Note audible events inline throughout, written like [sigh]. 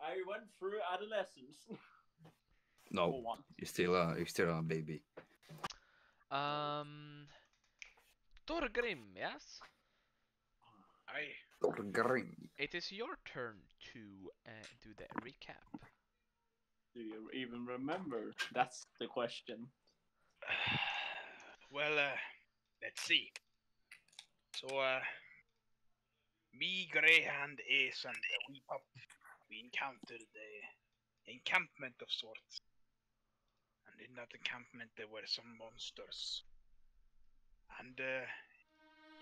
I went through adolescence. No, one. you're still a you're still a baby. Um, Torgrim, yes? Aye. Grim. It is your turn to uh, do the recap. Do you even remember? That's the question. [sighs] Well, uh, let's see. So, uh, me, Greyhound, Ace, and uh, Wee Pup, we encountered a encampment of sorts. And in that encampment, there were some monsters. And uh,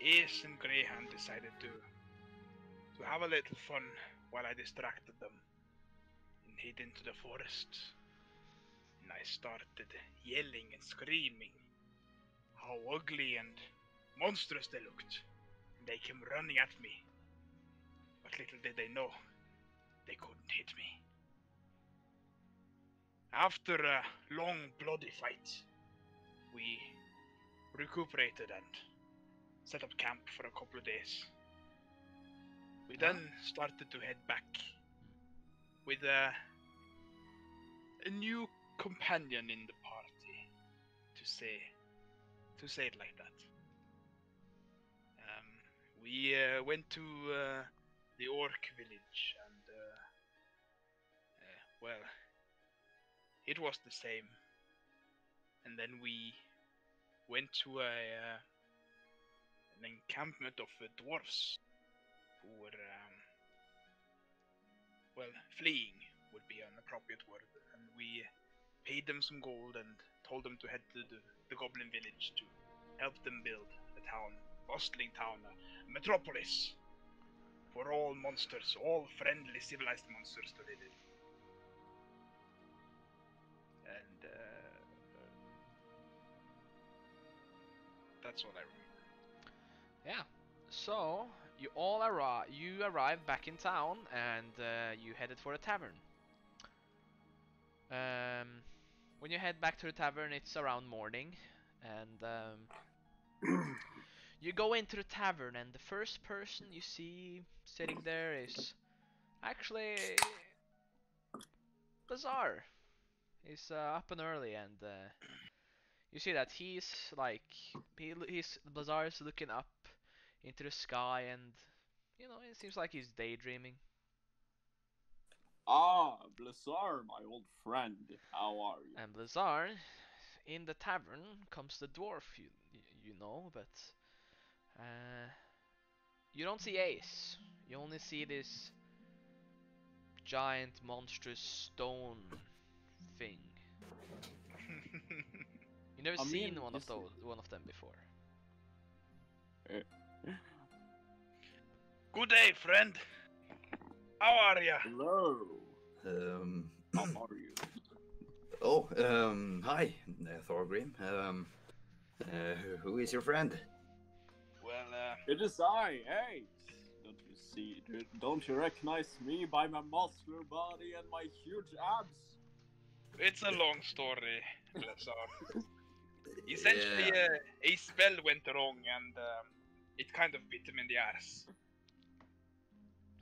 Ace and Greyhound decided to to have a little fun while I distracted them and hid into the forest. And I started yelling and screaming how ugly and monstrous they looked. And they came running at me. But little did they know, they couldn't hit me. After a long, bloody fight, we recuperated and set up camp for a couple of days. We then started to head back with a, a new companion in the party, to say to say it like that. Um, we uh, went to uh, the orc village, and well, it was the same. And then we went to a uh, an encampment of uh, dwarfs who were um, well fleeing would be an appropriate word, and we paid them some gold and told them to head to the, the goblin village to help them build a town, bustling town, a metropolis for all monsters, all friendly civilized monsters to live in. That's what I remember. Yeah. So you all arrive. You arrive back in town, and uh, you headed for a tavern. Um, when you head back to the tavern, it's around morning, and um, [clears throat] you go into the tavern, and the first person you see sitting there is actually Bazaar. He's uh, up and early, and uh, you see that he's like he, he's Bazaar is looking up into the sky, and you know it seems like he's daydreaming. Ah, Blizzard, my old friend. How are you? And Blizzard, in the tavern comes the dwarf, you you know, but uh, you don't see Ace. You only see this giant, monstrous stone thing. You never I seen mean, one of those, one of them before. [laughs] Good day, friend. How are ya? Hello. Um. [clears throat] How are you? Oh. Um. Hi, uh, Thorgrim. Um. Uh, who is your friend? Well, uh, It is I, Hey, Don't you see? Don't you recognize me by my muscular body and my huge abs? it's a long story, Lazar. [laughs] Essentially, uh, a spell went wrong and um, it kind of bit him in the ass.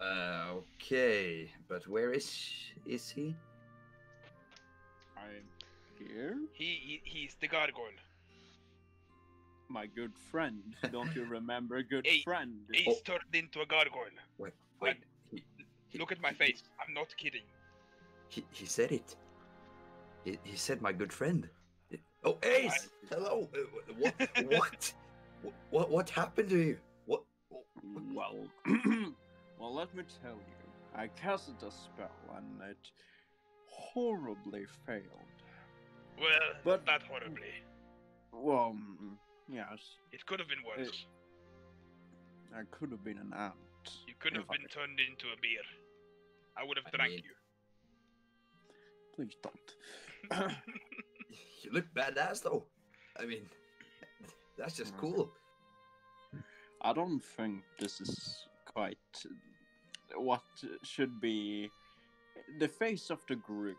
Uh, okay, but where is is he? I'm here, He, he he's the gargoyle. my good friend. Don't you [laughs] remember, good Hey, friend? He's turned into a gargoyle. Wait, wait. He, he, Look at my face. I'm not kidding. he, he said it. He, he said my good friend. It- oh, Ace! Hello. Uh, what? what? What? What happened to you? What? Well, [clears throat] well, let me tell you. I casted a spell and it horribly failed. Well, But- not horribly. Well, mm, yes, It could have been worse. I could have been an ant. You could have if I- been turned into a beer. I would have I drank mean- you. Please don't. [laughs] [clears throat] You look badass though. I mean, that's just cool. I don't think this is quite what should be the face of the group,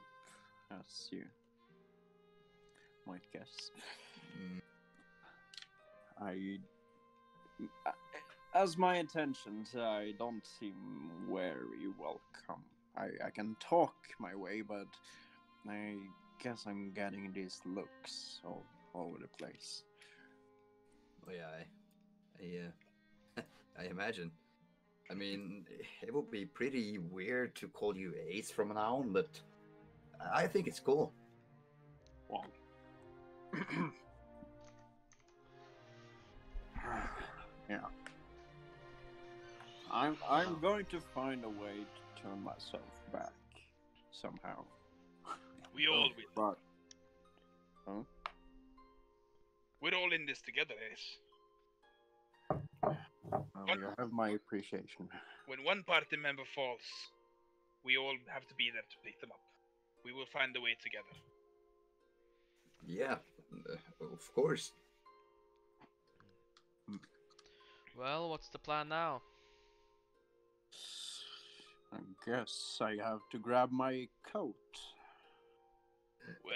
as you might guess. Mm, I, as my intentions, I don't seem very welcome I, I can talk my way, but I guess I'm getting these looks all over the place. Oh yeah, I, I, uh, [laughs] I imagine. I mean, it would be pretty weird to call you Ace from now on, but I think it's cool. Well, [clears throat] yeah. I'm I'm going to find a way to turn myself back somehow. We all will. But We're all in this together, Ace. well, you have my appreciation. When one party member falls, we all have to be there to pick them up. We will find a way together. Yeah, uh, of course. Well, what's the plan now? I guess I have to grab my coat.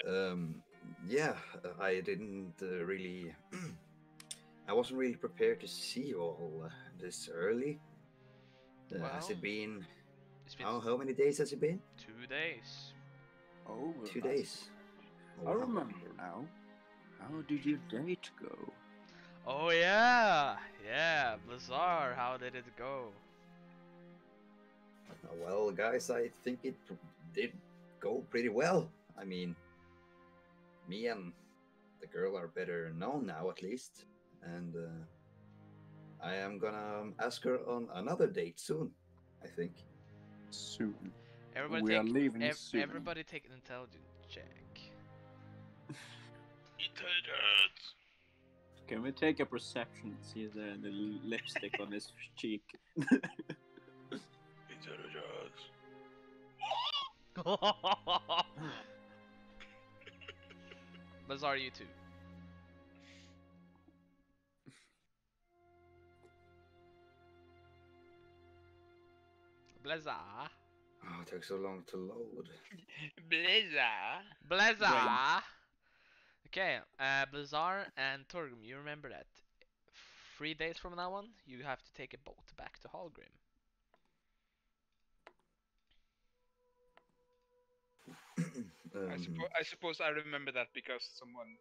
Um, yeah, I didn't uh, really. [clears throat] I wasn't really prepared to see you all uh, this early. Uh, has it been It's been how, how many days has it been? two days. Oh, Two that's- days. I Wow. remember now. How did your date go? Oh yeah, yeah, Blizzard. How did it go? Uh, Well, guys, I think it did go pretty well. I mean, me and the girl are better known now, at least, and uh, I am gonna ask her on another date soon. I think. Soon. Everybody we take are leaving ev- soon. everybody take an intelligence check. [laughs] Intelligence! Can we take a perception and see the, the lipstick on his [laughs] cheek? Intelligence! [laughs] Blizzard, you too. Blizzard. Oh, it takes so long to load. [laughs] Blizzard! Blizzard. Okay, uh, Blizzard and Torgrim, you remember that three days from now on, you have to take a boat back to Hallgrim. [clears throat] I, Um, suppo- I suppose I remember that because someone,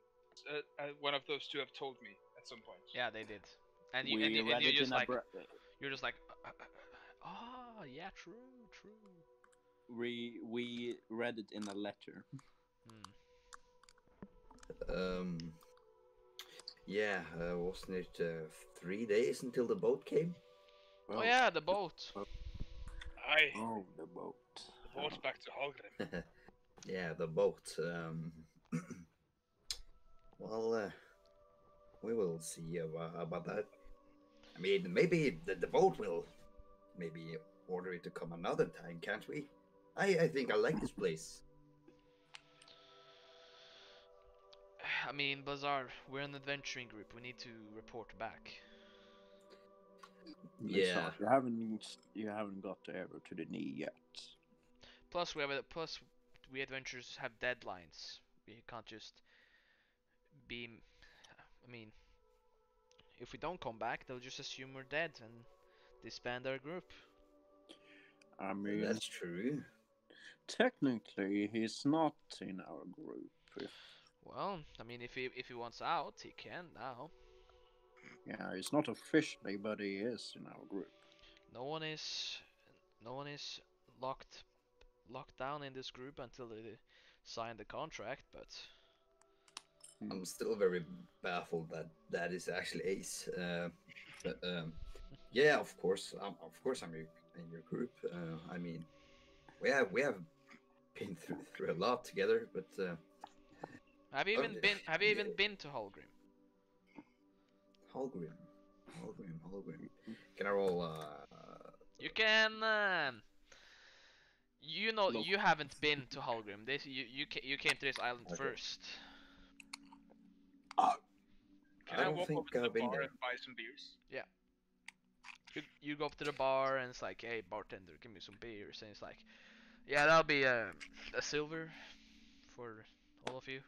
uh, uh, one of those two have told me at some point. Yeah, they did. And you we and, you, and you it just like bra- you're just like, uh, uh, uh, oh yeah, true, true. we we read it in a letter. Hmm. Um, yeah, uh, wasn't it uh, three days until the boat came? Oh yeah, the boat. Aye, Oh, the boat. the boat's back to Hallgrim. [laughs] yeah, the boat. Um, [clears throat] well, uh, we will see about, about that. I mean, maybe the, the boat will maybe order it to come another time, can't we? I, I think I like this place. I mean, Bazaar, we're an adventuring group. We need to report back. Yeah. You haven't you haven't got to ever to the knee yet. Plus, we have a plus. We adventurers have deadlines. We can't just be. I mean, if we don't come back, they'll just assume we're dead and disband our group. I mean, That's true. technically he's not in our group. If, Well, I mean, if he if he wants out, he can now. yeah, he's not officially, but he is in our group. No one is, no one is locked locked down in this group until they sign the contract. But I'm still very baffled that that is actually Ace. Uh, but um, yeah, of course, um, of course, I'm your, in your group. Uh, I mean, we have we have been through through a lot together, but uh, have you Oh, even been? Have you even yeah. been to Holgrim? Holgrim, Holgrim, Hallgrim. Can I roll? Uh, You can. Um, you know, Look. you haven't been to Hallgrim. This you you ca- you came to this island Okay. first. Can I I, don't walk think over to the I've been bar there. and buy some beers? Yeah. You, you go up to the bar and it's like, hey bartender, give me some beers, and it's like, yeah, that'll be a a silver for all of you.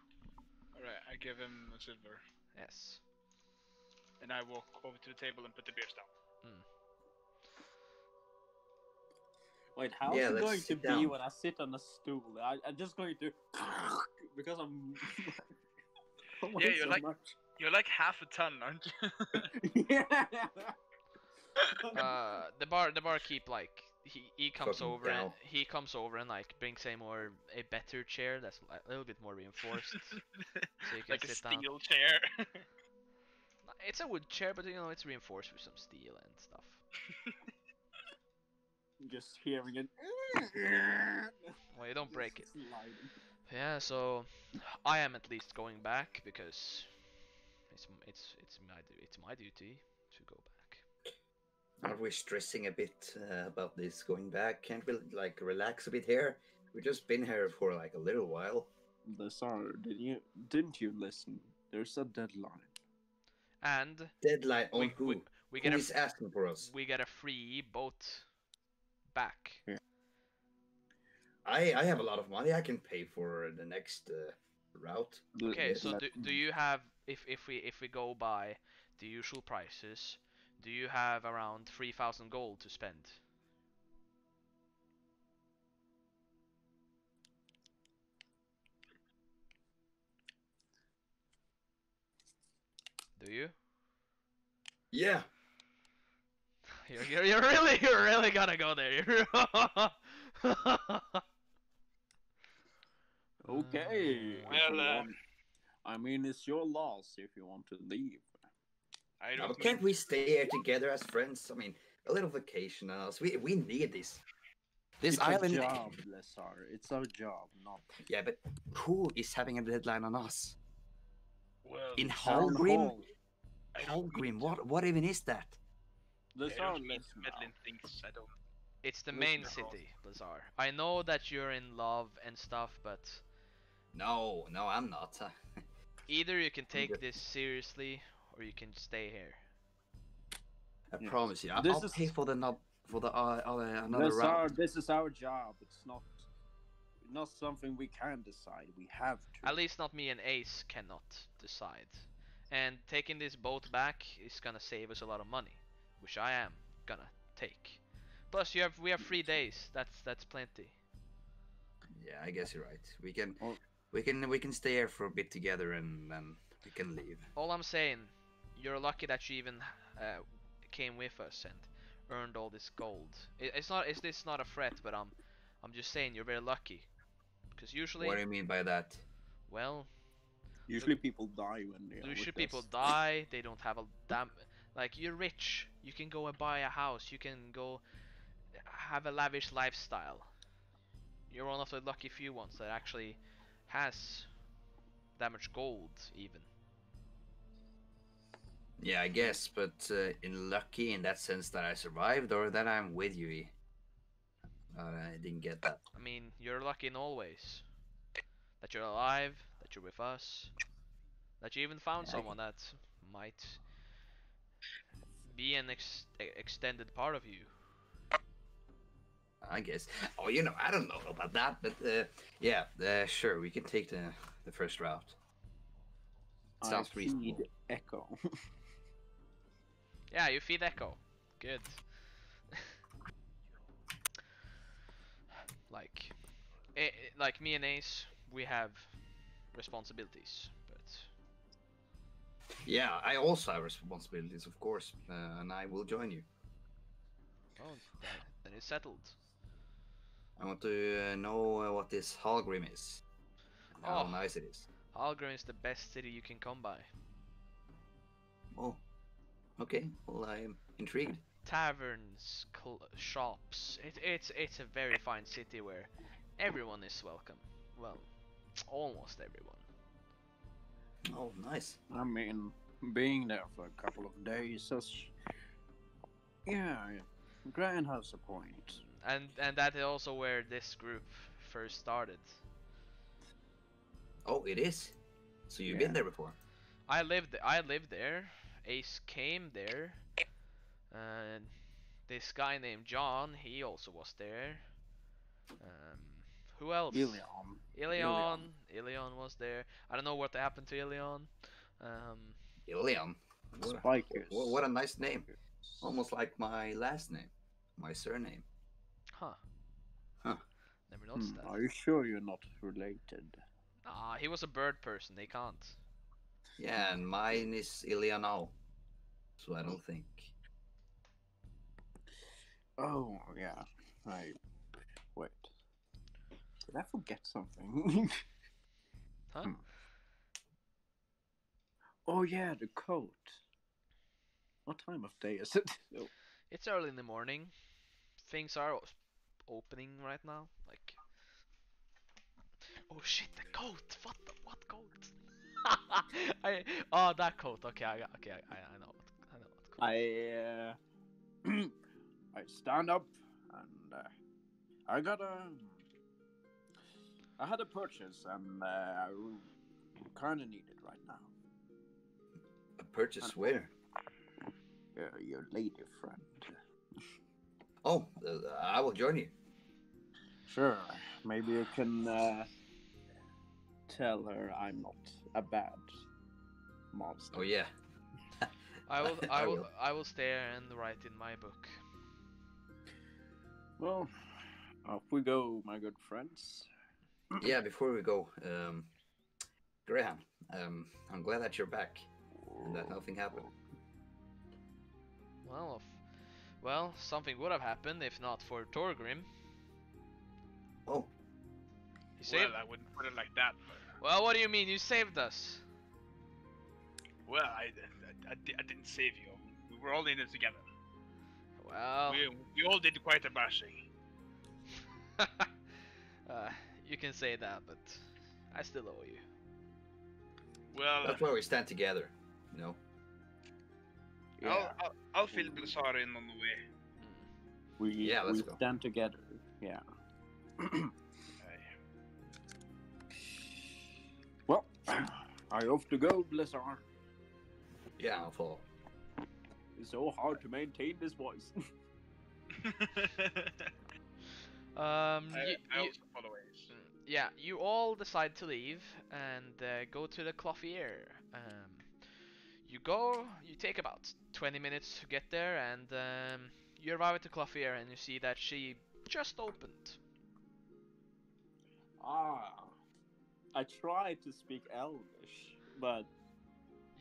Alright, I give him a silver. Yes. And I walk over to the table and put the beers down. Wait, how's Yeah, it going to sit be down. when I sit on a stool? I, I'm just going to [laughs] because I'm. [laughs] Yeah, you're so like- much. You're like half a ton, aren't you? [laughs] yeah. Uh, the bar the barkeep like he he comes Fucking over and he comes over and like brings a more a better chair that's a little bit more reinforced, so you can like a sit down. steel chair. It's a wood chair, but you know it's reinforced with some steel and stuff. Just hearing it. Well, you don't break it. Sliding. Yeah, so I am at least going back because it's it's it's my it's my duty to go back. Are we stressing a bit uh, about this going back? Can't we like relax a bit here? We've just been here for like a little while. The sir, did you didn't you listen? There's a deadline. And Deadline on we, who? we, we get who a asking for us? we get a free boat back. I I have a lot of money. I can pay for the next uh, route. Okay, so do, do you have if if we if we go by the usual prices, do you have around 3000 gold to spend? Do you? Yeah. You're, you're, you're really you're really gonna go there. [laughs] Okay. Well, uh, I mean, it's your loss if you want to leave. I don't can't we stay here together as friends? I mean, a little vacation on us. We we need this. This it's island. a job, Lesar. It's our job, not [laughs] Yeah, but who is having a deadline on us? Well, In Town Hallgrim? Hall. Hallgrim. What what even is that? I Lesar, don't mean listen now. meddling things. I don't. It's the main bro. city, Lazar. I know that you're in love and stuff, but No, no, I'm not. [laughs] Either you can take good. this seriously or you can stay here. I Yeah. promise you. I- This I'll is- pay for the nob for the uh, uh, another Lesar, round. this is our job. It's not not something we can decide. We have to. At least not me and Ace cannot decide. And taking this boat back is gonna save us a lot of money, which I am gonna take. Plus, you have we have three days. That's that's plenty. Yeah, I guess you're right. We can Oh. we can we can stay here for a bit together and then we can leave. All I'm saying, you're lucky that you even uh, came with us and earned all this gold. It, it's not it's this not a threat, but I'm I'm just saying you're very lucky. Because usually, What do you mean by that? well, Usually people die when they usually with people us. die. They don't have a damn. Like you're rich, you can go and buy a house. You can go have a lavish lifestyle. You're one of the lucky few ones that actually has that much gold, even. Yeah, I guess, but uh, in lucky in that sense that I survived or that I'm with you. Uh, I didn't get that. I mean, you're lucky in all ways. That you're alive, that you're with us, that you even found Yeah, someone that might be an ex- e- extended part of you. I guess. Oh, you know, I don't know about that, but uh, yeah, uh, sure, we can take the the first route. I Sounds feed reasonable. Echo. [laughs] Yeah, you feed Echo. Good. [laughs] like, eh, eh, like me and Ace, we have responsibilities, but Yeah, I also have responsibilities, of course, uh, and I will join you. oh, then, it's settled. I want to uh, know uh, what this Hallgrim is. And how Oh. nice it is. Hallgrim is the best city you can come by. Oh, okay. Well, I am intrigued. taverns, shops. It, it's it's a very fine city where everyone is welcome. Well, almost everyone. Oh, nice. I mean, being there for a couple of days, that's yeah, Gran has a point. And and that is also where this group first started. Oh, it is. So you've Yeah. been there before. I lived I lived there. Ace came there. And this guy named John, he also was there. Um, who else? Ilion. Ilion. Ilion was there. I don't know what happened to Ilion. Um, Ilion. What, Spikers. what, what a nice name. Almost like my last name, my surname. huh. noticed Hmm, that. Are you sure you're not related? Ah, he was a bird person. They can't. Yeah, and mine is Ilianao. So I don't think. Oh, yeah. I. Did I forget something? [laughs] Huh? Hmm. oh, yeah, the coat. What time of day is it? [laughs] Oh, It's early in the morning. Things are opening right now. Like. Oh shit! The coat. What? The, what coat? [laughs] I. Oh, that coat. Okay, I. got- Okay, I. I know. What, I know what coat. I. Uh, [clears throat] I stand up and uh, I got a. I had a purchase and uh, I kind of need it right now. A purchase where? Uh, your lady friend. Oh, uh, I will join you. Sure. Maybe you can uh, tell her I'm not a bad monster. Oh yeah. [laughs] I will. I I will. will. I will stay and write in my book. Well, off we go, my good friends. Yeah. Before we go, um, Graham, um, I'm glad that you're back and that nothing happened. Well, if, well, something would have happened if not for Torgrim. Oh, You saved. Well, I wouldn't put it like that. But, Well, what do you mean? You saved us. well, I, I, I, I didn't save you. We were all in it together. Well, We, we all did quite a bashing. [laughs] uh, you can say that, but I still owe you. Well, that's why we stand together. You know. I'll, I'll, I'll fill Blizzard in on the way. We, Yeah, let's we go. stand together. Yeah. well, I have to go, Blizzard. Yeah, I'll follow. It's so hard to maintain this voice. [laughs] Um, I, you, I you- follow Ace. Yeah, you all decide to leave and uh, go to the Clothier. Um, you go, you take about 20 minutes to get there, and um, you arrive at the Clothier and you see that she just opened. ah, I tried to speak Elvish, but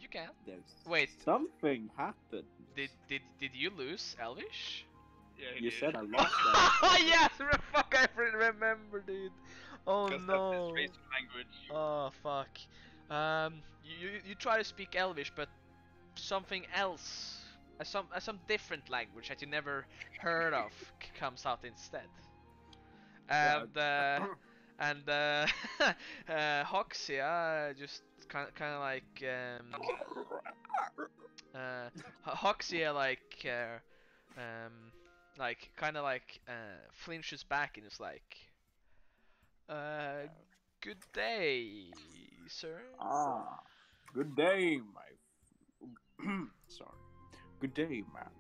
You can. there's Wait. something happened. Did did did you lose Elvish? Yeah, You did. said I lost [laughs] that. yes, [laughs] fuck, I re- remember, dude. Oh no. Oh fuck. Um, you you- you try to speak Elvish, but something else, uh, some uh, some different language that you never heard of, [laughs] comes out instead. And uh, and uh, [laughs] uh, Hoxia just kind kind of like um, uh, Hoxia like uh, um, like kind of like uh, flinches back and is like, uh, good day, sir. Ah, good day, my. [clears throat] Sorry. Good day, man.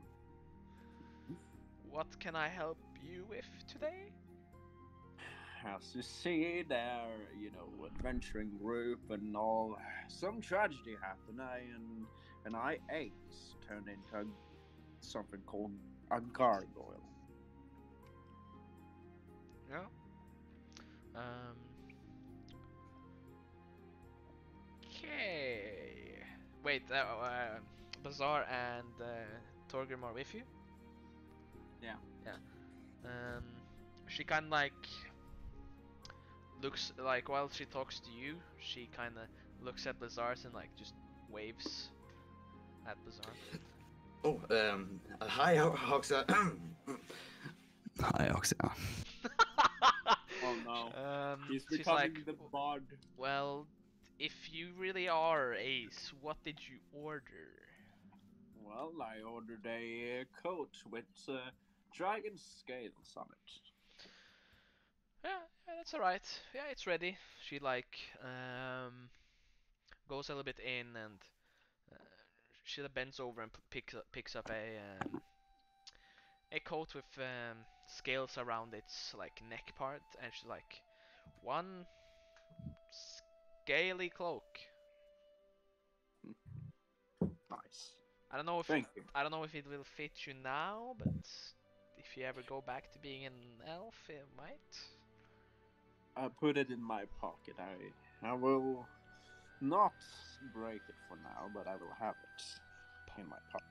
What can I help you with today? As you see, there, you know, adventuring group and all. Some tragedy happened, I and and I Ace turned into something called a gargoyle. Um. Okay. Wait. Uh, uh, Bazaar and uh, Torgrim are with you. Yeah. Yeah. Um. She kind of like looks like while she talks to you, she kind of looks at Bazaar and like just waves at Bazaar. Oh, um, uh, hi, Ho- Hoxa. [coughs] hi, Hoxa. [laughs] Oh no. Um, He's she's becoming like, the bard. well, if you really are Ace, what did you order? Well, I ordered a uh, coat with uh, dragon scales on it. Yeah, yeah, that's alright. Yeah, it's ready. She like um goes a little bit in and uh, she bends over and p- picks up, picks up a um, a coat with um, scales around its like neck part, and she's like one scaly cloak. Nice. I don't know if Thank you. I don't know if it will fit you now, but if you ever go back to being an elf, it might. I put it in my pocket. I I will not break it for now, but I will have it in my pocket.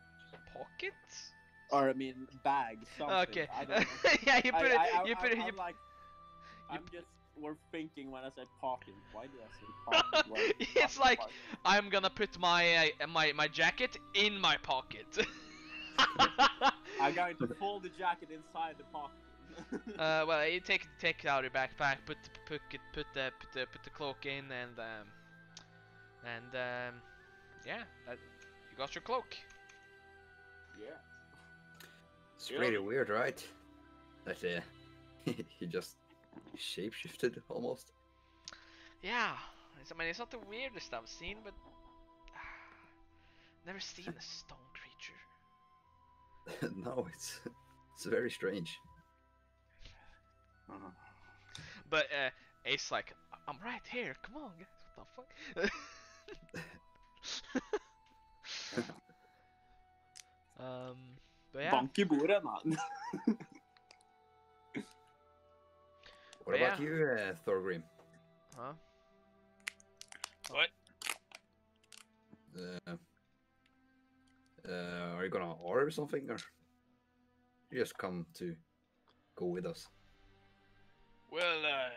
Pocket? Or I mean, bag. Something. Okay. I don't know. [laughs] yeah, you I- put it. I- I- you put I- it. I'm You, like, you- I'm just. We're thinking when I said pocket. Why did I say [laughs] pocket? It's like- why- I'm gonna put my uh, my my jacket in my pocket. [laughs] I'm going to fold the jacket inside the pocket. uh, well, you take take out your backpack, put put it, put the put the put the cloak in, and um, and um, yeah, that, you got your cloak. yeah. It's Yeah. pretty weird, right? That uh, [laughs] he just shapeshifted almost. Yeah, it's, I mean it's not the weirdest I've seen, but [sighs] never seen a stone creature. [laughs] no, it's it's very strange. Uh-huh. But uh, Ace like, I'm right here. Come on, guys. What the fuck? [laughs] um, but yeah, Bank i bordet, man. [laughs] What Yeah. about you, uh, Thorgrim? huh? What? Uh, uh, are you gonna order something, or you just come to go with us? Well, uh,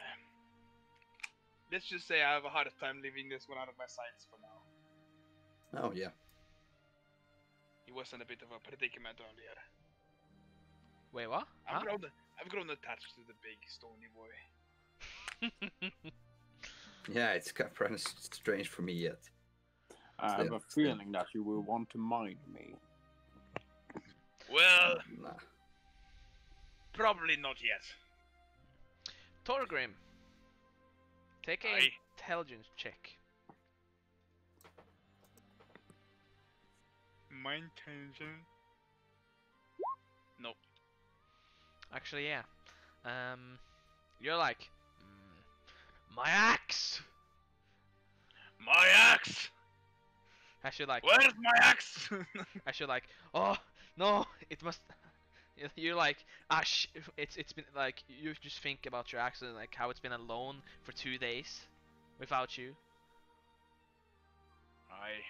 let's just say I have a hard time leaving this one out of my sights for now. Oh yeah, He was in a bit of a predicament earlier. Wait, what? I've Huh? grown, I've grown attached to the big stony boy. yeah. It's kind of strange for me yet. Uh, I have Yeah. a feeling that you will want to mind me. Well, Nah. probably not yet. Torgrim, take a Aye. intelligence check. My intention. Nope. Actually, yeah. Um, you're like, mm, my axe. My axe! Actually, like, Where's my axe? [laughs] actually, like, oh no, it must. you- [laughs] You're like, ah, sh- it's it's been like you just think about your axe and like how it's been alone for two days without you. I.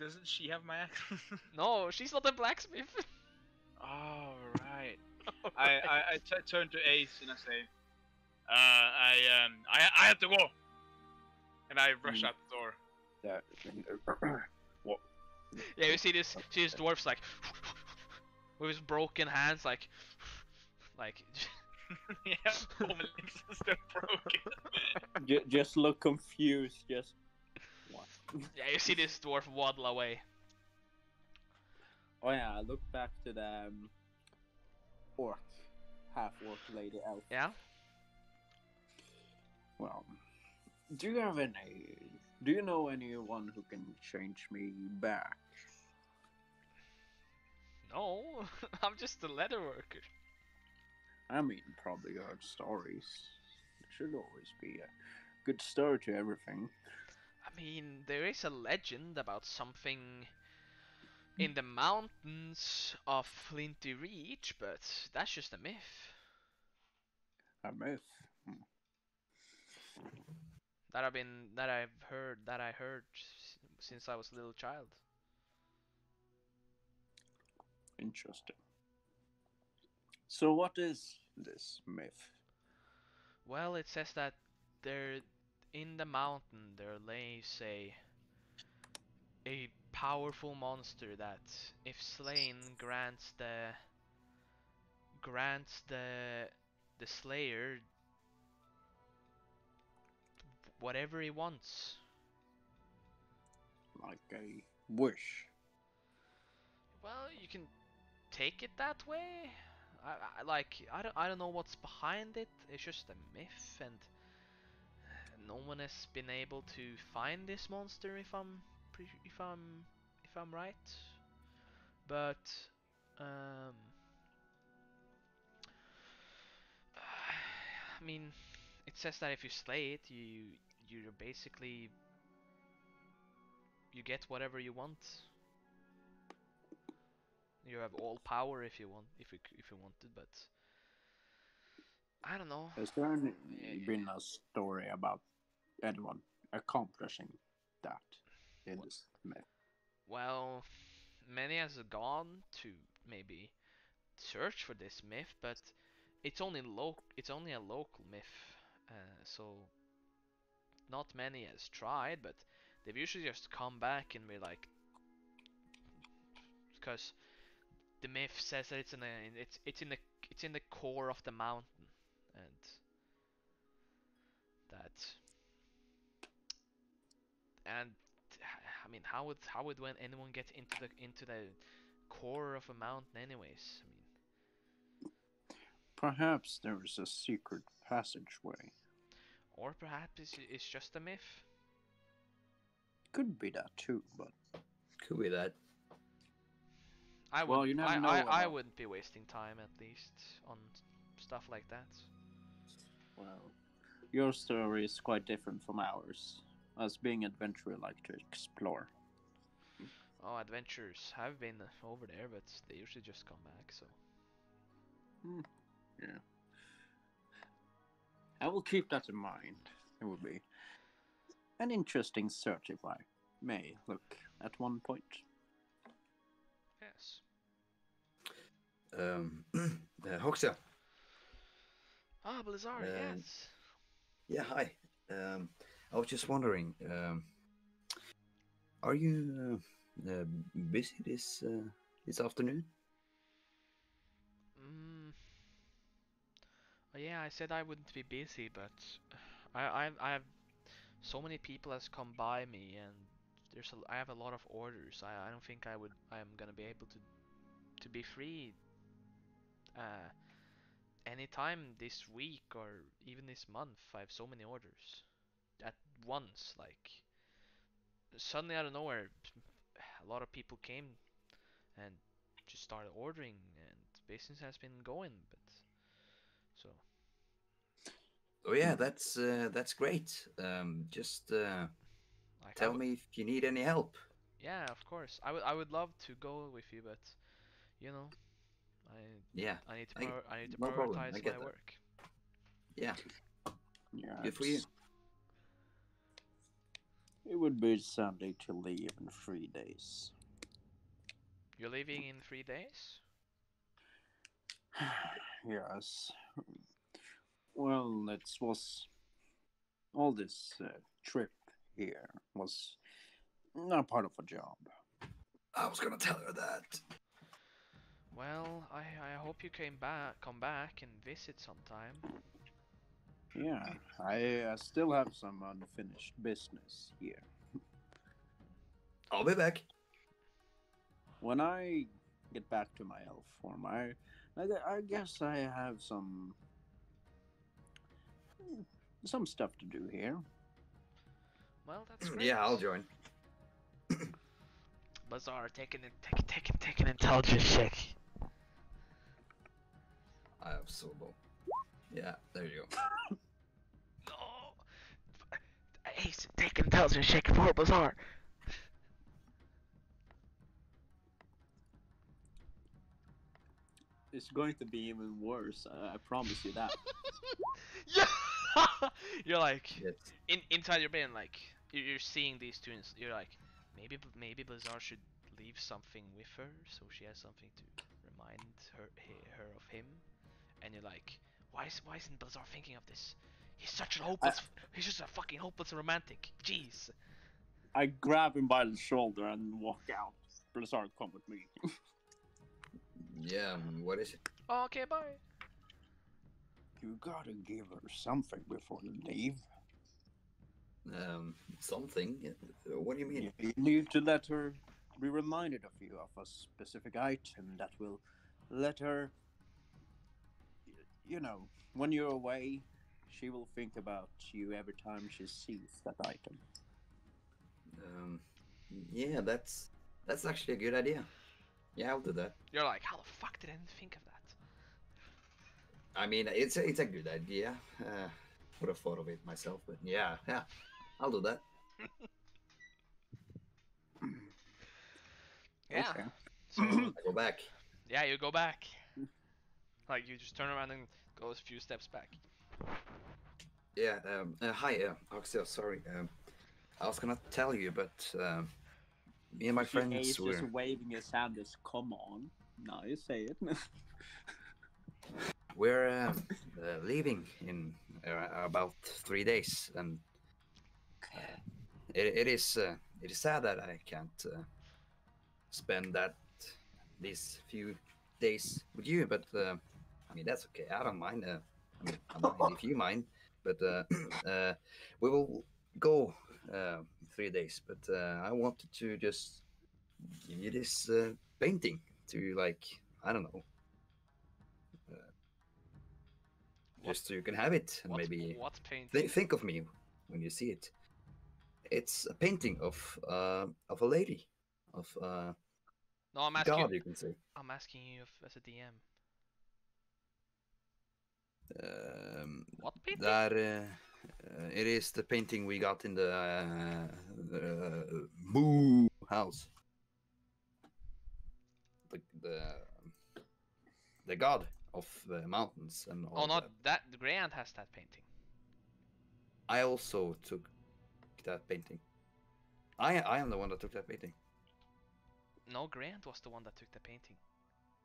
doesn't she have my axe? [laughs] No, she's not a blacksmith. [laughs] oh, right. [laughs] I, I, I t- turn to Ace and I say, uh, I, um, I, I have to go. And I rush Mm. out the door. Yeah. what? [coughs] Yeah, you see this, see this dwarf's like, with his broken hands, like, [sighs] like, yeah, all my legs are still broken. Ju- just look confused. Just what? Yeah, you see this dwarf waddle away. Oh yeah, I look back to the um, orc, half orc lady elf. Yeah. Well, do you have any? Do you know anyone who can change me back? No, [laughs] I'm just a leather worker. I mean, probably heard stories. There should always be a good story to everything. Mean, there is a legend about something in the mountains of Flinty Reach, but that's just a myth A myth. Hmm. that I've been that I've heard that I heard since I was a little child. Interesting. So, what is this myth? Well, it says that there in the mountain there lays a a powerful monster that if slain grants the grants the the slayer whatever he wants. Like a wish? Well, you can take it that way. I, I like I don't I don't know what's behind it. It's just a myth, and no one has been able to find this monster. If I'm if I'm if I'm right, but um, [sighs] I mean, it says that if you slay it, you you're basically you get whatever you want. You have all power if you want, if you if you wanted, but I don't know. Has there been a story about anyone accomplishing that in What? this myth? Well, many has gone to maybe search for this myth, but it's only loc it's only a local myth, uh, so not many has tried, but they've usually just come back and be like, because the myth says that it's in a it's it's in the it's in the core of the mountain, and that and I mean, how would how would when anyone get into the into the core of a mountain, anyways? I mean, Perhaps there is a secret passageway. or perhaps it's, it's just a myth. Could be that too, but Could be that. I Well, would. you never I, know I, I about- wouldn't be wasting time at least on stuff like that. well, your story is quite different from ours. Us being adventurer like to explore. Oh, adventures have been over there, but they usually just come back. So Yeah. I will keep that in mind. It would be an interesting search if I may look at one point. yes. Um, [clears throat] uh, Hoxia. Ah, Blizzard. Um, yes. Yeah, hi. Um, I was just wondering, um, are you uh, uh, busy this uh, this afternoon? Mm. Yeah, I said I wouldn't be busy, but I I I have so many people has come by me, and there's a, I have a lot of orders. I I don't think I would I am gonna be able to to be free. Uh, anytime this week or even this month. I have so many orders at once. Like suddenly out of nowhere, a lot of people came and just started ordering, and business has been going. But so Oh yeah, that's uh, that's great. Um, just uh, like, tell would- me if you need any help. Yeah, of course. I would I would love to go with you, but you know, I Yeah, I need to I- I need to no problem, I prioritize get my that. work. yeah. Yeah, Good for you. It's- It would be Sunday to leave in three days. You're leaving in three days. [sighs] yes. Well, it was all this uh, trip here was not part of a job. I was gonna tell her that. Well, I I hope you came back, come back and visit sometime. Yeah, I uh, still have some unfinished business here. I'll be back. When I get back to my elf form, I, I, I guess I have some some stuff to do here. Well, that's great. Yeah, I'll join. [coughs] Bazaar, take an take take take an intelligence check. I have solo. Yeah, there you go. No. Ace, take an intelligence check for Bazaar. It's going to be even worse. I, I promise you that. [laughs] yeah. [laughs] You're like Yes. in inside your brain, like you're, you're seeing these two. and You're like, maybe maybe Bazaar should leave something with her, so she has something to remind her her of him. And you're like, why is why isn't Bazaar thinking of this? He's such a hopeless. he's just a fucking hopeless romantic. Jeez. I grab him by the shoulder and walk out. Blizzard, come with me. Yeah. What is it? Okay, bye. you gotta give her something before you leave. Um, something. What do you mean? You need to let her be reminded of you of a specific item that will let her. Y- You know, when you're away, she will think about you every time she sees that item. Um, yeah, that's that's actually a good idea. Yeah, I'll do that. You're like, how the fuck did I even think of that? I mean, it's a, it's a good idea. Uh, would have thought of it myself, but yeah, yeah, I'll do that. [laughs] Yeah. Okay. So I go back. yeah, you go back. like you just turn around and go a few steps back. Yeah. Um, uh, hi, uh, Oxia. Sorry. Um, I was gonna tell you, but um, me and my He's friends were. just waving his hand as come on. Now you say it. [laughs] We're uh, uh, leaving in uh, about three days, and uh, it, it is uh, it is sad that I can't uh, spend that these few days with you. But uh, I mean that's okay. I don't mind. Uh, I mean, I mind if you mind. But uh, [clears throat] uh, we will go uh, three days. But uh, I wanted to just give you this uh, painting to like I don't know What- just so you can have it and What, maybe what painting? th- think of me when you see it. It's a painting of uh, of a lady, of uh, no, I'm asking. God, you can say. I'm asking you if, as a DM. Um, What painting? that uh, uh, it is the painting we got in the uh, the Moo house. The the the god of the mountains and all oh, not that. that. Grant has that painting. I also took that painting. I I am the one that took that painting. No, Grant was the one that took the painting.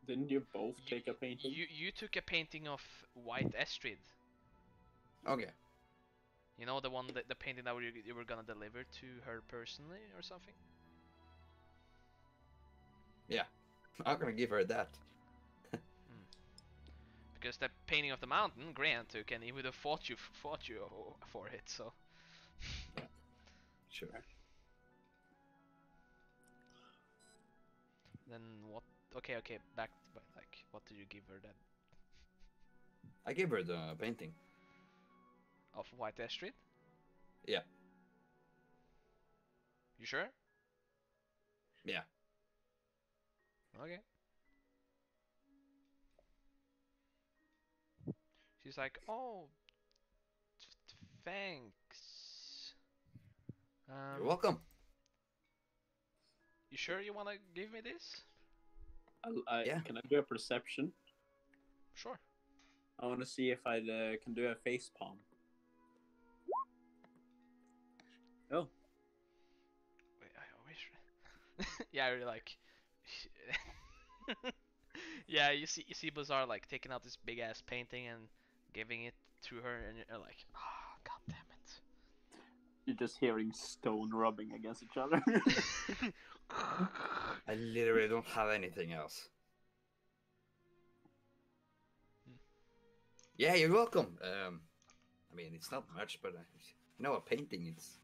Didn't you both You- take a painting? You you took a painting of White Estrid. Okay. You know the one that the painting that you, you were gonna deliver to her personally or something. Yeah, I'm gonna give her that. Hmm. Because the painting of the mountain, Grant took, and he would have fought you fought you for it. So Sure. then what? Okay, okay, back. But like, what did you give her then? I gave her the painting. Of White Estrid? Yeah. You sure? Yeah. Okay. She's like, oh, th- th- thanks. Um, You're welcome. You sure you wanna give me this? I, I, Yeah. Can I do a perception? Sure. I want to see if I uh, can do a face palm. Oh, Wait, I wish. [laughs] yeah, you're like. [laughs] yeah, you see, you see Bazaar like taking out this big ass painting and giving it to her, and you're like, oh, god damn it. you're just hearing stone rubbing against each other. [laughs] I literally don't have anything else. Yeah, you're welcome. Um, I mean, it's not much, but uh, you know, a painting it's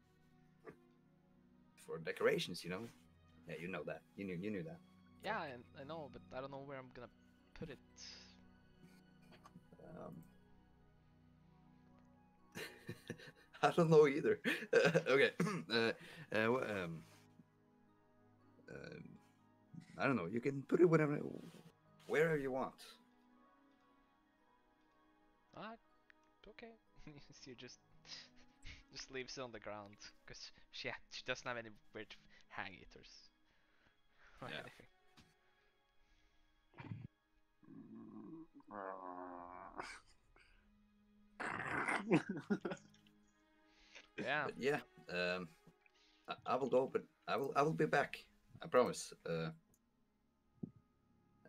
for decorations. You know. Yeah, you know that. You knew. You knew that. yeah, I, I know, but I don't know where I'm gonna put it. Um, [laughs] I don't know either. [laughs] okay. [clears throat] uh, uh, um, um, I don't know. You can put it wherever, wherever you want. Ah, okay. [laughs] you just [laughs] just leaves it on the ground because she ha- she doesn't have anywhere to hang it or, or Yeah. anything. [laughs] Yeah. But yeah. Um, I, I will go, but I will. I will be back. I promise. Uh,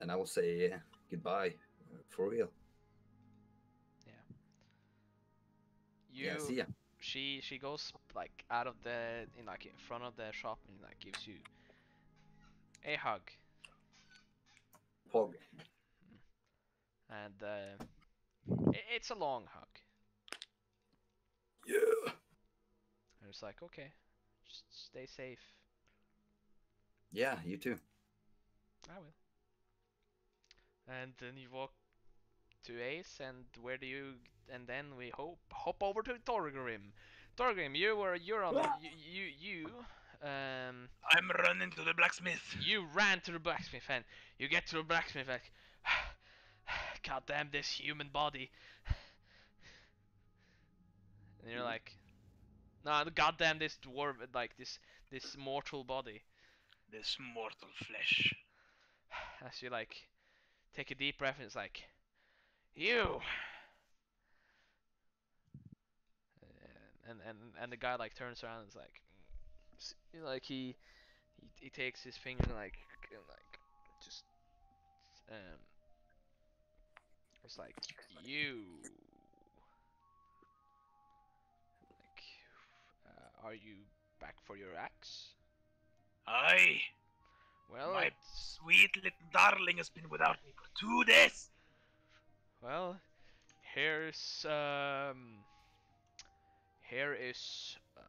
and I will say goodbye uh, for real. You Yeah. See ya. she she goes like out of the in like in front of the shop and like gives you a hug Pog. and uh, i- it's a long hug Yeah. and it's like okay just stay safe Yeah. You too. I will and then you walk to Ace and where do you and then we hope hop over to Torgrim Torgrim you were you're on you you, you um I'm running to the blacksmith. You ran to the blacksmith and you get to the blacksmith like [sighs] God damn this human body And you're like No god damn this dwarf like this this mortal body This mortal flesh. [sighs] as you like take a deep breath and it's like You. And and and the guy like turns around and is like, s- you know, like he he he takes his finger and like and, like just um. It's like you. Like, uh, are you back for your axe? Well, my sweet little darling has been without me for two days. Well, here's um, here is uh,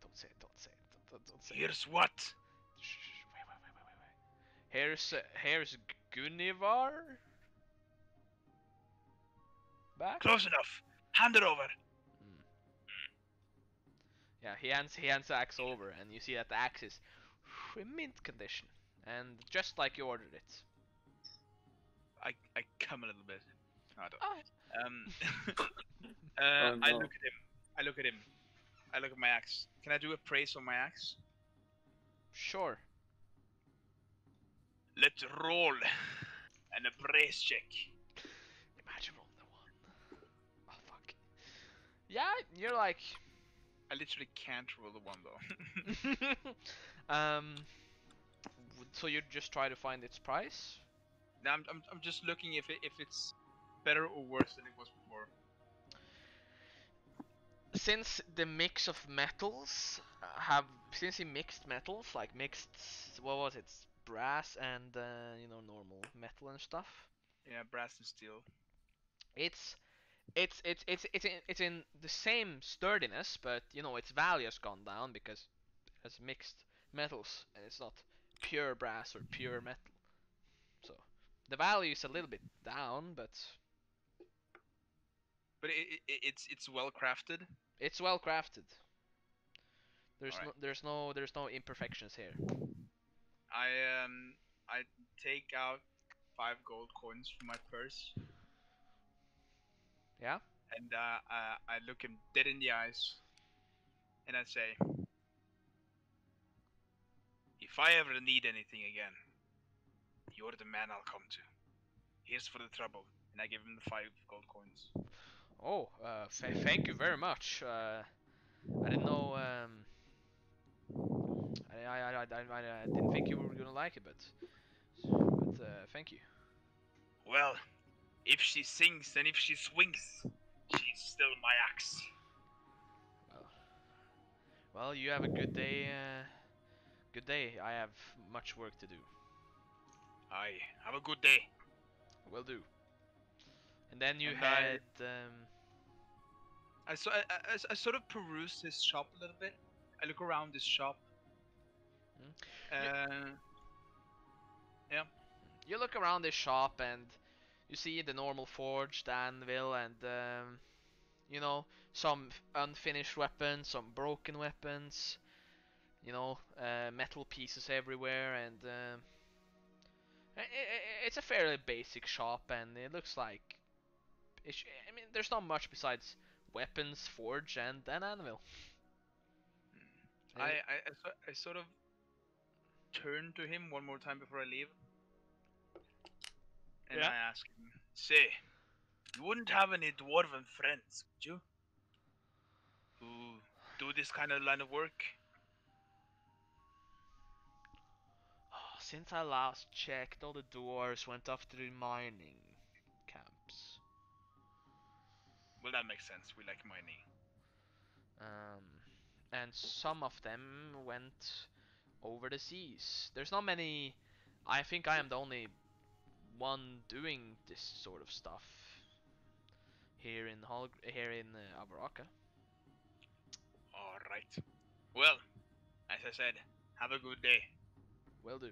don't say it, don't say it, don't, don't, don't say it. Here's what? Shh, shh, shh, wait, wait, wait, wait, wait, wait. Here's uh, here's Gunivar. Back. Close enough. Hand it over. Mm. Yeah, he hands he hands the axe over, and you see that the axe is mint condition, and just like you ordered it. I, I come a little bit. No, I don't. Ah. Um, [laughs] [laughs] uh, Oh, I look at him. I look at him. I look at my axe. Can I do a praise on my axe? Sure. Let's roll [laughs] an appraise check. Imagine rolling the one. Oh fuck. Yeah, you're like. I literally can't roll the one though. Um. So you just try to find its price? now I'm, I'm, I'm just looking if it, if it's better or worse than it was before. Since the mix of metals have, since he mixed metals, like mixed, what was it, brass and uh, you know normal metal and stuff. Yeah, brass and steel. It's, it's it's it's it's in, it's in the same sturdiness, but you know its value has gone down because it has mixed metals and it's not pure brass or pure metal. So the value is a little bit down, but But it, it, it's it's well crafted. it's well crafted. There's Alright. no there's no there's no imperfections here. I um I take out five gold coins from my purse. Yeah? And uh, I, I look him dead in the eyes, and I say, "If I ever need anything again, you're the man I'll come to. Here's for the trouble." And I give him the five gold coins. Oh, uh, th- thank you very much. Uh, I didn't know. Um, I, I, I, I, I, I didn't think you were gonna like it, but but uh, thank you. Well, if she sings and if she swings, she's still my axe. Well, well, you have a good day. Good day. I have much work to do. Aye, have a good day. Will do. And then you And I- had. Um, I, so, I, I, I sort of perused his shop a little bit. I look around his shop. Uh, you look around this shop and you see the normal forged anvil and um, you know some unfinished weapons, some broken weapons, you know uh, metal pieces everywhere, and um, i- i- it's a fairly basic shop, and it looks like it I mean there's not much besides weapons, forge, and an anvil. I, I, I, so- I sort of turn to him one more time before I leave. And Yeah. I ask him, Say, you wouldn't have any dwarven friends, would you? Who do this kind of line of work? Since I last checked, all the dwarves went off to the mining camps. Well, that makes sense. We like mining. Um, and some of them went over the seas. There's not many. I think I am the only one doing this sort of stuff here in Hol- here in uh, Avaraka. Alright. Well, as I said, have a good day. Will do.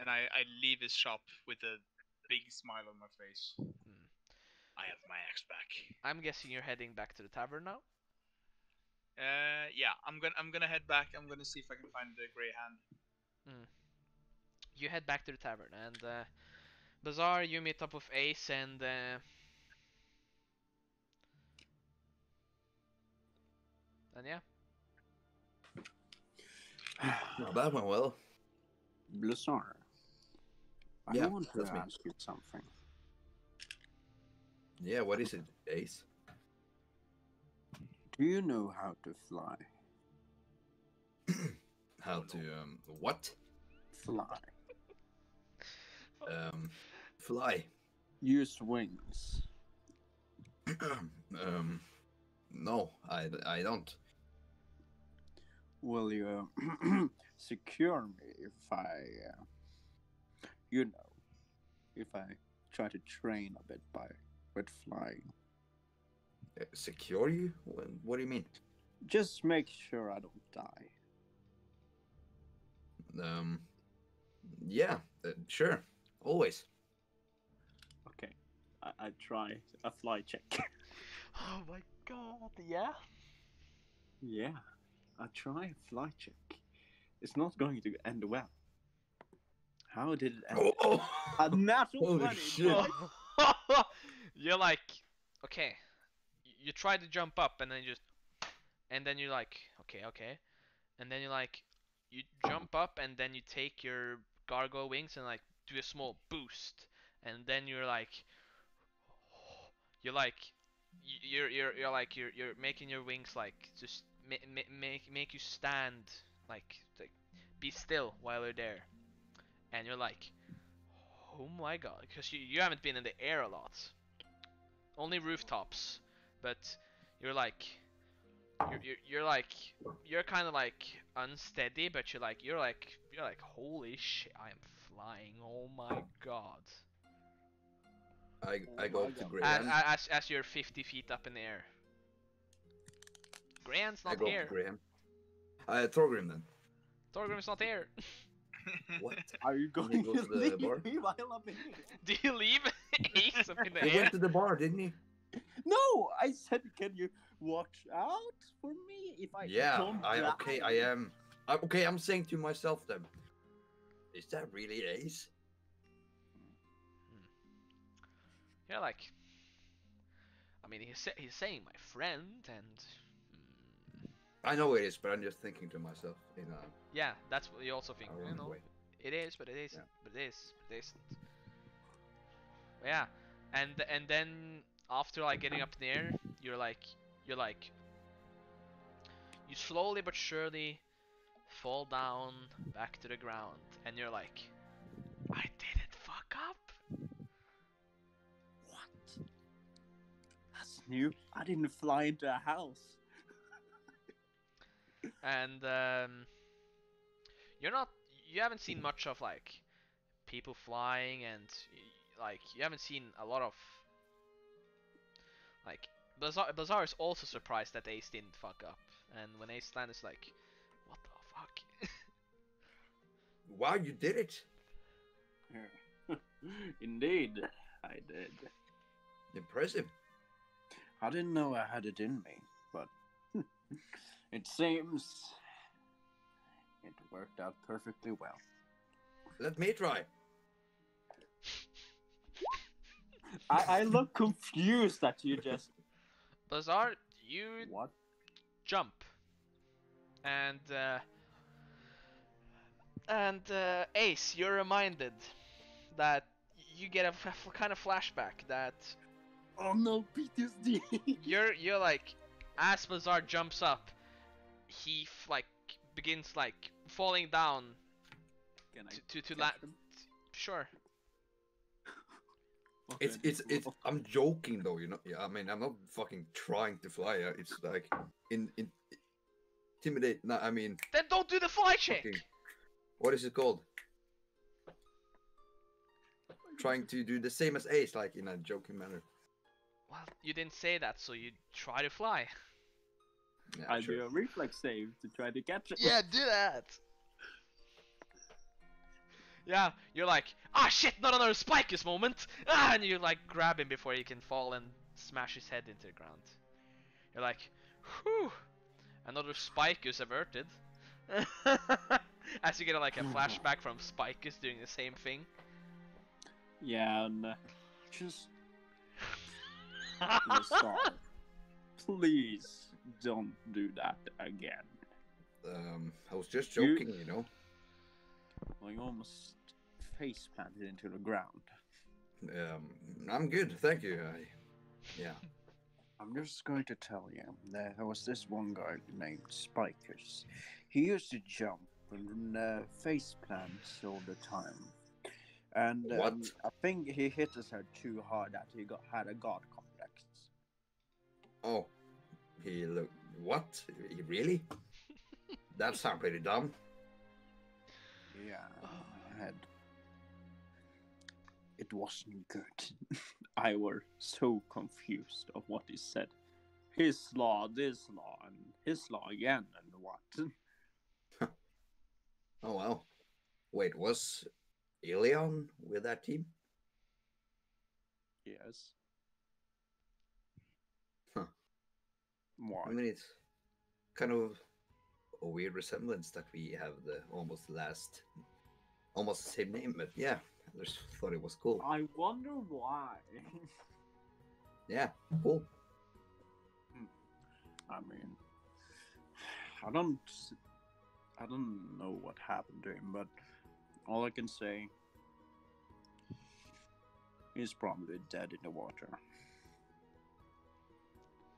And I, I leave his shop with a big smile on my face. Hmm. I have my axe back. I'm guessing you're heading back to the tavern now. Uh, yeah, I'm gonna I'm gonna head back. I'm gonna see if I can find the Grey Hand. You head back to the tavern, and uh, Bazaar, you meet up with Ace and. Uh, and yeah, [sighs] Well, that went well. Blizzard. I Yeah, want to me. ask you something. Yeah, what is it, Ace? Do you know how to fly? [clears throat] How to um what? Fly. Um, fly. Use wings. [clears throat] um, no, I I don't. Will you uh, [clears throat] secure me if I, uh, you know, if I try to train a bit by with flying? Uh, Secure you? What, what do you mean? Just make sure I don't die. Um, yeah, uh, sure, always. Okay, I, I try a fly check. [laughs] Oh my god, yeah? yeah, I try a fly check. It's not going to end well. How did it end? Oh, oh. A natural Holy 20, shit. boy. [laughs] you're like, okay. You try to jump up and then you just, and then you're like, okay, okay, and then you're like, you jump up and then you take your gargoyle wings and like do a small boost, and then you're like, [sighs] you're like, you're you're you're like you're you're making your wings like just ma- ma- make make you stand like like be still while you're there, and you're like, oh my god, because you you haven't been in the air a lot, only rooftops, but you're like. You're, you're, you're like you're kind of like unsteady but you're like you're like you're like holy shit I am flying oh my god I I go up to As- Graham. as, as, as you're 50 feet up in the air. Grant's I not go here. up to Graham. Uh, Thorgrim then. Thorgrim's not here. [laughs] What? [laughs] Are you going go to to the leave bar? me while I'm in here? Do you leave Ace up [laughs] [laughs] in the He air? went to the bar, didn't he? No, I said, can you watch out for me if I Yeah, don't I die? okay, I am. I, okay, I'm saying to myself then. Is that really Ace? Hmm. You're like. I mean, he's, he's saying my friend, and. I know it is, but I'm just thinking to myself. You know. yeah, that's what you also think. You know, way. it is, but it isn't. Yeah. But it is, but it isn't. But yeah, and and then after like getting up there, you're like you're like you slowly but surely fall down back to the ground, and you're like, I didn't fuck up. What? That's new. I didn't fly into a house. And um, you're not you haven't seen much of like people flying and like you haven't seen a lot of like Bazaar, Bazaar is also surprised that Ace didn't fuck up and when Ace landed is like what the fuck Wow, you did it! [laughs] Indeed, I did. Impressive. I didn't know I had it in me, but [laughs] it seems it worked out perfectly well. Let me try. I, I look confused that you just Bazaar you what? jump and uh, and uh, Ace you're reminded that you get a f- f- kind of flashback that Oh no, PTSD. you're you're like as Bazaar jumps up, he f- like begins like falling down Can I to to, to catch la- him? Sure. [laughs] It's Okay. it's it's. I'm joking though, you know. Yeah, I mean, I'm not fucking trying to fly. uh, It's like in in intimidate. No, I mean, Then don't do the fly check. fucking. What is it called? Trying to do the same as Ace, like in a joking manner. Well, you didn't say that, so you try to fly. [laughs] Yeah, I'll sure. do a reflex save to try to catch it. Yeah, do that. Yeah, you're like, ah shit, not another Spicus moment! Ah, and you like grab him before he can fall and smash his head into the ground. You're like, whew, another Spicus averted. [laughs] As you get like a flashback from Spicus doing the same thing. Yeah, and uh, Just Lazar, [laughs] please don't do that again. Um, I was just joking, you know. Well, you almost face planted into the ground. Um, I'm good, thank you. I Yeah. [laughs] I'm just going to tell you, there was this one guy named Spikers. He used to jump and uh, face plants all the time. And um? I think he hit his head too hard that he got had a god complex. Oh, he look. What? He really? [laughs] That sounds pretty dumb. Yeah, oh. I had. It wasn't good. [laughs] I were so confused of what he said. His law, this law, and his law again, and what? [laughs] Oh well. Wait, was Ilion with that team? yes. Why? I mean, it's kind of a weird resemblance that we have the almost last, almost the same name, but yeah, I just thought it was cool. I wonder why. Yeah, cool. Hmm. I mean, I don't, I don't know what happened to him, but all I can say, he's probably dead in the water.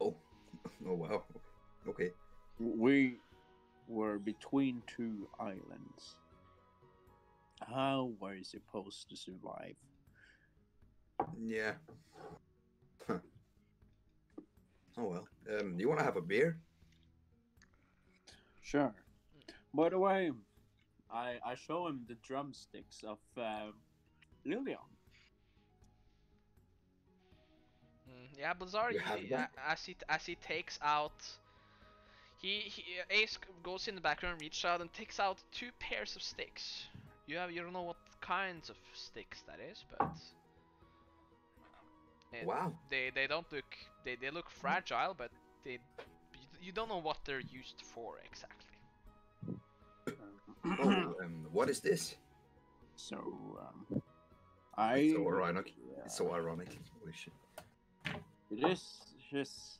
Oh, oh wow. Okay. We were between two islands. How were you supposed to survive? Yeah. Huh. Oh well. Um, you want to have a beer? Sure. By the way, I I show him the drumsticks of uh, Lilian. Yeah, Blizzard. You have he- as he as he takes out, he, he Ace goes in the background, reaches out and takes out two pairs of sticks. You have you don't know what kinds of sticks that is, but and Wow. they they don't look they they look fragile, but they you- you don't know what they're used for exactly. Oh, um, what is this? So um, I. It's so ironic. Yeah. It's so ironic. Holy shit. It is his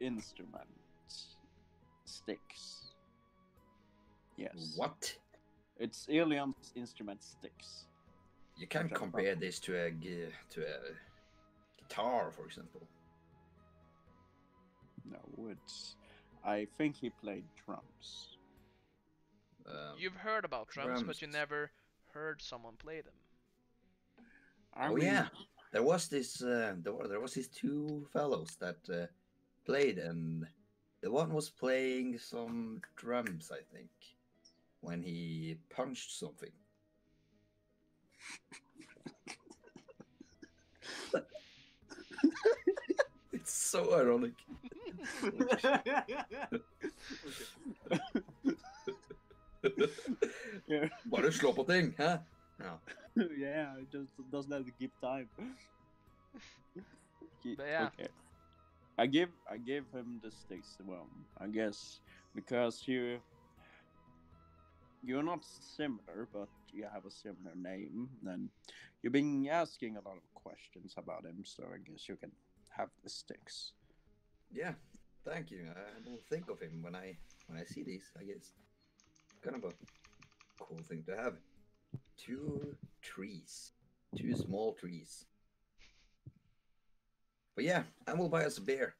instrument sticks. Yes. What? It's Alien's instrument sticks. You can't Jump compare this to a to a guitar, for example. No, it's. I think he played drums. Um, You've heard about drums, but you never heard someone play them. I oh mean, yeah, there was this. Uh, there, were, there was these two fellows that uh, played, and the one was playing some drums, I think, when he punched something. [laughs] it's so ironic. yeah, [laughs] [laughs] Bare slå på ting, hæ? Ja. [laughs] yeah, it just doesn't have to give time. He- [laughs] But yeah. okay. I give I give him the sticks. Well, I guess because you you're not similar, but you have a similar name, and you've been asking a lot of questions about him, so I guess you can have the sticks. Yeah, thank you. I will think of him when I when I see these. I guess kind of a cool thing to have. Two trees, two small trees. But yeah, I will buy us a beer.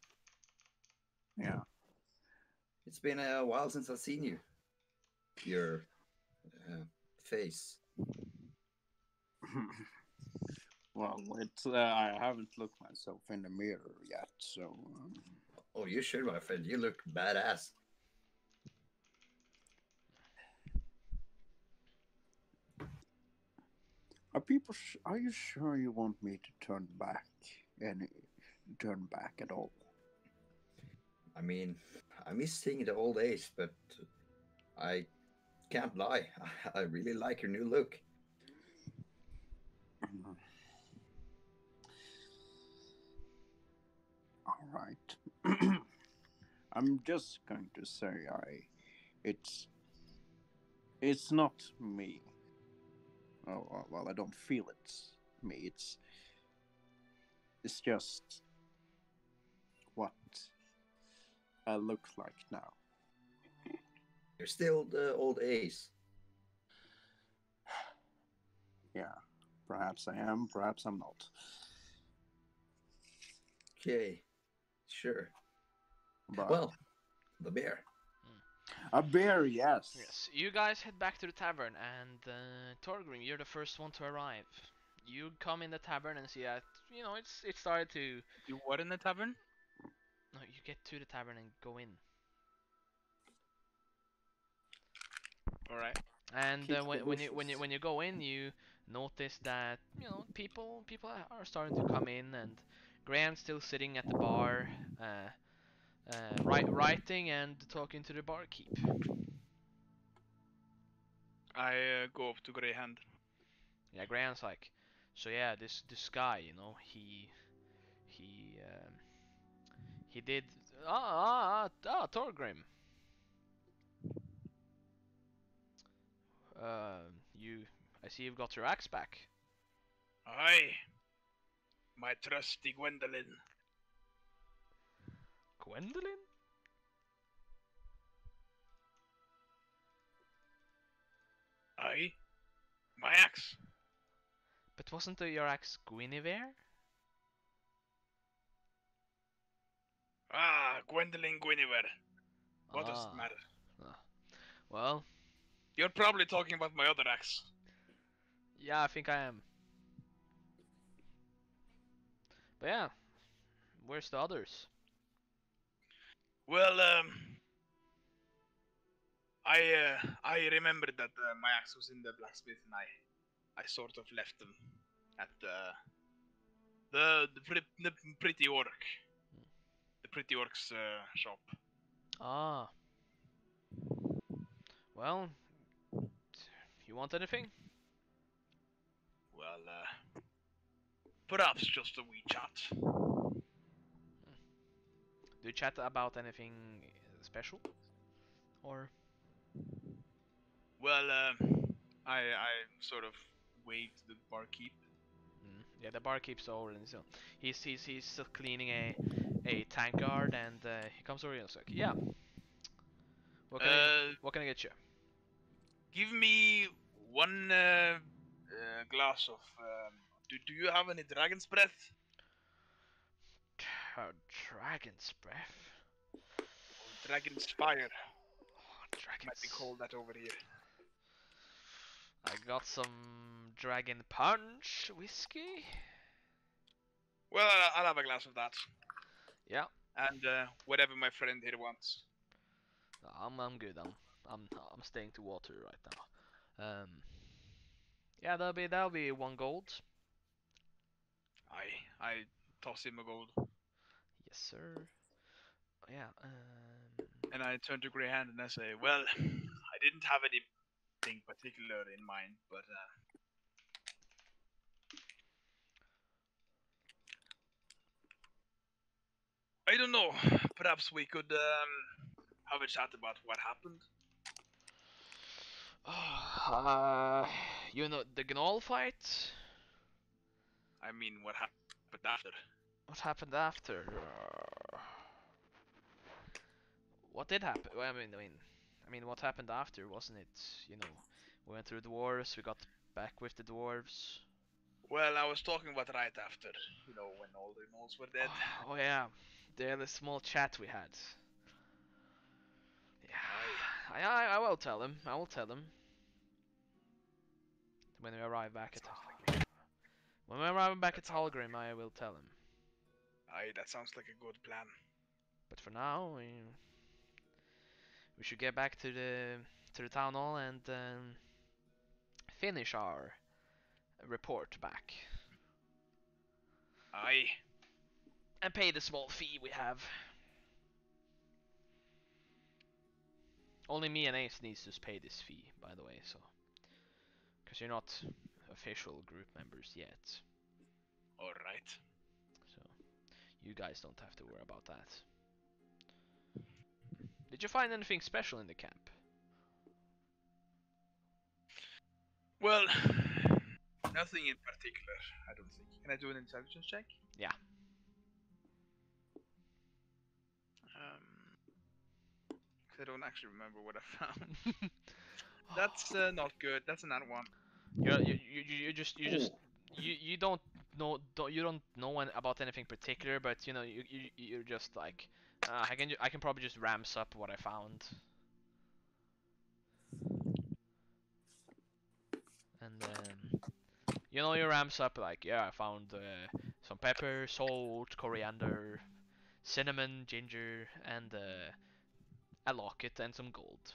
Yeah. It's been a while since I've seen you. Your uh, face. [laughs] well, it's uh, I haven't looked myself in the mirror yet, so. Um, Oh, you should, my friend. You look badass. People? Are you sure you want me to turn back and turn back at all? I mean, I miss seeing the old days, but I can't lie. [laughs] I really like your new look. Mm-hmm. All right. [clears throat] I'm just going to say I it's it's not me. Oh well, I don't feel it. me. It's it's just what I look like now. You're still the old ace. Yeah, perhaps I am, perhaps I'm not. Okay, sure. But Well, the bear. A bear, yes. Yes, you guys head back to the tavern, and uh, Torgrim, you're the first one to arrive. You come in the tavern and see that you know it's it started to. You what in the tavern? No, you get to the tavern and go in, All right. and Keep uh, when when you when you when you go in, you notice that you know people people are starting to come in, and Graham's still sitting at the bar, uh, uh, write, writing and talking to the barkeep. I uh, go up to Greyhand. Yeah, Graham's like, so yeah, this this guy, you know, he he um, he did ah ah ah, ah Torgrim. Uh, you, I see you've got your axe back. Aye. My trusty Gwendolyn. Gwendolyn? I? My axe. But wasn't your axe Guinevere? Ah, Gwendolyn Guinevere. What does Ah, it matter? Well, You're probably talking about my other axe. yeah, I think I am. But yeah, where's the others? Well, um, I uh, I remembered that uh, my axe was in the blacksmith, and I I sort of left them at the the the, the pretty orc, the pretty orc's uh, shop. Ah. Well, you want anything? Well, uh, perhaps just a wee chat. Do you chat about anything special? Or Well, uh, I I sort of waved the barkeep. mm, yeah, the barkeep's over and so he's he's he's cleaning a a tankard and uh, he comes over and he's like, yeah. What can I, Uh, what can I get you? give me one uh, uh, glass of. Um, do do you have any dragon's breath? Uh, dragon's breath. Dragon's fire. Oh, dragon's. Might be called that over here. I got some dragon punch whiskey. Well, I'll, I'll have a glass of that. Yeah. And uh, whatever my friend here wants. I'm I'm good. I'm I'm I'm staying to water right now. Um. Yeah, that'll be that'll be one gold. I I toss him a gold, Yes, sir. Yeah. Um. and I turn to Greyhand and I say, "Well, [sighs] I didn't have anything particular in mind, but uh, I don't know. Perhaps we could um, have a chat about what happened. [sighs] Uh, you know the Gnoll fight. I mean, what happened after? What happened after? Uh, what did happen? Well, I mean, I mean, I mean, what happened after? Wasn't it? You know, we went through the dwarves. We got back with the dwarves. Well, I was talking about right after. You know, when all the gnolls were dead. Oh yeah, the the small chat we had. Yeah, I, I I will tell him. I will tell him. When we arrive back at when we arrive back at Hallgrim, I will tell him. Aye, that sounds like a good plan. But for now, we we should get back to the to the town hall and um, finish our report back Aye. and pay the small fee we have. Only me and Ace needs to pay this fee, by the way, so because you're not official group members yet, All right. so you guys don't have to worry about that. Did you find anything special in the camp? Well, [sighs] nothing in particular, I don't think. Can I do an intelligence check? Yeah. Um, 'cause I don't actually remember what I found. [laughs] That's uh, not good. That's another one. You're, you you you you just you just you you don't know don't you don't know about anything particular, but you know you, you you're just like uh, I can I can probably just ramps up what I found. And then you know your ramps up like yeah I found uh, some pepper, salt, coriander, cinnamon, ginger, and uh, a locket and some gold.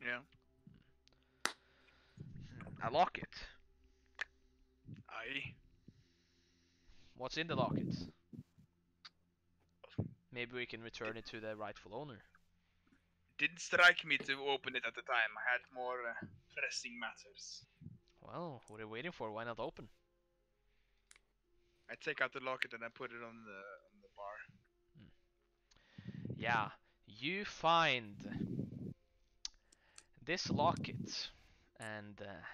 Yeah. A locket. Aye. What's in the locket? Maybe we can return it to the rightful owner. Didn't strike me to open it at the time. I had more uh, pressing matters. Well, what are you waiting for? Why not open? I take out the locket and I put it on the on the bar. Yeah, you find this locket, and uh,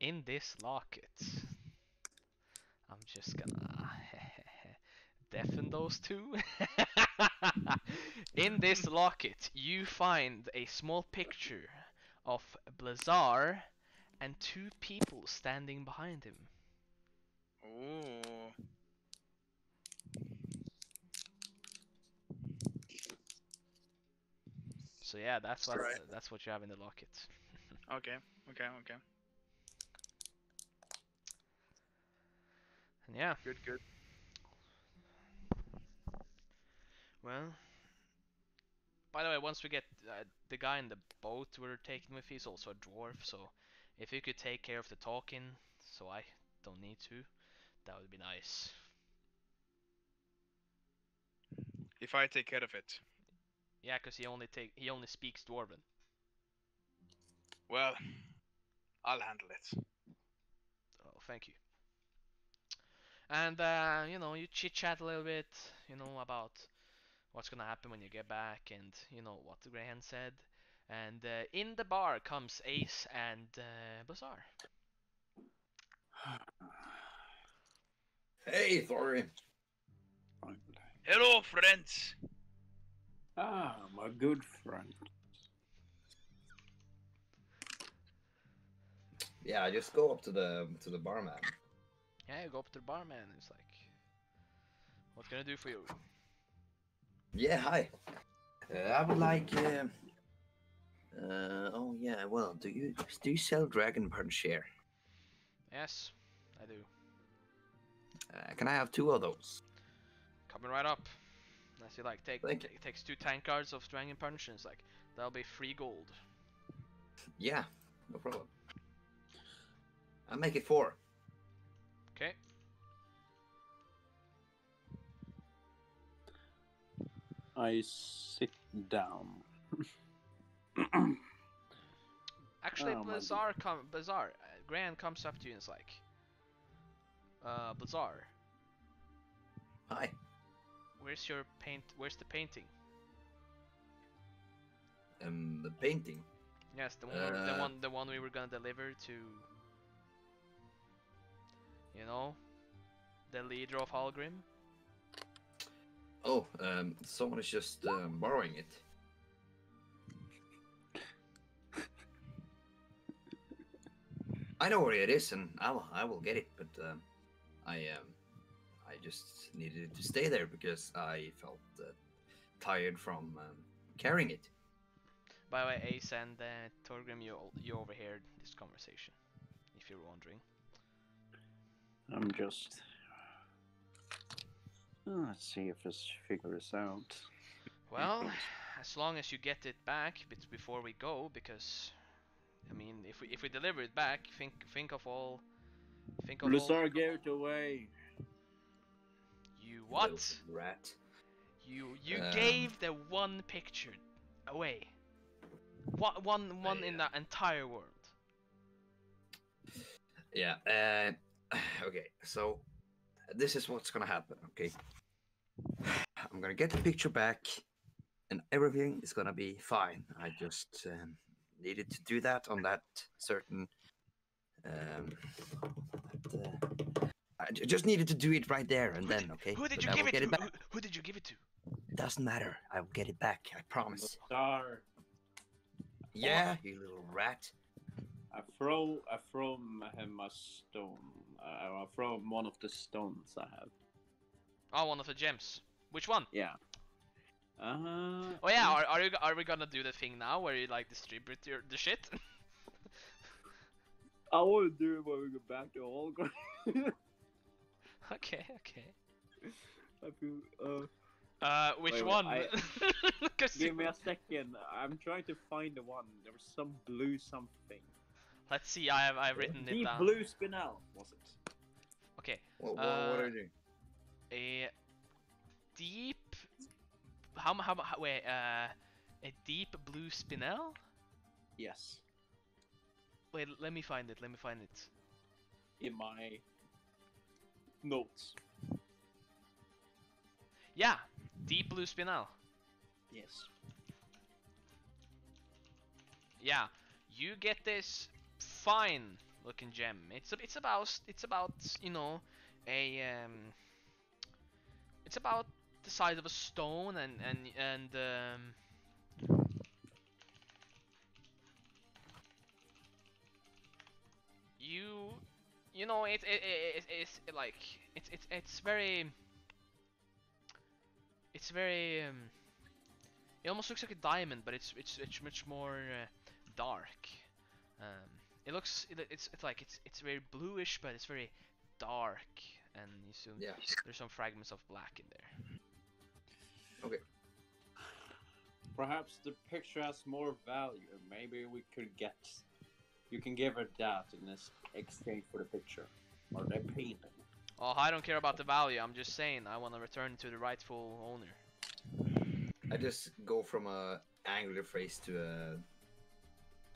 in this locket, I'm just gonna [laughs] deafen those two. [laughs] in this locket, you find a small picture of Blazar and two people standing behind him. Oh. So yeah, that's what Right. that's what you have in the locket. [laughs] Okay. Okay. Okay. And yeah, Good. Good. well. By the way, once we get uh, the guy in the boat we're taking with, he's also a dwarf. So if you could take care of the talking, so I don't need to, that would be nice. If I take care of it, Yeah, 'cause he only take he only speaks dwarven. well, I'll handle it. Oh, thank you. And uh, you know, you chit chat a little bit, you know, about what's gonna happen when you get back, and you know what the Graham said. And uh, in the bar comes Ace and uh, Bazaar. [sighs] Hey, Thori. Hello, friends. Ah, my good friend. Yeah, just go up to the to the barman. Yeah, you go up to the barman. It's like, what can I do for you? Yeah, hi. Uh, I would like. Uh, uh, oh yeah, well, do you do you sell dragon punch here? Yes, I do. Uh, can I have two of those? Coming right up. As you like, take ta- takes two tank cards of Dragon Punch, and it's like that'll be free gold. Yeah, no problem. I'll make it four. Okay. I sit down. [clears throat] Actually, Oh, my Blazar come Uh, Gran comes up to you and is like, uh, Blazar, Hi. where's your paint? Where's the painting? Um, the painting. Yes, the one, we were- the Uh. one, the one we were gonna deliver to. You know, the leader of Hallgrim. Oh, um, someone is just um, borrowing it. I know where it is, and I will, I will get it. But um, I, um, I just needed to stay there because I felt uh, tired from um, carrying it. By the way, Ace and uh, Torgrim, you you overheard this conversation, if you're wondering. I'm just. Oh, let's see if this figures out. Well, [clears throat] as long as you get it back bit before we go, because I mean, if we if we deliver it back, think think of all, think of all. Blizzard gave it away. You little what? rat? You you Um, gave the one picture away. One one one in Yeah. In the entire world. Yeah. Uh, [sighs] okay. So this is what's gonna happen. Okay. I'm gonna get the picture back, and everything is gonna be fine. I just um, needed to do that on that certain. Um, that, uh, I j- just needed to do it right there and Who then. did- Okay. Who did you give it get to? it back. Who, who did you give it to? It Doesn't matter. I will get it back. I promise. Star. Yeah, you little rat. I throw I throw him a stone. I throw one of the stones I have. Oh, one of the gems. Which one? Yeah. Uh, Oh yeah, are, are you are we gonna do the thing now where you like distribute your the shit? [laughs] I want to do it when we go back to Holgren. [laughs] okay, okay. I feel. Uh, Uh, which wait, one? I- [laughs] give me a second. I'm trying to find the one. There was some blue something. Let's see. I have I've written it Deep down. blue spinel was it? Okay, What, what, what are Uh, you doing? a deep. How how, how wait uh a deep blue spinel? Yes. Wait, let me find it. Let me find it. In my notes. Yeah, deep blue spinel. Yes. Yeah, you get this fine looking gem. It's it's about it's about you know a um it's about the size of a stone and and and um you you know it it, it, it it's like it's it's it's very it's very um it almost looks like a diamond but it's it's it's much more uh, dark. Um, it looks it, it's it's like it's it's very bluish, but it's very dark, and you see Yeah. there's some fragments of black in there. Okay. Perhaps the picture has more value. Maybe we could get. You can give her that in this exchange for the picture or the painting. Oh, I don't care about the value. I'm just saying I want to return it to the rightful owner. I just go from a angry face to a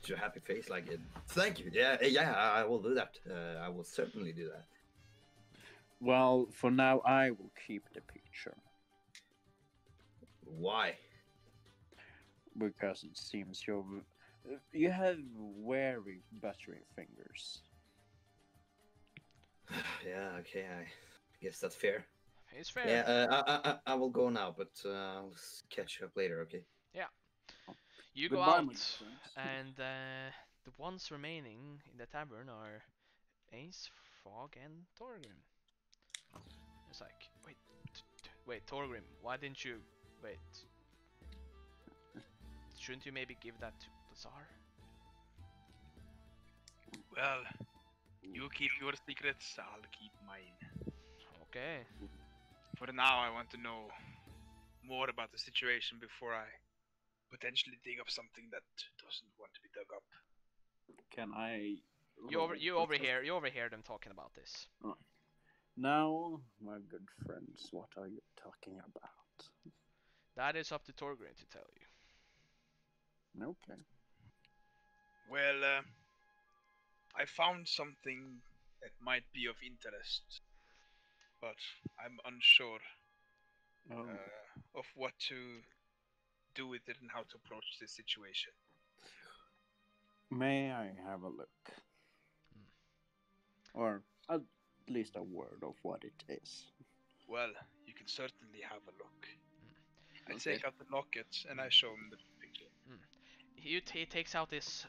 to a happy face, like it. Thank you. Yeah, yeah, I I will do that. Uh, I will certainly do that. Well, for now, I will keep the picture Why? because it seems you're you have very buttery fingers. [sighs] yeah, okay, I guess that's fair. It's fair. Yeah, uh, I, I I- I will go now, but uh, I'll catch you up later. Okay. You go out, my good friends. [laughs] and uh, the ones remaining in the tavern are Ace, Fog, and Torgrim. It's like, wait, t- t- wait, Torgrim, why didn't you wait? Shouldn't you maybe give that to the Bazaar? Well, you keep your secrets, I'll keep mine. Okay. For now, I want to know more about the situation before I potentially dig up something that doesn't want to be dug up. Can I? You over you for overhear you overhear them talking about this. Now, my good friends, what are you talking about? That is up to Torgrim to tell you. Okay. Well, uh, I found something that might be of interest, but I'm unsure Oh, uh, of what to do with it and how to approach this situation. May I have a look? Hmm. Or at least a word of what it is. Well, you can certainly have a look. Hmm. I Okay. take out the locket and I hmm. show him the picture. He, t- he takes out this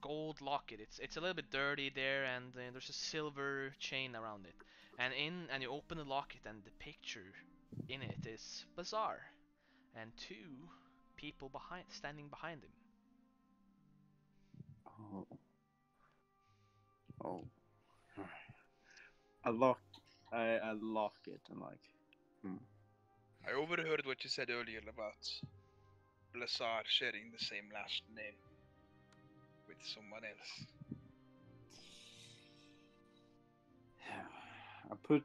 gold locket. It's it's a little bit dirty there, and uh, there's a silver chain around it. And in and you open the locket, and the picture in it is bizarre. and two people behind standing behind him. Oh. Oh. I lock. I, I lock it and like. I overheard what you said earlier about Blazar sharing the same last name with someone else. I put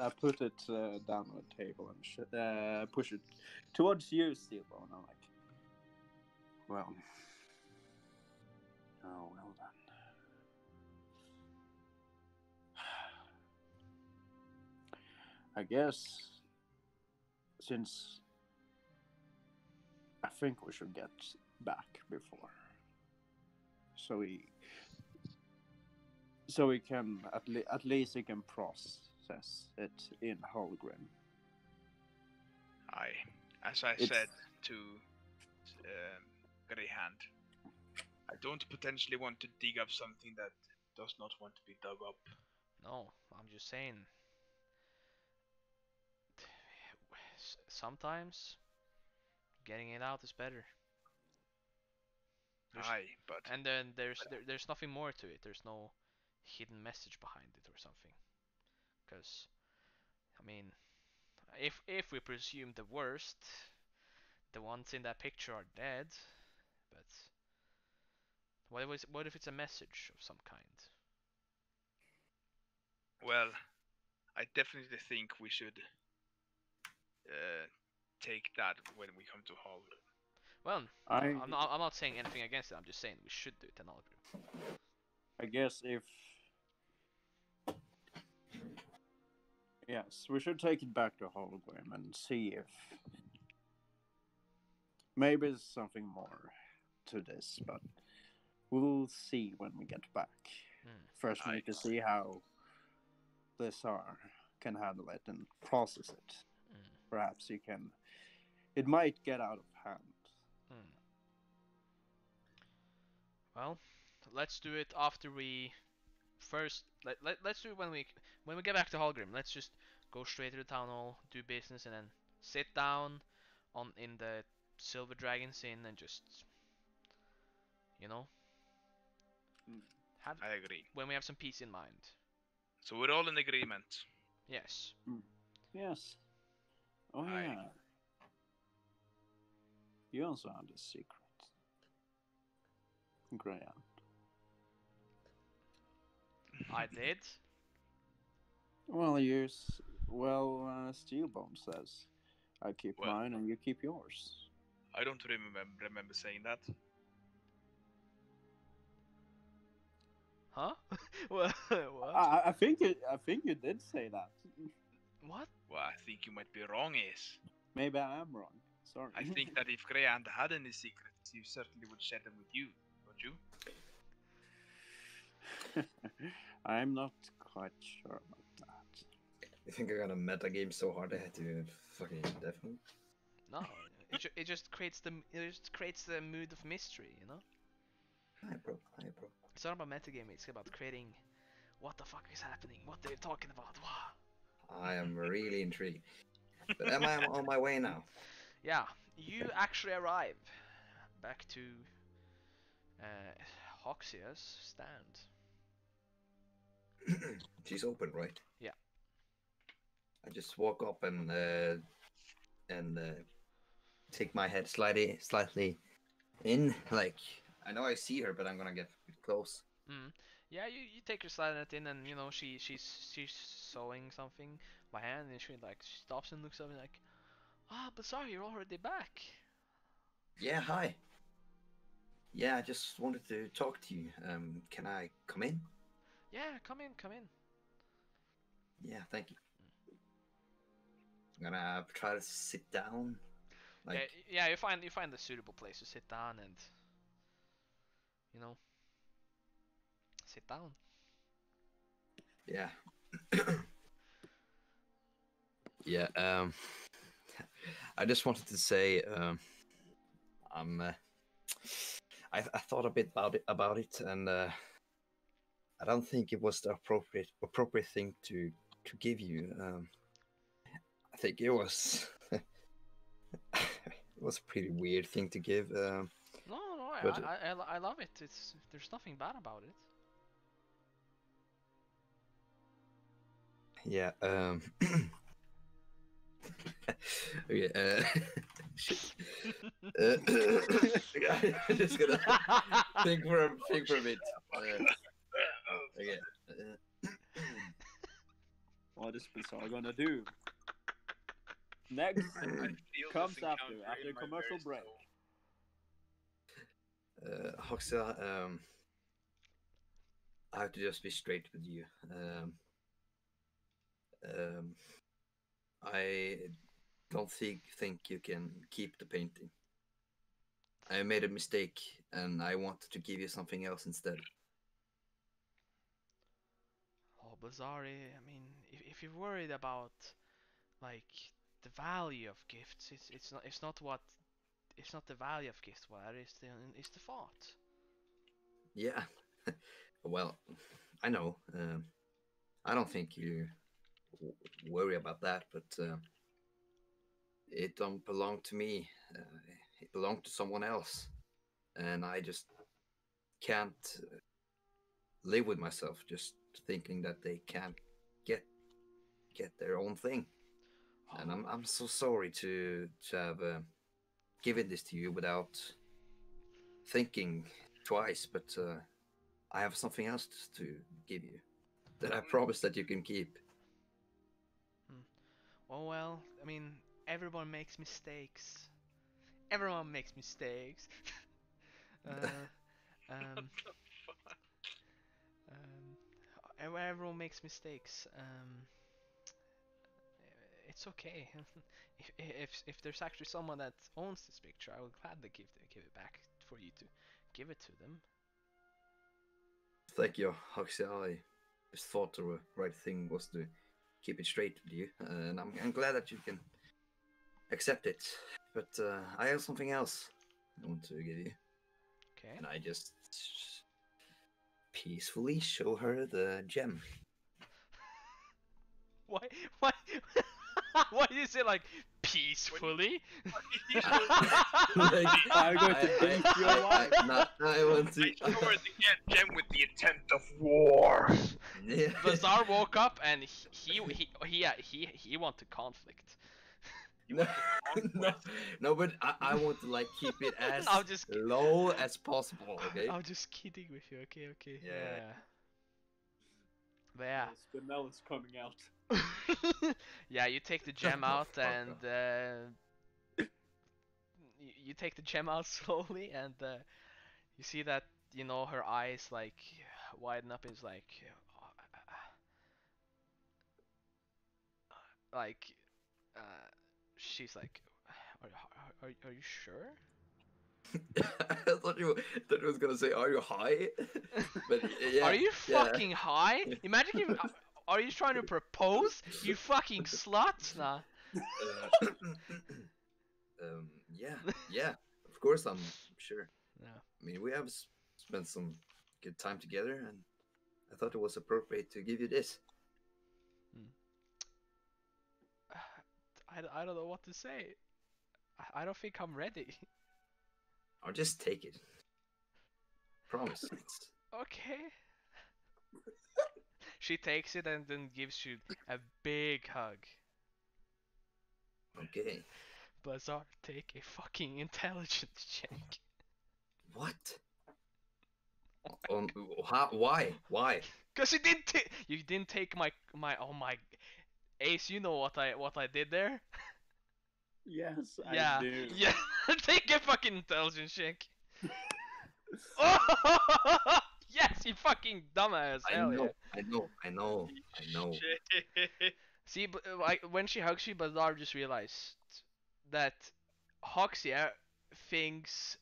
I put it uh, down on the table and sh- uh, push it towards you, Steelbone. I'm like, well, oh well then. [sighs] I guess since I think we should get back before, so we so we can at, le- at least we can process it in Holgren. I, as I It's- said to um, Greyhand, I don't potentially want to dig up something that does not want to be dug up. No, I'm just saying. Sometimes getting it out is better. There's- Aye, but And then there's there, there's nothing more to it. There's no hidden message behind it or something. Because, I mean, if if we presume the worst, the ones in that picture are dead. But what if it's, what if it's a message of some kind? well, I definitely think we should uh, take that when we come to Hall. Well, I I'm not I'm not saying anything against it. I'm just saying we should do it in Algrim. I guess if yes, we should take it back to hologram and see if maybe there's something more to this, but we'll see when we get back. Hmm. First, we need to see how the Bazaar can handle it and process it. Mm. Perhaps you can. It might get out of hand. Hmm. Well, let's do it after we first. Let, let let's do it when we when we get back to Hallgrim. Let's just go straight to the town hall, do business, and then sit down on in the Silver Dragon's Inn and just you know Mm. Have I agree. when we have some peace in mind. So we're all in agreement. Yes. Yes. Oh Aye. yeah. You also had a secret. Graham. I did. [laughs] Well, you. Well, uh, Steelbone says, "I keep Well- mine and you keep yours." I don't remember remember saying that. Huh? [laughs] what? what? I, I think you. I think you did say that. what? Well, I think you might be wrong, Ace. Maybe I am wrong. Sorry. I think that if Greyhound had any secrets, you certainly would share them with you, don't you? [laughs] I'm not quite sure about that. You think I got a meta game so hard I had to fucking definitely? No. It, ju- it just creates the it just creates the mood of mystery, you know. Hi, bro. Hi, bro. It's not about metagaming, it's about creating what the fuck is happening, what they're talking about. Wow. I am really intrigued. But am I on my way now? [laughs] Yeah, you actually arrive back to uh, Hoxia's stand. [clears throat] She's open, right? Yeah. I just walk up and uh, and uh, take my head slightly slightly in. Like I know I see her, but I'm gonna get close. Mm. Yeah, you, you take your slide in, and you know she she's she's sewing something by hand, and she like she stops and looks up and like, ah, but sorry, you're already back. Yeah, hi. Yeah, I just wanted to talk to you. Um, can I come in? Yeah, come in, come in. Yeah, thank you. I'm gonna try to sit down. Like, yeah, yeah, you find you find a suitable place to sit down and you know sit down. yeah. [coughs] yeah, um [laughs] I just wanted to say um I'm uh, I, I thought a bit about it about it and uh I don't think it was the appropriate appropriate thing to to give you. Um I think it was [laughs] it was a pretty weird thing to give. Um No, no, I, But- I, I, I love it. It's there's nothing bad about it. Yeah. Um. [coughs] okay. Uh, shit. [laughs] Uh, I'm [coughs] just gonna think for a think for a bit. Uh, okay. Uh, [coughs] What is Bazaar gonna do? Next I comes after, after in commercial break. soul. Uh, um, I have to just be straight with you. Um, um, I don't think think you can keep the painting. I made a mistake, and I wanted to give you something else instead. Oh, Bazzari, I mean, if, if you're worried about like the value of gifts, it's it's not it's not what it's not the value of gifts. What it is the it's the thought. yeah. [laughs] well, I know. Um, I don't think you w- worry about that, but uh, it don't belong to me. Uh, it belonged to someone else, and I just can't uh, live with myself just thinking that they can't get get their own thing. And I'm I'm so sorry to to have uh, given this to you without thinking twice, but uh, I have something else to give you that I promise that you can keep. Oh well, I mean, everyone makes mistakes. Everyone makes mistakes. [laughs] uh, [laughs] um, um, everyone makes mistakes. Um, it's okay. [laughs] if, if if there's actually someone that owns this picture, I will gladly give the, give it back for you to give it to them. Thank you, Huxley. I just thought the right thing was to keep it straight with you, and I'm, I'm glad that you can accept it. But uh, I have something else I want to give you, Okay. and I just peacefully show her the gem. [laughs] Why why [laughs] why do you say like peacefully? Like, I'm going to [laughs] I- beat I- your I- wife. I- not- I want to. I show her the get gem with the intent of war. Yeah. Bazaar woke up and he he [laughs] he he he, he wanted conflict. no, no, no, but I, I want to like keep it as I'm just low as possible. Okay. I'm just kidding with you. Okay, okay. Yeah. But yeah. The smell is coming out. [laughs] yeah, you take the gem [laughs] out and uh, you, you take the gem out [laughs] slowly and uh, you see that you know her eyes like widen up is like like uh, she's like are, are, are, are you sure [laughs] I thought you thought you was gonna say, "Are you high?" [laughs] but yeah. are you yeah. fucking high [laughs] imagine if are you trying to propose you fucking sluts nah Uh, [coughs] um, yeah, yeah. Of course, I'm sure. Yeah. I mean, we have spent some good time together, and I thought it was appropriate to give you this. [sighs] I I don't know what to say. I, I don't think I'm ready. I'll just take it. Promise. [laughs] Okay. [laughs] she takes it and then gives you a big hug. okay. Bazaar, take a fucking intelligence [laughs] check. What? On how, why? Why? Cause you didn't ta- you didn't take my my oh my Ace, you know what I what I did there? Yes, yeah. I do. [laughs] Yeah. [laughs] take a fucking intelligence check. [laughs] oh! yes, you fucking dumbass. I Hell know, yeah. I know, I know, I know. See, but uh, like when she hugs you, Bazaar just realized that Hoxia thinks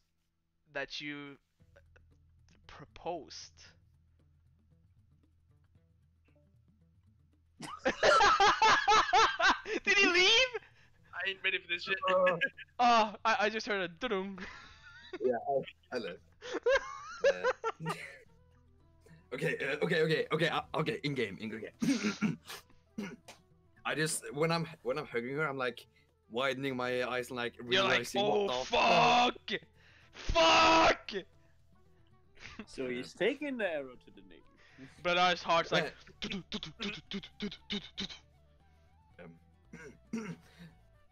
that you proposed. Did he leave? I ain't ready for this shit. Uh, Oh, [laughs] I, I just heard a dudung. I love. Uh, [laughs] okay, uh, okay, okay, okay, uh, okay. In game, in game. [coughs] I just when I'm when I'm hugging her, I'm like widening my eyes and like realizing You're like, oh what the fuck, fuck. So he's taking the arrow to the knee. But his heart's like, [clears throat] Um, [clears throat]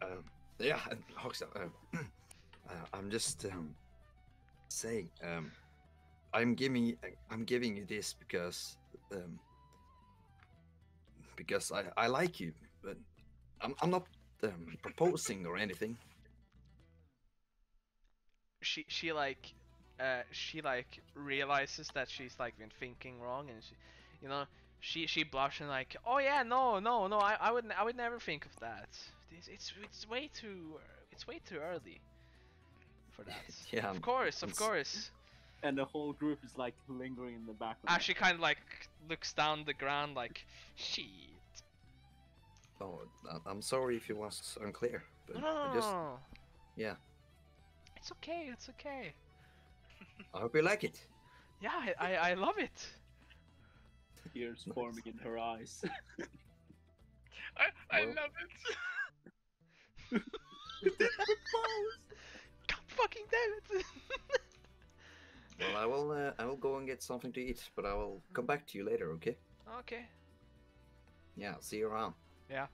um, yeah, and Hoxia, um, [clears throat] uh, I'm just um, saying, um, I'm giving, I'm giving you this because, um, because I, I like you, but I'm, I'm not um, proposing or anything. she she like uh she like realizes that she's like been thinking wrong and she you know she she blushes like oh yeah no no no I, I would I would never think of that it's it's, it's way too it's way too early for that [laughs] Yeah, of course of course And the whole group is like lingering in the background. Actually, kind of like looks down the ground like shit Oh, I- I'm sorry if it was unclear, but no no no, I just, no, no. yeah. it's okay it's okay I hope you like it. Yeah, I, I, I love it. Tears Nice. forming in her eyes. [laughs] I, I Well- love it. [laughs] God fucking damn it. [laughs] Well, I will. Uh, I will go and get something to eat, but I will come back to you later. Okay? okay. Yeah. I'll see you around. Yeah,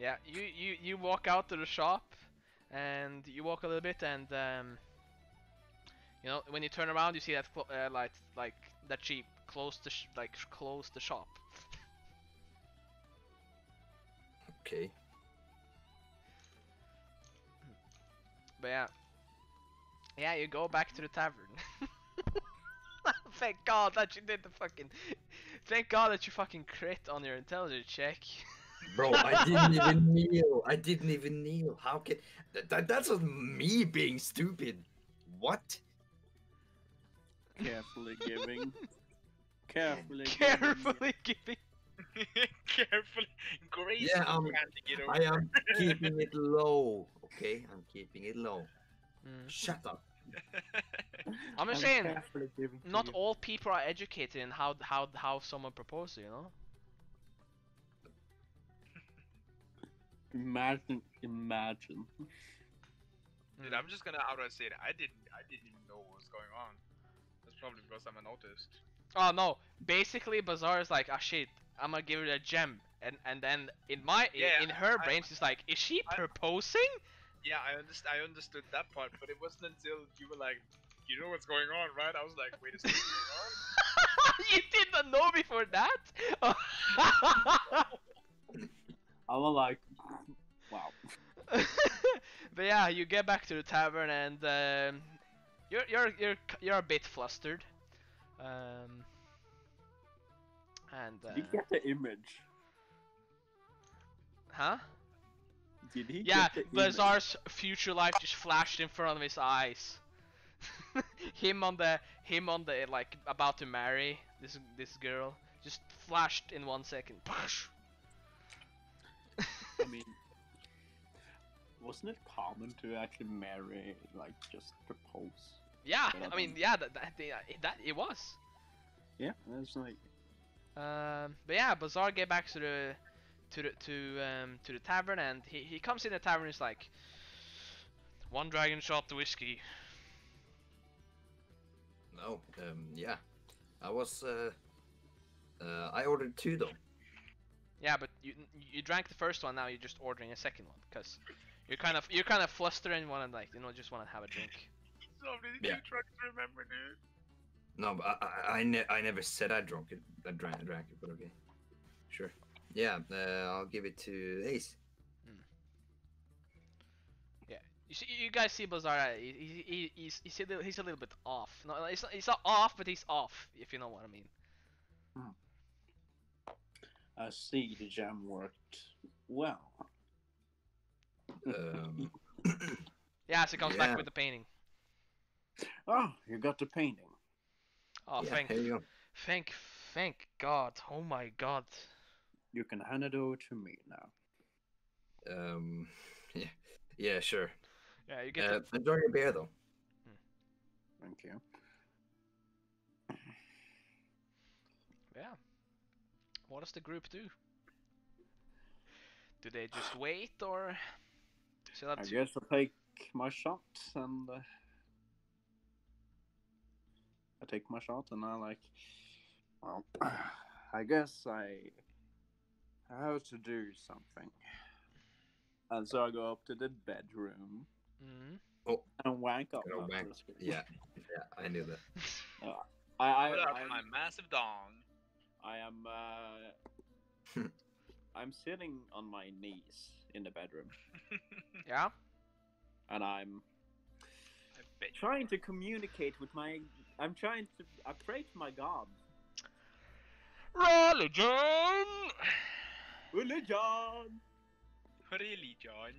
Yeah. you, you, you walk out to the shop, and you walk a little bit, and um, you know when you turn around, you see that clo- uh, like like that she closed the sh- like closed the shop. [laughs] Okay. But yeah, yeah, you go back to the tavern. [laughs] Thank God that you did the fucking. Thank God that you fucking crit on your intelligence check. Bro, I [laughs] didn't even kneel. I didn't even kneel. How can that? that that's just me being stupid. What? Carefully giving. [laughs] Carefully giving. Carefully giving. Carefully, gracefully Yeah, um, handing it over. I am keeping it low. Okay, I'm keeping it low. Mm. Shut up. [laughs] I'm just saying, carefully giving to not you. all people are educated in how how how someone proposes. You know. Imagine, imagine. Dude, I'm just gonna outright say that I didn't, I didn't even know what was going on. That's probably because I'm an autist. Oh no! Basically, Bazaar is like, ah shit, I'm gonna give her a gem, and and then in my Yeah, in her I- brain she's like, is she I- proposing? Yeah, I underst- I understood that part, but it wasn't until you were like, you know what's going on, right? I was like, wait a second, what's [laughs] you did not know before that? [laughs] I was like, wow. [laughs] but yeah, you get back to the tavern and um, you're you're you're you're a bit flustered. Um, and uh, Did he get the image? huh? Did he Yeah, get the image? Bazaar's future life just flashed in front of his eyes. [laughs] him on the him on the like about to marry this this girl just flashed in one second. I [laughs] mean, wasn't it common to actually marry, like, just propose? yeah, I mean yeah that that, that it was. Yeah, it's like, Um, but yeah, Bazaar get back to the to the to um to the tavern and he, he comes in the tavern. He's like, one dragon shot the whiskey. No. Um. Yeah. I was. Uh. Uh. I ordered two though. Yeah, but you you drank the first one. Now you're just ordering a second one because you're kind of you're kind of flustered and want to like you know just want to have a drink. So many Yeah. yeah. trying remember, dude. No, but I. I. I, ne- I never said I drank it. I drank. Drank it, but okay. Sure. Yeah. Uh. I'll give it to Ace. You see, you guys see Bazaar. uh, He, he, he, he's he's a little, he's a little bit off. No, he's not, he's not off, but he's off. If you know what I mean. I see the jam worked well. Um. [coughs] Yeah, so he comes Yeah. back with the painting. Oh, you got the painting. Oh, yeah. thank, you go. thank, thank God. Oh my God. You can hand it over to me now. Um. [laughs] Yeah. Yeah. Sure. Yeah, you get Uh, the enjoy your beer though. Thank you. Yeah. What does the group do? Do they just wait or? Is it I guess I'll take my shot and uh, I take my shot and I like, well, [clears throat] I guess I have to do something. And so I go up to the bedroom Mhm. and wank up. My wank. first. Yeah. Yeah. I knew that. [laughs] I, I, Put up I'm- my massive dong. I am. Uh, [laughs] I'm sitting on my knees in the bedroom, [laughs] Yeah. and I'm I bet you trying to communicate with my. I'm trying to. I pray to my God. Religion. Religion. Really, John?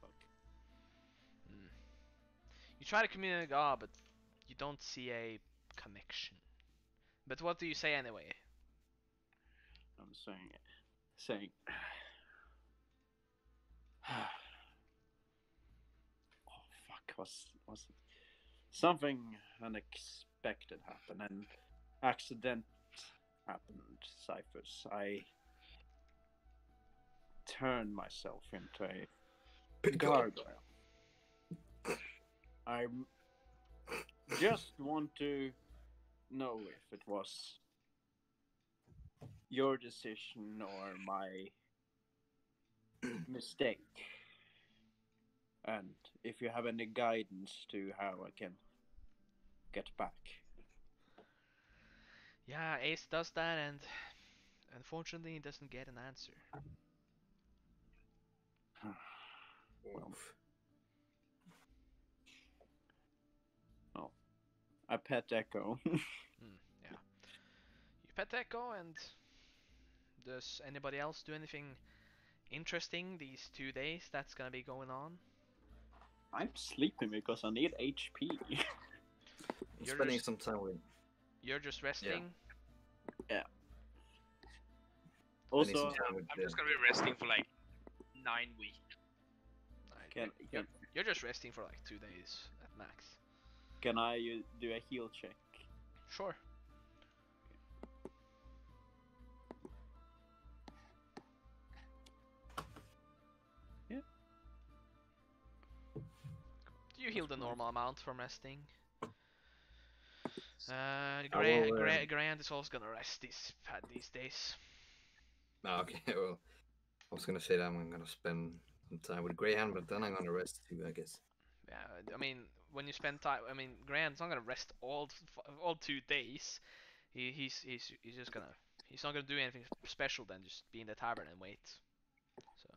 Fuck. Hmm. You try to communicate with God, but you don't see a connection. But what do you say anyway? I'm saying, it. saying. [sighs] oh fuck! What's what's something unexpected happened, and accident happened. Cyphers, I turned myself into a gargoyle. I just want to know if it was your decision or my mistake. And if you have any guidance to how I can get back. Yeah, Ace does that, and unfortunately, he doesn't get an answer. Oof. Oh. I pet Echo. [laughs] Hmm, yeah. You pet Echo, and does anybody else do anything interesting these two days that's gonna be going on? I'm sleeping because I need HP. [laughs] I'm You're spending just- some time with You're just resting. Yeah. also, some time I'm just gonna be resting for like nine weeks. Like, can, you're, can, you're just resting for like two days at max. can I uh, do a heal check? Sure. Yeah. Do you heal the normal amount from resting. Uh, I Gra- will, Gra- um, Grand is also gonna rest these uh, these days. No, okay, [laughs] well, I was gonna say that I'm gonna spend some time with Greyhound, but then I'm gonna rest too, I guess. Yeah, I mean, when you spend time, I mean, Grant's not gonna rest all all two days. He, he's he's he's just gonna he's not gonna do anything special than just be in the tavern and wait. So,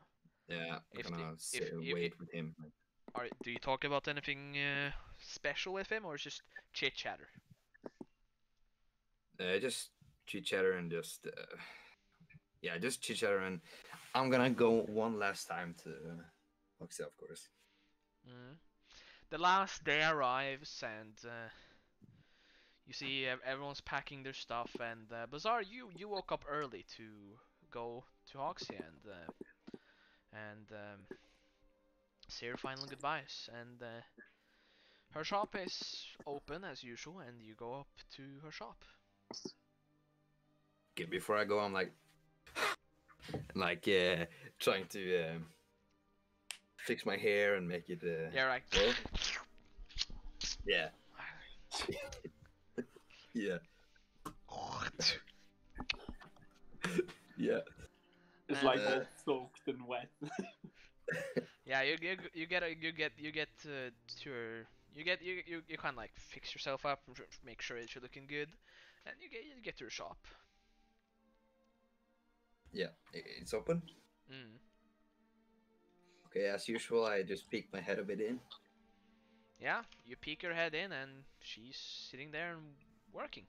Yeah, I'm If gonna if- and if- wait with him. are do you talk about anything uh, special with him, or is just chit chatter? Uh, just chit chatter and just uh, yeah, just chit chatter and I'm gonna go one last time to Foxy, of course. Mm. The last day arrives, and uh, you see everyone's packing their stuff. And uh, Bazaar, you you woke up early to go to Hoxia and uh, and um, say your final goodbyes. And uh, her shop is open as usual, and you go up to her shop. Okay, before I go, I'm like, like uh, trying to um, fix my hair and make it. Uh, Yeah, right. Well- yeah, [laughs] yeah, [laughs] yeah. It's like uh, all soaked and wet. [laughs] Yeah, you you you get you get you get uh, to your you get you you, you kind of like fix yourself up, and make sure that you're looking good, and you get you get to your shop. yeah. It's open. Mm. Okay, as usual, I just peek my head a bit in. Yeah, you peek your head in, and she's sitting there and working.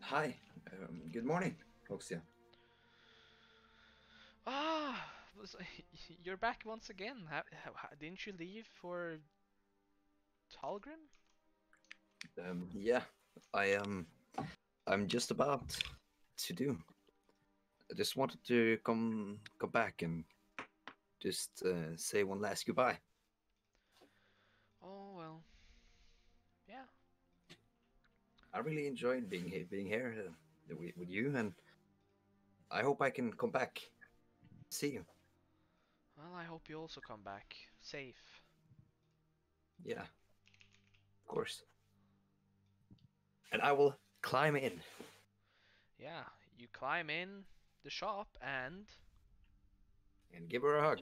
Hi, um, good morning, Hoxia. Ah, [laughs] you're back once again. Ha, ha- didn't you leave for Talgrim? Um, yeah, I am. I'm just about to do. I just wanted to come come back and just uh, say one last goodbye. Oh well. Yeah. I really enjoyed being here, being here uh, with, with you, and I hope I can come back. See you. Well, I hope you also come back safe. Yeah, of course. And I will climb in. Yeah, you climb in the shop and and give her a hug.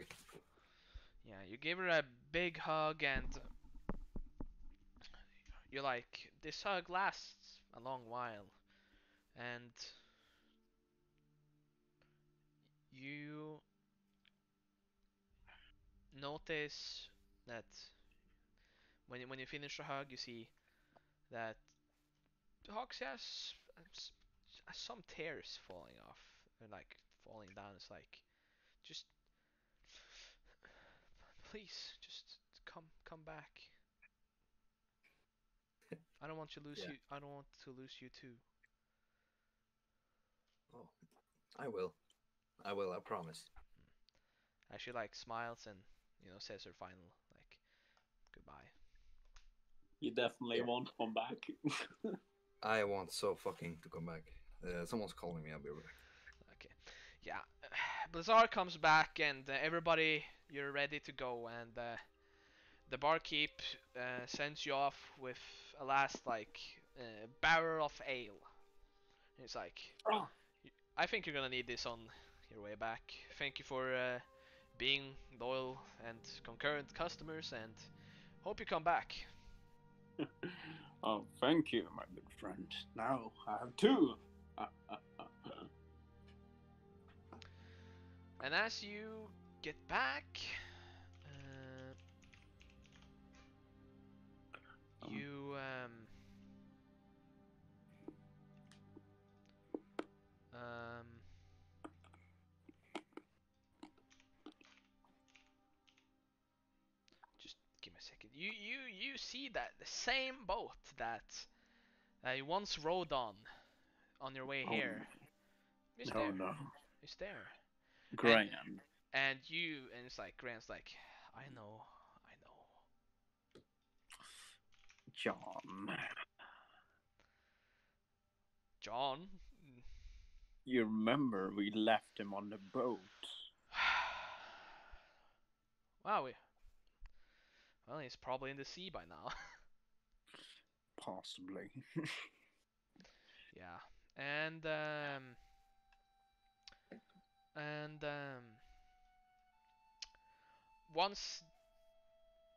Yeah, you give her a big hug and you're like, this hug lasts a long while. And you notice that when you, when you finish the hug, you see that Hox has s- s- some tears falling off, and like falling down. It's like, just please, just come come back. I don't want to lose Yeah. you. I don't want to lose you too. Oh, I will. I will. I promise. Hmm. And she like smiles and you know says her final like Goodbye. You definitely Yeah. won't come back. [laughs] I want so fucking to come back. Uh, someone's calling me. I'll be right back. Okay. Yeah. [sighs] Bazaar comes back and uh, everybody, you're ready to go, and uh, the barkeep uh, sends you off with a last like uh, barrel of ale. He's like, Oh. I think you're gonna need this on your way back. Thank you for uh, being loyal and concurrent customers, and hope you come back. [laughs] oh, thank you, my good friend. Now I have two. And as you get back, uh, Um. you um, um, see that the same boat that uh, you once rode on on your way Oh, here. It's no, there. no. It's there. Graham. And you and it's like Graham's like, I know, I know. John. John. You remember we left him on the boat. [sighs] wow, we, well, he's probably in the sea by now. [laughs] Possibly. yeah, and um, and um, once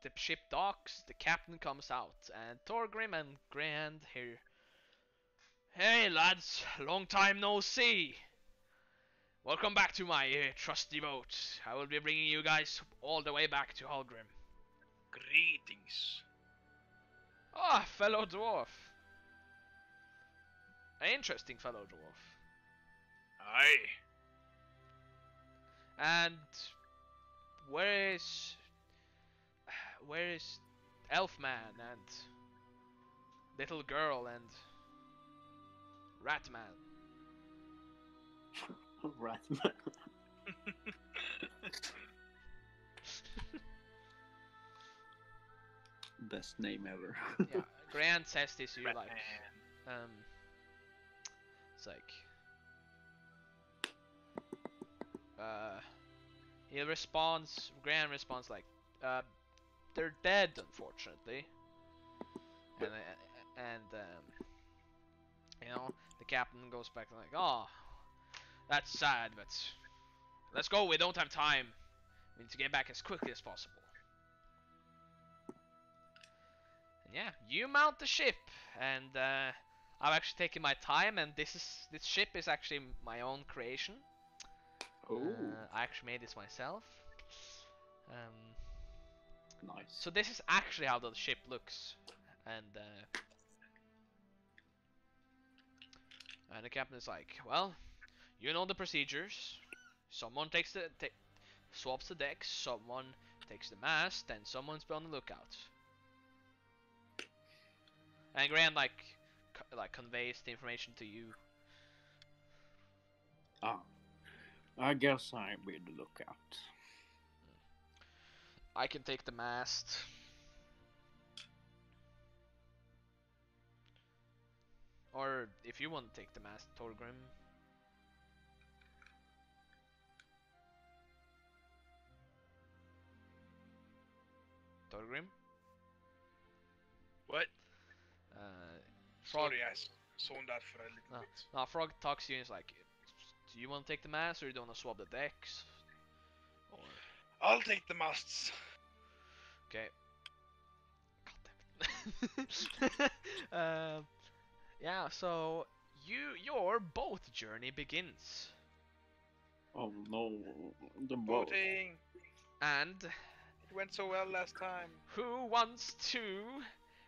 the ship docks, the captain comes out, and Torgrim and Grand here. Hey lads, long time no see. Welcome back to my uh, trusty boat. I will be bringing you guys all the way back to Hallgrim. Greetings. Ah, fellow dwarf. An interesting fellow dwarf. Aye. And where is where is Elfman and little girl and Ratman? [laughs] Ratman. [laughs] Best name ever. yeah, [laughs] Grant says this to you like um it's like uh he responds Grand responds like uh they're dead unfortunately. And uh, and um you know the captain goes back and like oh that's sad but let's go. We don't have time. We need to get back as quickly as possible and yeah you mount the ship and uh I've actually taken my time, and this is this ship is actually my own creation. oh, Uh, I actually made this myself. Um, nice. so this is actually how the ship looks, and uh, and the captain is like, well, you know the procedures. Someone takes the ta swaps the decks, someone takes the mast, and someone's on the lookout. And Graham like co- like conveys the information to you. Ah, I guess I'll be the lookout. I can take the mast. Or if you want to take the mast, Torgrim. Torgrim? What? Uh, Frog, Sorry, I zoned out for a little Ah. bit. no, Frog talks to you and is like, do you want to take the mast or do you want to swap the decks? Or, I'll take the masts. okay. God damn it. [laughs] um, yeah, so you your boat journey begins, Oh no, the boat. Boating. and It went so well last time. who wants to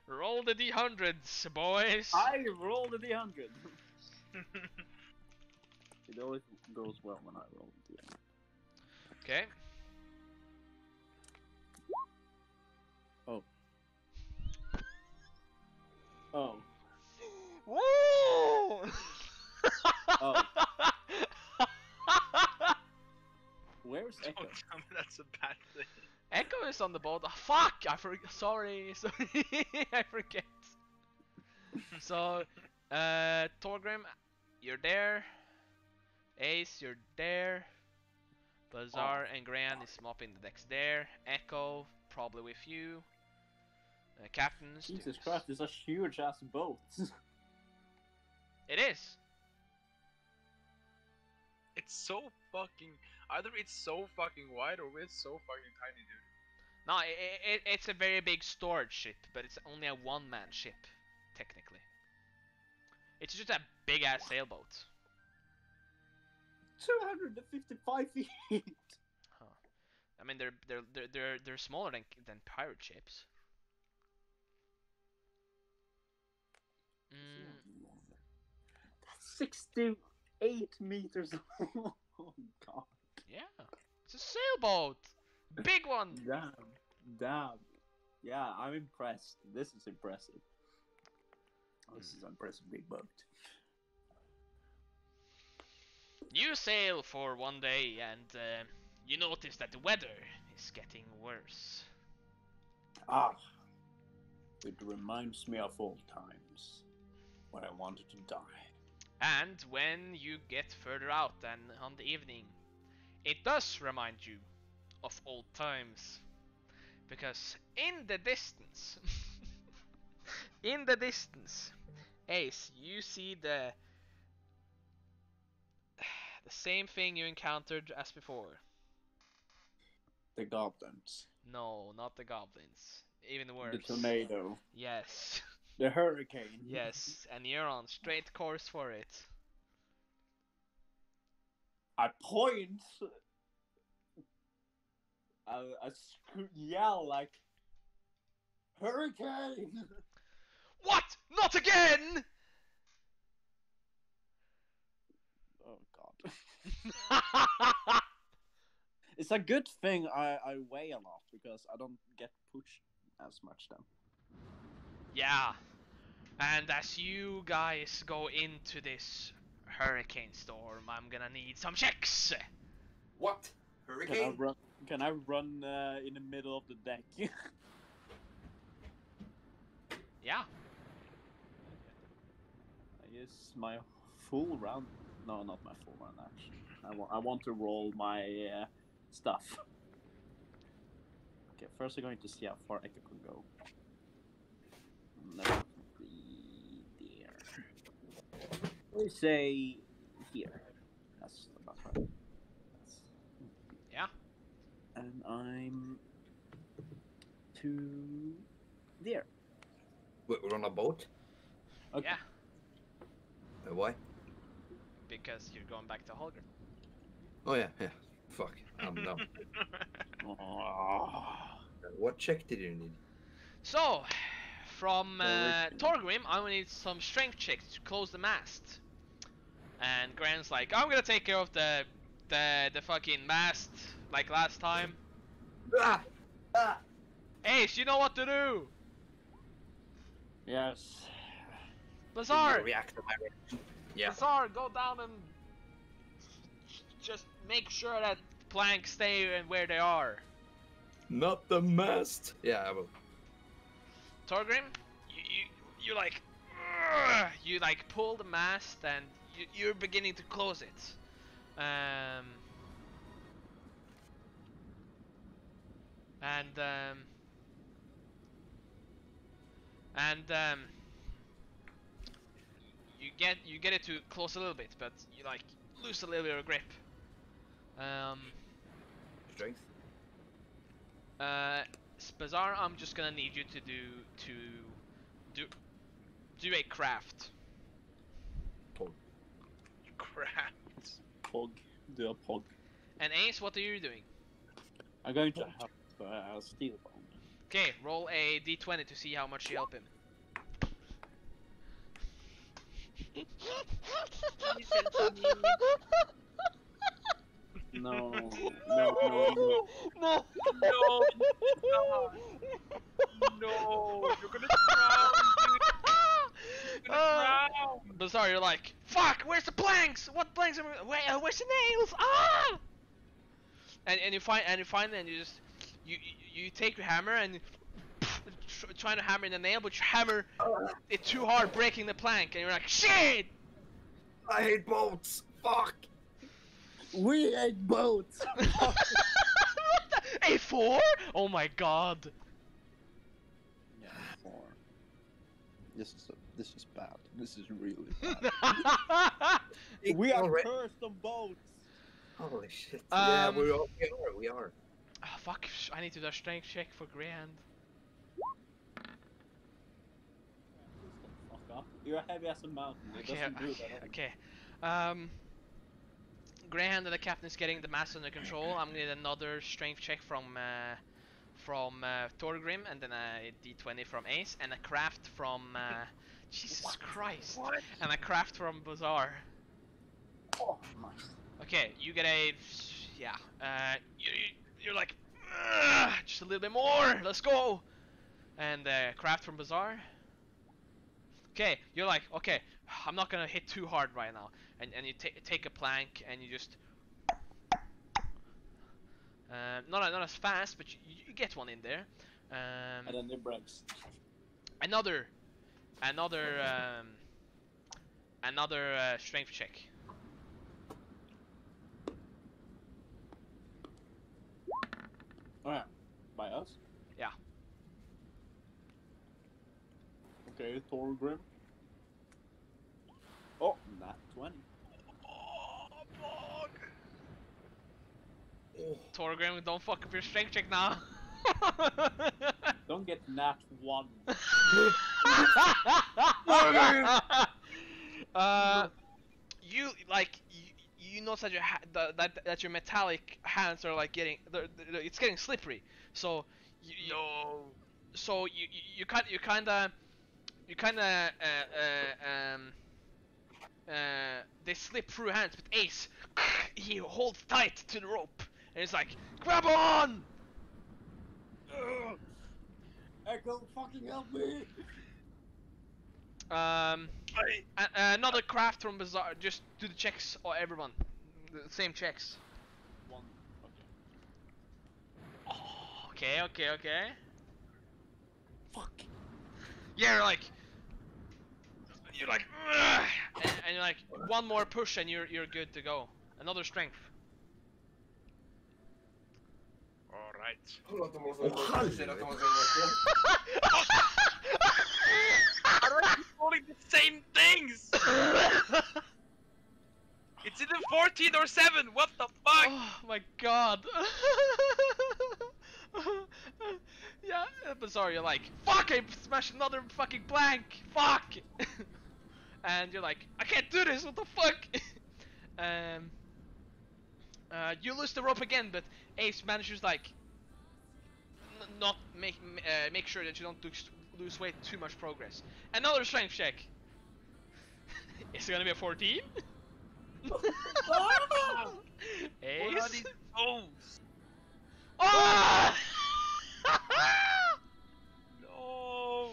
roll the d100s, boys? I roll the D100! It always goes well when I roll a d100. Okay. Oh, oh. Woo! [laughs] Oh. where's Echo? Don't tell me that's a bad thing. Echo is on the boat. Oh, fuck! I forgot. Sorry, [laughs] sorry. I forget. so, uh, Torgrim, you're there. Ace, you're there. Bazaar and Gran is mopping the decks there. Echo, probably with you. Uh, captains. Jesus Stu's- Christ, it's a huge ass boat. [laughs] It is. It's so fucking. Either it's so fucking wide or it's so fucking tiny, dude. No, i it, it's a very big storage ship, but it's only a one-man ship, technically. It's just a big-ass sailboat. 255 feet. Huh. I mean, they're they're they're they're, they're smaller than than pirate ships. Mm, That's 68 meters [laughs] long. Oh god. Yeah, it's a sailboat, big one. Damn. Damn. Yeah, I'm impressed. This is impressive. This is impressive big boat. You sail for one day, and uh, you notice that the weather is getting worse. Ah. It reminds me of old times when I wanted to die. And when you get further out and on the evening, it does remind you of old times. Because in the distance, [laughs] in the distance, Ace, you see the [sighs] the same thing you encountered as before. The goblins. No, not the goblins. Even worse. The tornado. Yes, [laughs] The hurricane. yes, and you're on straight course for it. I point. I, I sc- yell like, Hurricane! [laughs] What? Not again! Oh god. [laughs] It's a good thing I, I weigh a lot because I don't get pushed as much then. Yeah. And as you guys go into this hurricane storm, I'm gonna need some checks. What? Can I Hurricane? run, can I run uh, in the middle of the deck? [laughs] Yeah. I use my full round. No, not my full round actually. I wa- I want to roll my uh, stuff. Okay, first I'm going to see how far Echo can go. And that would be there. We say here. That's about right. That's... Yeah. And I'm to there. We- We're on a boat? Okay. Yeah. Uh, why? Because you're going back to Holger. Oh yeah, yeah. Fuck. I'm down. Oh. Uh, what check did you need? So, from uh, Torgrim, I will need some strength checks to close the mast. And Gran's like, I'm gonna take care of the the the fucking mast like last time. Ah! Ah! Ace, you know what to do. Yes. Bazaar, React to my reaction. Yeah. Bazaar, go down and just make sure that planks stay and where they are. Not the mast. Yeah, I will. Torgrim, you you you like you like pull the mast and you, you're beginning to close it. Um, and um, and um, you get you get it to close a little bit, but you like lose a little bit of grip. Um, Strength. uh, Bazaar, I'm just gonna need you to do to do do a craft. Crap. Pog. Do a pog. And Ace, what are you doing? I'm going to help uh, Steel Bone. Okay, roll a d20 to see how much you help him. No, no, no, no. no. No, no, no, you're gonna drown, dude. You're gonna Uh, drown. Bazaar, you're like, fuck, where's the planks? What planks are we, where, uh, where's the nails? Ah! and and you find and you find and you just you you, you take your hammer and tr- trying to hammer in the nail, but you hammer it too hard, breaking the plank, and you're like shit. I hate boats. Fuck. We hate boats. [laughs] what the? A four? Oh my god. yeah, four. This is this is bad. This is really [laughs] [laughs] we are Already- cursed on boats. Holy shit. yeah, Um, we are. We are. We are. Ah, fuck! I need to do a strength check for Greyhound. Fuck off. You're a heavy as a mountain. It Okay, doesn't do okay, that. okay. Um, Greyhound and the captain is getting the mass under control. I'm gonna need another strength check from uh, from uh, Thorgrim, and then a D20 from Ace, and a craft from uh, Jesus Christ, What? and a craft from Bazaar. Oh, nice. Okay, you get a yeah. Uh, you, you- you're like just a little bit more. Let's go. And uh, craft from bazaar. Okay, you're like okay. I'm not gonna hit too hard right now. And and you ta- take a plank and you just. Uh, not not as fast, but you, you get one in there. Um, And then it breaks. another, another, um, another uh, strength check. Oh yeah. By us? Yeah. Okay, Thorgrim. Oh, not 20. Oh, fuck. Torgrim, don't fuck up your strength check now. [laughs] [laughs] Don't get nat 1. [laughs] uh, you like you, you notice that your ha- the, that that your metallic hands are like getting they're, they're- it's getting slippery. So you, you No. so you you, you kind you kind of you kind of uh, uh, um uh they slip through hands, but Ace [laughs] he holds tight to the rope and he's like grab on. Echo, fucking help me! Um, I, a- another craft from Bazaar. Just do the checks, or everyone. The same checks. One. Okay. Okay, okay, okay. Fuck. Yeah, you're like, you're like, and, and you're like, one more push and you're you're good to go. Another strength. All right. Are you calling the same things? It's either 14 or 7. What the fuck? [laughs] oh my god. [laughs] yeah, uh, Bazaar, you're like, fuck, I smashed another fucking blank, fuck! [laughs] and you're like, I can't do this, what the fuck? um, uh, you lose the rope again, but Ace manages like, not make uh, make sure that you don't lose, lose weight too much progress. Another strength check. [laughs] Is it gonna be a 14? [laughs] Ace? What are these toes? Ah! [laughs] No.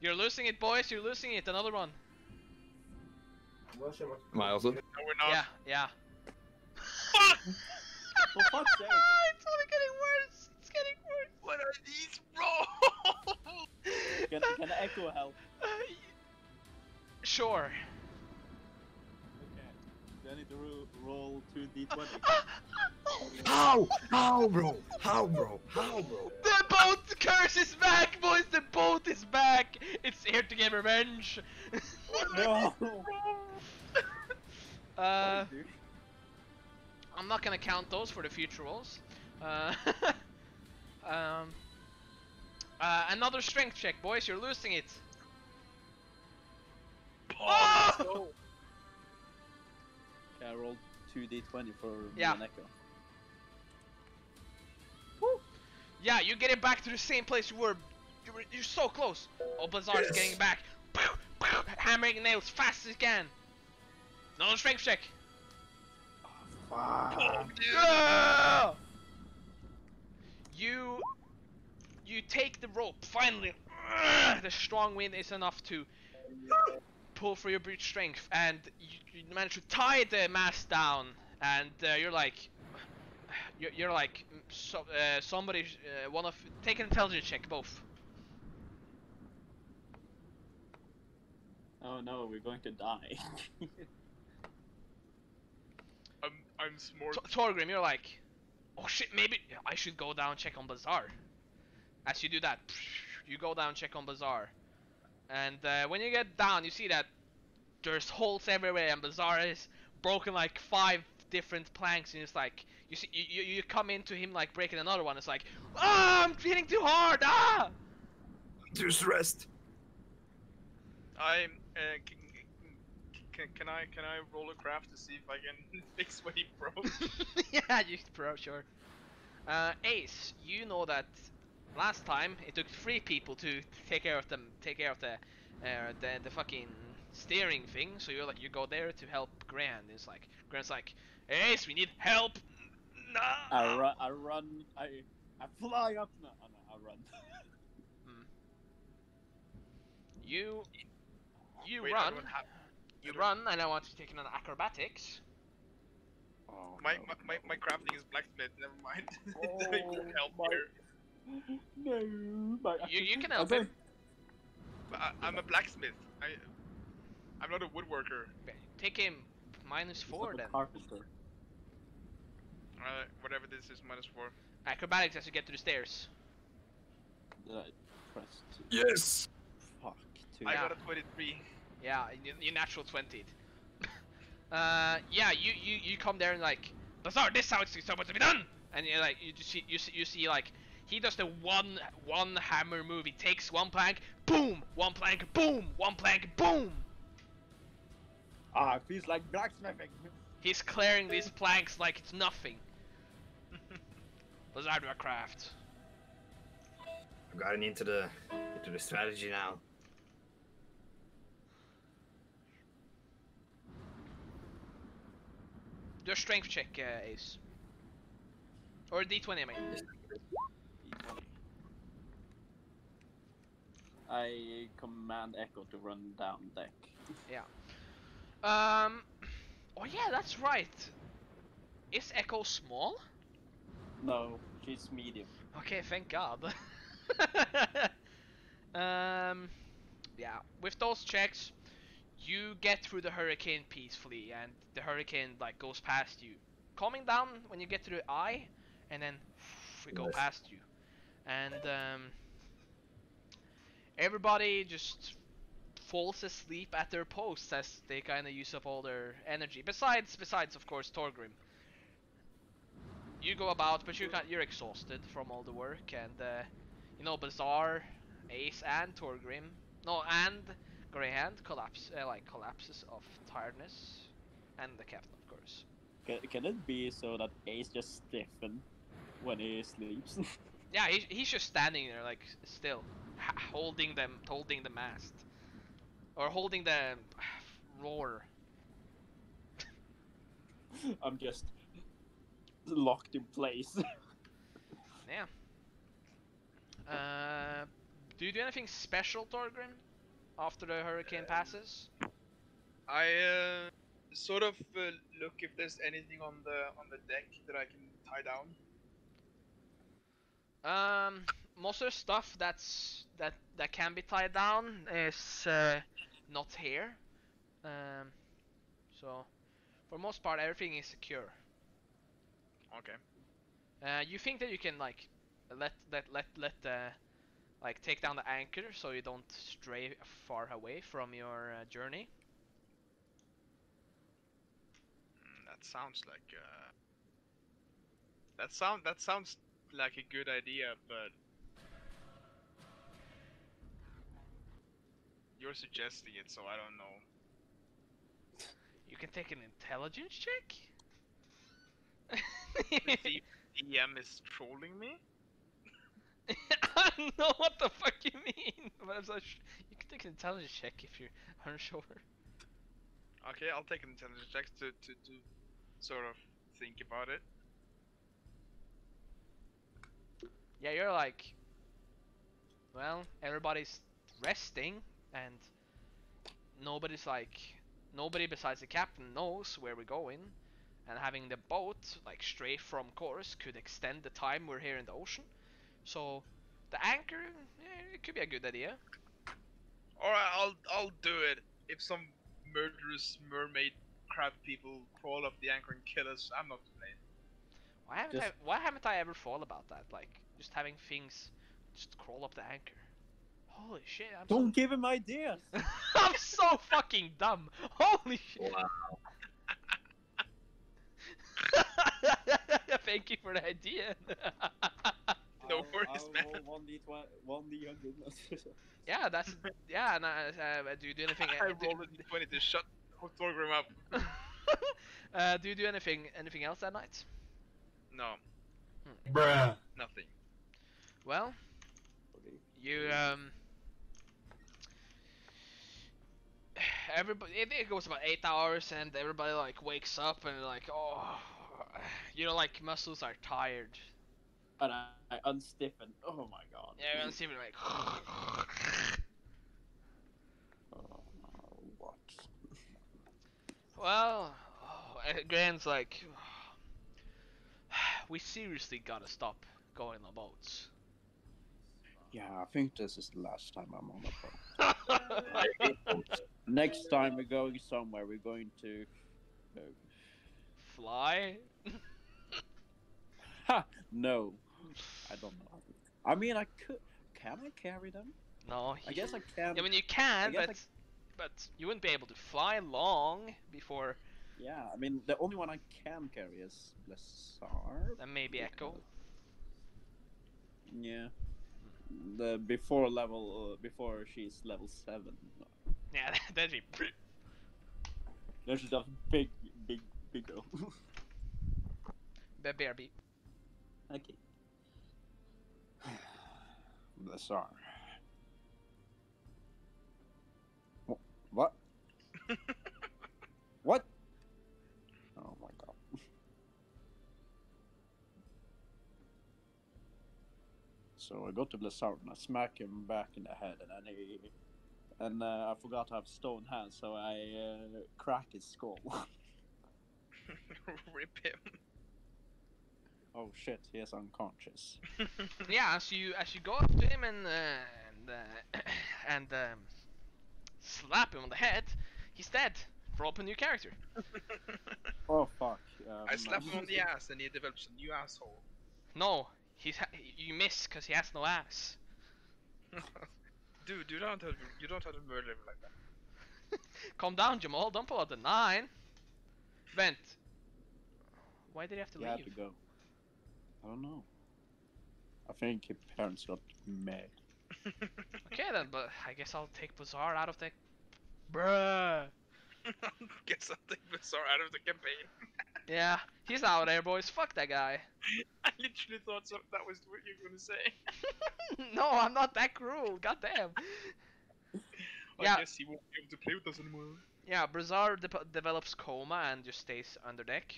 You're losing it, boys. You're losing it. Another one. Am I also? No, we're not. Yeah, yeah. Fuck! For fuck's sake. it's only getting worse. It's getting worse. What are these rolls? Can, can Echo help? Sure. Okay. Do I need to ro- roll 2d20? [laughs] How? How, bro? How, bro? How, bro? The boat curse is back, boys. The boat is back. It's here to get revenge. no! [laughs] uh, I'm not gonna count those for the future rolls. Uh, [laughs] um, uh, another strength check, boys. You're losing it. Oh, Oh! no. [laughs] Okay, I rolled 2d20 for Yeah. Echo. Yeah, you get it back to the same place you were. You were you're so close. Oh, Bazaar's Yes. getting back. [laughs] Hammering nails fast as he can. Another strength check. Oh, dude. Ah! You you take the rope finally. [clears throat] The strong wind is enough to pull for your brute strength, and you, you manage to tie the mast down. And uh, you're like, you're, you're like mm, so, uh, somebody uh, one of take an intelligence check both. Oh no, we're going to die. [laughs] I'm I'm smart. T- Torgrim, you're like, oh shit, maybe I should go down check on Bazaar. As you do that, you go down check on Bazaar, and uh, when you get down, you see that there's holes everywhere, and Bazaar is broken like five different planks, and it's like you see you, you, you come into him like breaking another one. It's like, ah, I'm hitting too hard, ah. Too stressed. I'm. Uh, can, can, can I can I roll a craft to see if I can [laughs] fix what he broke? [laughs] yeah, you pro sure. Uh, Ace, you know that last time it took three people to take care of them, take care of the, uh, the the fucking steering thing. So you're like, you go there to help Grand. It's like Grand's like, Ace, we need help. No. I run, I run, I, I fly up. No, oh, no, I run. You, you Wait, I run, don't have- you run, and I want you to take an acrobatics. Oh, My, no. my, my, my crafting is blacksmith. Never mind. [laughs] Oh, I can help my- here. [laughs] No, my, You- you can help think- him. But I, I'm a blacksmith. I I'm not a woodworker. Take him four not then. Carpenter. Uh, whatever this is, minus four. Acrobatics as you get to the stairs. Did I press? Two? Yes. Fuck. Two. I Yeah. got a 23. Yeah, you, you natural 20 [laughs] uh, yeah, you, you, you come there and like, Bazaar, this is how it's supposed to be done! And you like, you just see, you see, you see like, he does the one, one hammer move. He takes one plank, boom, one plank, boom, one plank, boom. Ah, it feels like blacksmithing. He's clearing these planks like it's nothing. [laughs] Bazaar do a craft. I've gotten into the into the strategy now. Do a strength check, uh, Ace. Or D20, I mean. I command Echo to run down deck. Yeah. Um. Oh yeah, that's right. Is Echo small? No, she's medium. Okay, thank God. [laughs] um, yeah, with those checks, you get through the hurricane peacefully, and the hurricane like goes past you, calming down when you get to the eye, and then we go past you, and um, everybody just falls asleep at their posts as they kind of use up all their energy. Besides, besides of course Torgrim. You go about, but you can't, you're exhausted from all the work, and uh, you know Bazaar, Ace, and Torgrim, no, and Greyhand collapse, uh, like collapses of tiredness, and the captain, of course. Can, can it be so that Ace just stiffen when he sleeps? [laughs] Yeah, he, he's just standing there, like still, holding them, holding the mast, or holding the [sighs] roar. [laughs] I'm just locked in place. [laughs] Yeah. Uh, do you do anything special, Torgrim, after the hurricane passes? I uh, sort of uh, look if there's anything on the on the deck that I can tie down. Um, most of the stuff that's that that can be tied down is uh, not here. Um, so for most part, everything is secure. Okay. Uh, you think that you can like let let let let uh, like take down the anchor so you don't stray far away from your uh, journey. Mm, that sounds like uh, that sound that sounds like a good idea, but you're suggesting it, so I don't know. You can take an intelligence check. The [laughs] DM is trolling me. I don't know what the fuck you mean, but it's like, you can take an intelligence check if you're [laughs] unsure. Okay, I'll take an intelligence check to, to, to sort of think about it. Yeah, you're like, well, everybody's resting, and nobody's like, nobody besides the captain knows where we're going, and having the boat like stray from course could extend the time we're here in the ocean. So the anchor, eh, it could be a good idea. Alright, I'll I'll do it. If some murderous mermaid crab people crawl up the anchor and kill us, I'm not to blame. Why haven't Just- I, why haven't I ever thought about that? Like just having things just crawl up the anchor. Holy shit! I'm Don't give him ideas. so [laughs] I'm so fucking dumb. Holy shit! Wow. [laughs] Thank you for the idea. [laughs] No I'll- worries, man. 1d twen- 1d100. [laughs] yeah, that's yeah. And uh, uh, do you do anything? I uh, do- rolled a 20 to shut Thorgrim up. [laughs] uh, do you do anything anything else that night? No, Bruh. nothing. Well, you um. Everybody, it, it goes about eight hours, and everybody like wakes up and like, oh, you know, like muscles are tired. And I, I unstiffen. Oh my god. Yeah, everyone's even like, Oh, what? well, [sighs] oh, Graham's like, [sighs] we seriously gotta stop going on boats. Yeah, I think this is the last time I'm on a boat. I. [laughs] Next time we're going somewhere, we're going to. Uh, Fly? ha! No, I don't know. I mean, I could. Can I carry them? No. I guess I can. I mean, you can, guess I but but you wouldn't be able to fly long before. Yeah, I mean, the only one I can carry is Blessar. And maybe Echo. Yeah. The before level, uh, before she's level seven. Yeah, [laughs] that'd be. There's just a big, big, big girl. [laughs] Be- BRB. okay. Wh- What? [laughs] what? Oh my god. So I go to Blessar and I smack him back in the head, and then he, and uh, I forgot to have stone hands, so I uh, crack his skull. [laughs] [laughs] Rip him. Oh shit, he is unconscious. [laughs] Yeah, as you as you go up to him and uh, and uh, [clears throat] and um, slap him on the head, he's dead. Roll up a new character. [laughs] Oh fuck. Um, I slap him on the ass and he develops a new asshole. No, he's ha- you miss because he has no ass. [laughs] Dude, you don't have to, you don't have to murder him like that. Calm down, Jamal. Don't pull out the nine. Vent. Why did he have to He had leave? to go. I don't know. I think his parents got mad. [laughs] Okay then, but I guess I'll take Bazaar out of the. Bruh. Get something bizarre out of the campaign. [laughs] Yeah, he's out there, boys. Fuck that guy. I literally thought so, that was what you were gonna say. [laughs] no, I'm not that cruel. Goddamn. I Yeah. guess he won't be able to play with us anymore. Yeah, Bazaar de- develops coma and just stays under deck.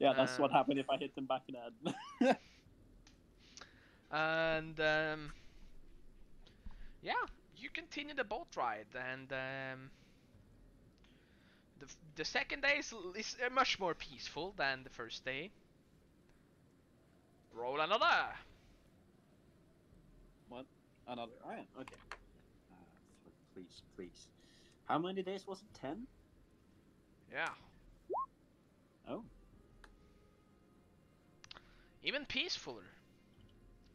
Yeah, that's what Uh, happened if I hit him back in the head. [laughs] And um, yeah, you continue the boat ride, and um, the the second day is, is much more peaceful than the first day. Roll another. One another iron. Okay. Uh, please, please. How many days was it? Ten? Yeah. Oh. Even peacefuler.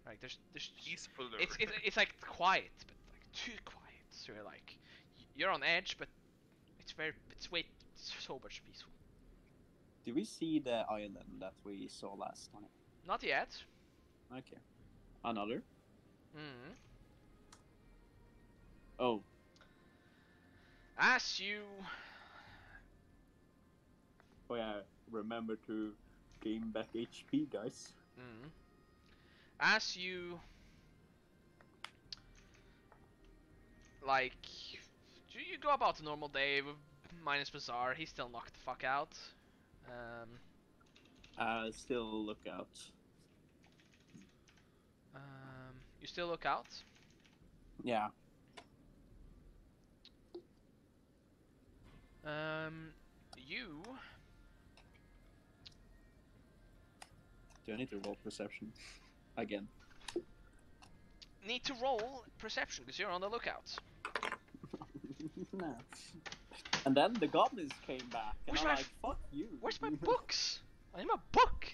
Like there's there's Peaceful. it's it's it's like quiet, but like too quiet. So you're like you're on edge, but it's very it's way it's so much peaceful. Do we see the island that we saw last time? Not yet. Okay. Another? hmm Oh. As you Oh yeah, remember to gain back HP, guys. mm, as you like do you go about a normal day with minus Bazaar, he's still knocked the fuck out. Um, Uh, still look out. um, you still look out. Yeah. Um, you Do I need to roll perception again? Need to roll perception because you're on the lookout. [laughs] no. And then the goblins came back, and Where's I'm my like, f- "Fuck you!" Where's my [laughs] books? I need my book.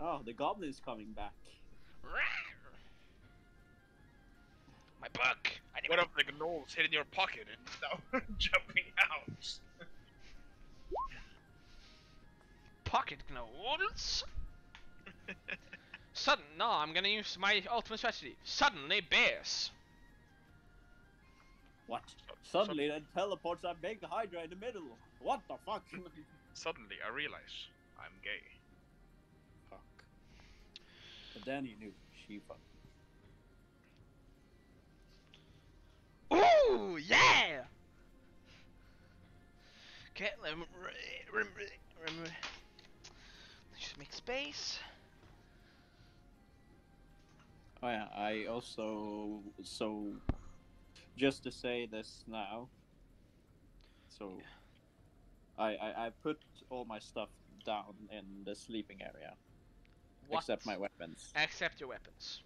oh, the goblins coming back. My book. I need What my if the gnolls hid in your pocket and [laughs] now jumping out? pocket gnolls. Sudden, no, I'm gonna use my ultimate strategy. Suddenly, bears. What? Suddenly, then teleports that big hydra in the middle. What the fuck? [laughs] Suddenly, I realize I'm gay. fuck. But then he knew she fucked. Ooh, yeah. Okay, let me rem- rem- rem- just make space. Oh yeah, I also so just to say this now. So I I, I put all my stuff down in the sleeping area What? except my weapons. Except your weapons.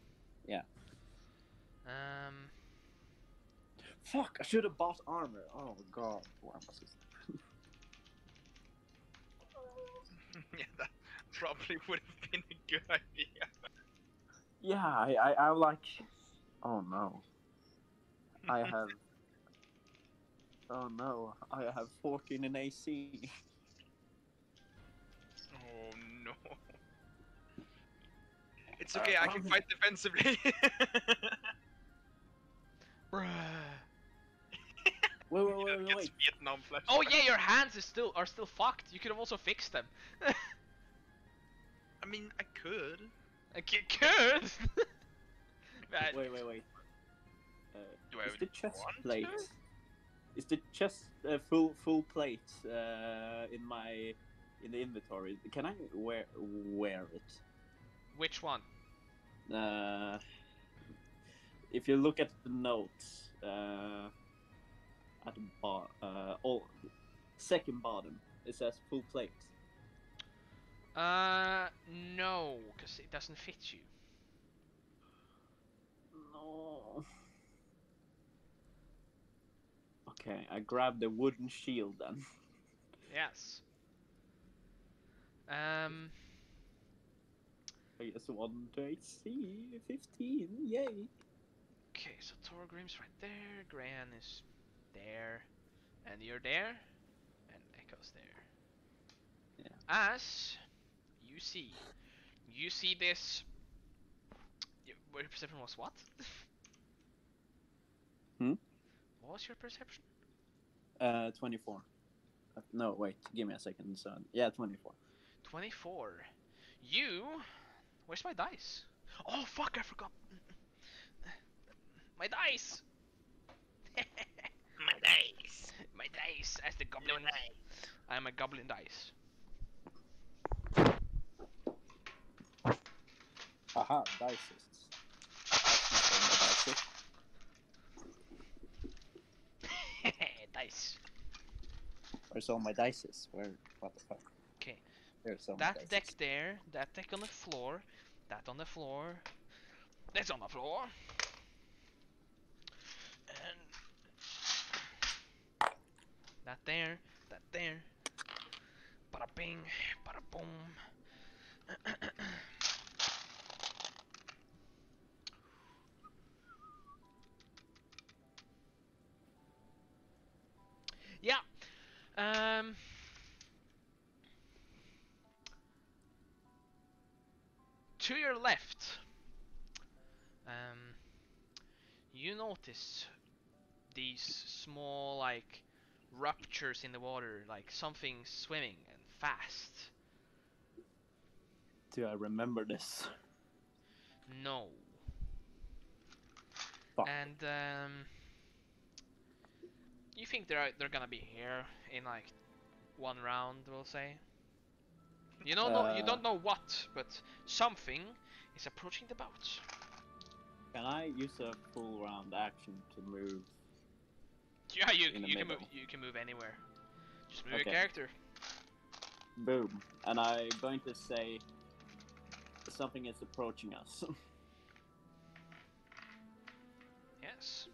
Yeah. Um. Fuck! I should have bought armor. Oh god, [laughs] yeah, that probably would have been a good idea. Yeah, I I, I like. Oh no. I have. Oh no, I have 14 in AC. Oh no. It's uh, okay, I can fight defensively. [laughs] Bruh. Wait, wait, wait, wait, wait. Vietnam flashback. Oh yeah, your hands is still are still fucked. You could have also fixed them. [laughs] I mean, I could. You [laughs] could. Right. Wait, wait, wait. Uh, I is the chest plate? to? Is the chest uh, full full plate uh, in my in the inventory? Can I wear wear it? Which one? Uh, if you look at the notes uh, at the bar, uh, all second bottom, it says full plate. Uh, no, because it doesn't fit you. No. Okay, I grabbed the wooden shield then. Yes. Um. I guess one to AC, 15, yay! Okay, so Torgrim's right there. Gran is there, and you're there, and Echo's there. Yeah. As you see, you see this. y- Your perception was what? [laughs] Hmm? What was your perception? Uh, 24. Uh, no, wait, give me a second. So, yeah, 24. 24. You. Where's my dice? Oh fuck! I forgot. My dice. [laughs] My dice. my dice as the goblin. I'm a goblin dice. Haha, dices. [laughs] dice. Where's all my dices? Where? What the fuck? 'Kay. There's all That deck there, that deck on the floor, that on the floor, that's on the floor. And that there, that there. Bada bing, bada boom. [clears throat] Um to your left, um, you notice these small, like, ruptures in the water, like something swimming and fast. Do I remember this? No. Fuck. And um, you think they're they're gonna be here in like one round, we'll say. You don't know you Uh. don't know what, but something is approaching the boat. Can I use a full round action to move? Yeah, you you can move you can move anywhere. Just move Okay. your character. Boom. And I'm going to say, something is approaching us. [laughs] Yes.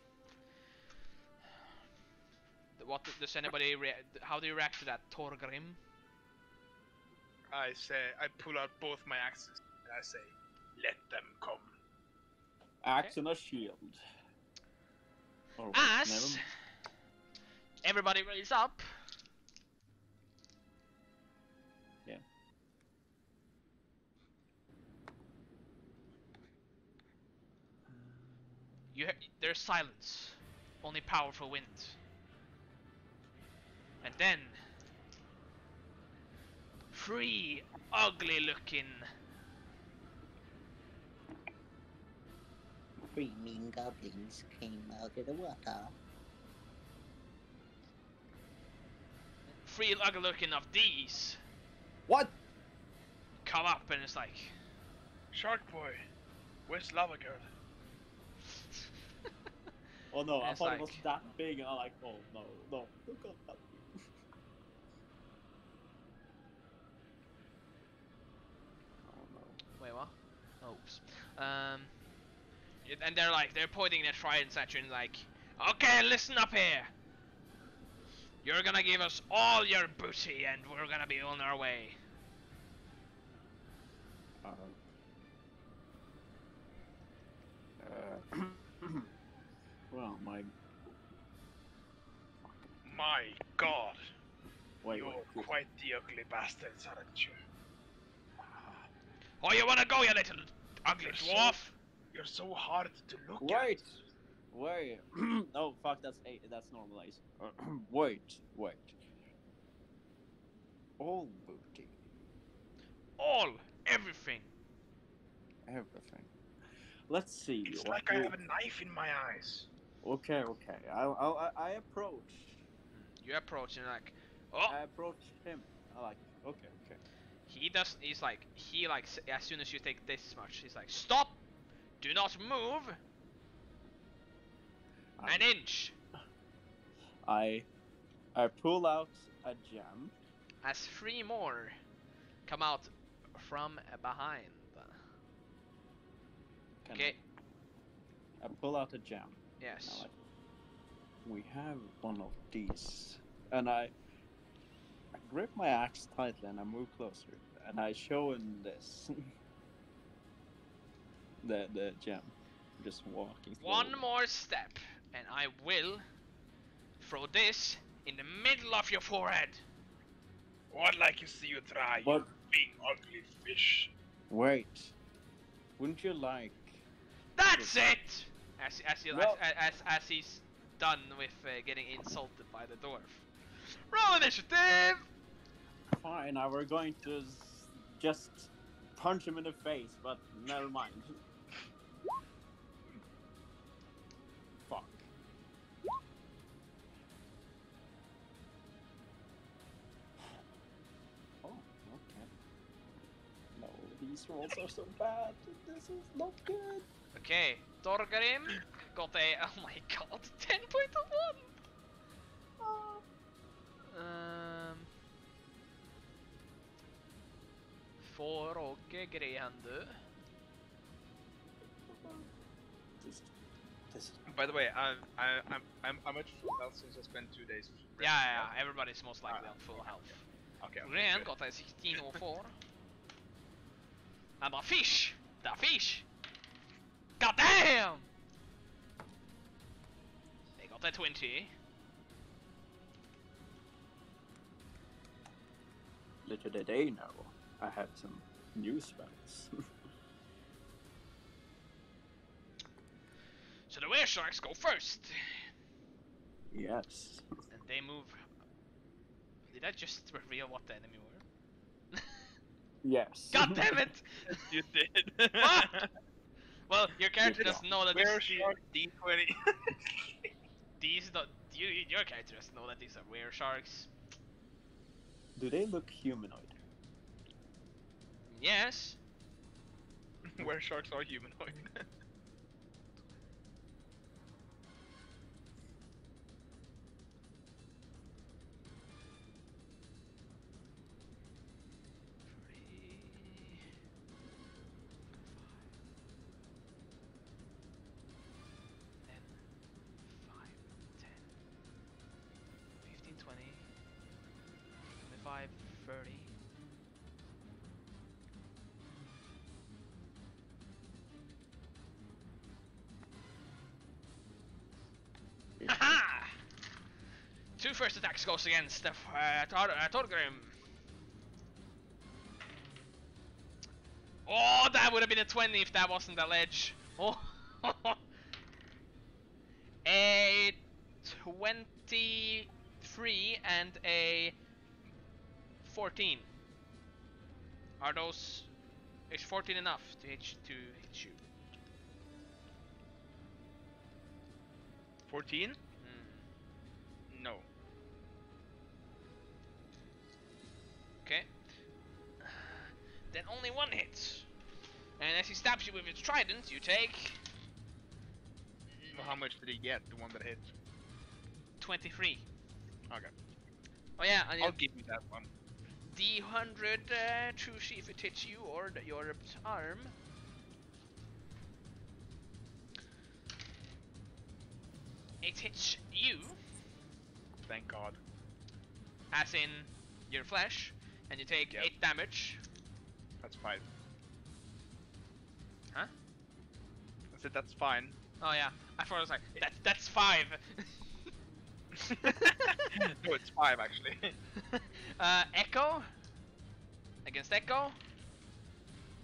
The- What does anybody rea- how do you react to that, Torgrim? I say, I pull out both my axes and I say, let them come. Axe and a shield. Or wait, As never- everybody raise up. Yeah. You there's silence, only powerful wind. And then three ugly looking Three mean goblins came out of the water. three ugly looking of these What? come up and it's like Shark boy, where's Lava Girl? [laughs] Oh no, I It's thought it was that big, and I'm like, oh no, no, look at that. oh no. Wait, what? Oops. Um, and they're like, they're pointing their tridents at you and like, okay, listen up here. You're gonna give us all your booty and we're gonna be on our way. Uh, uh, [clears throat] well, my. My god, Wait, you're wait. quite the ugly bastards, aren't you? Oh, you wanna go, you little ugly You're so- dwarf? You're so hard to look at Wait! Wait! [clears throat] oh, fuck, that's eight. That's normalized. Uh, [clears throat] wait, wait. All booty. All, everything. Everything. Let's see. It's like I have a knife in my eyes. Okay, okay. I, I, I approach. You approach and like, oh, I approach him. I like, okay, okay. He does. He's like, he like, s- as soon as you take this much, he's like, stop, do not move, I, an inch. I, I pull out a gem. As three more come out from behind. Can Okay. I, I pull out a gem. Yes. Like, we have one of these, and I, I grip my axe tightly and I move closer, and I show him this. [laughs] the the gem, just walking. One slowly. more step, and I will throw this in the middle of your forehead. Oh, I'd like to see you try, you But big ugly fish. wait, wouldn't you like? That's it. As as, you, Well- as, as as he's done with uh, getting insulted by the dwarf. Roll initiative. Fine, I were going to s- just punch him in the face, but never mind. Fuck. Oh, okay. No, these rolls are so bad. This is not good. Okay, Torgrim got a [laughs] oh my god, [laughs] ten point of one. Får Åge gren du? This, this, By the way, I'm I, I'm I'm I'm at full health since I spent two days. Yeah, yeah, yeah, everybody's most likely ah, on full health. Okay. okay, Gren got a 16 och 4. [laughs] And a fish! The fish! God damn! They got a 20. little did they know, I had some new spells. So the were sharks go first. yes. And they move. Did I just reveal what the enemy were? Yes. [laughs] God damn it! you did. What? Well, your character doesn't know that Where this, shark D20? [laughs] these do, you, your character doesn't know that these are were sharks. Do they look humanoid? Yes. [laughs] Where sharks are humanoid. [laughs] Two first attacks goes against the uh, Tor- uh, Torgrim. Oh, that would have been a 20 if that wasn't a ledge. Oh, [laughs] a 23 and a 14. Are those? Is 14 enough to hit to hit you? 14? Mm. No. Then only one hits. And as he stabs you with his trident, you take Well, how much did he get? The one that hit? 23. Okay. Oh yeah, I'll give you that one. D100 uh, if it hits you or the, your arm. It hits you, Thank God. as in your flesh, and you take Yep. 8 damage. That's fine. Huh? I said that's fine. Oh yeah, I thought it was like, that, that's 5! [laughs] [laughs] no, it's five actually. [laughs] uh, Echo? Against Echo?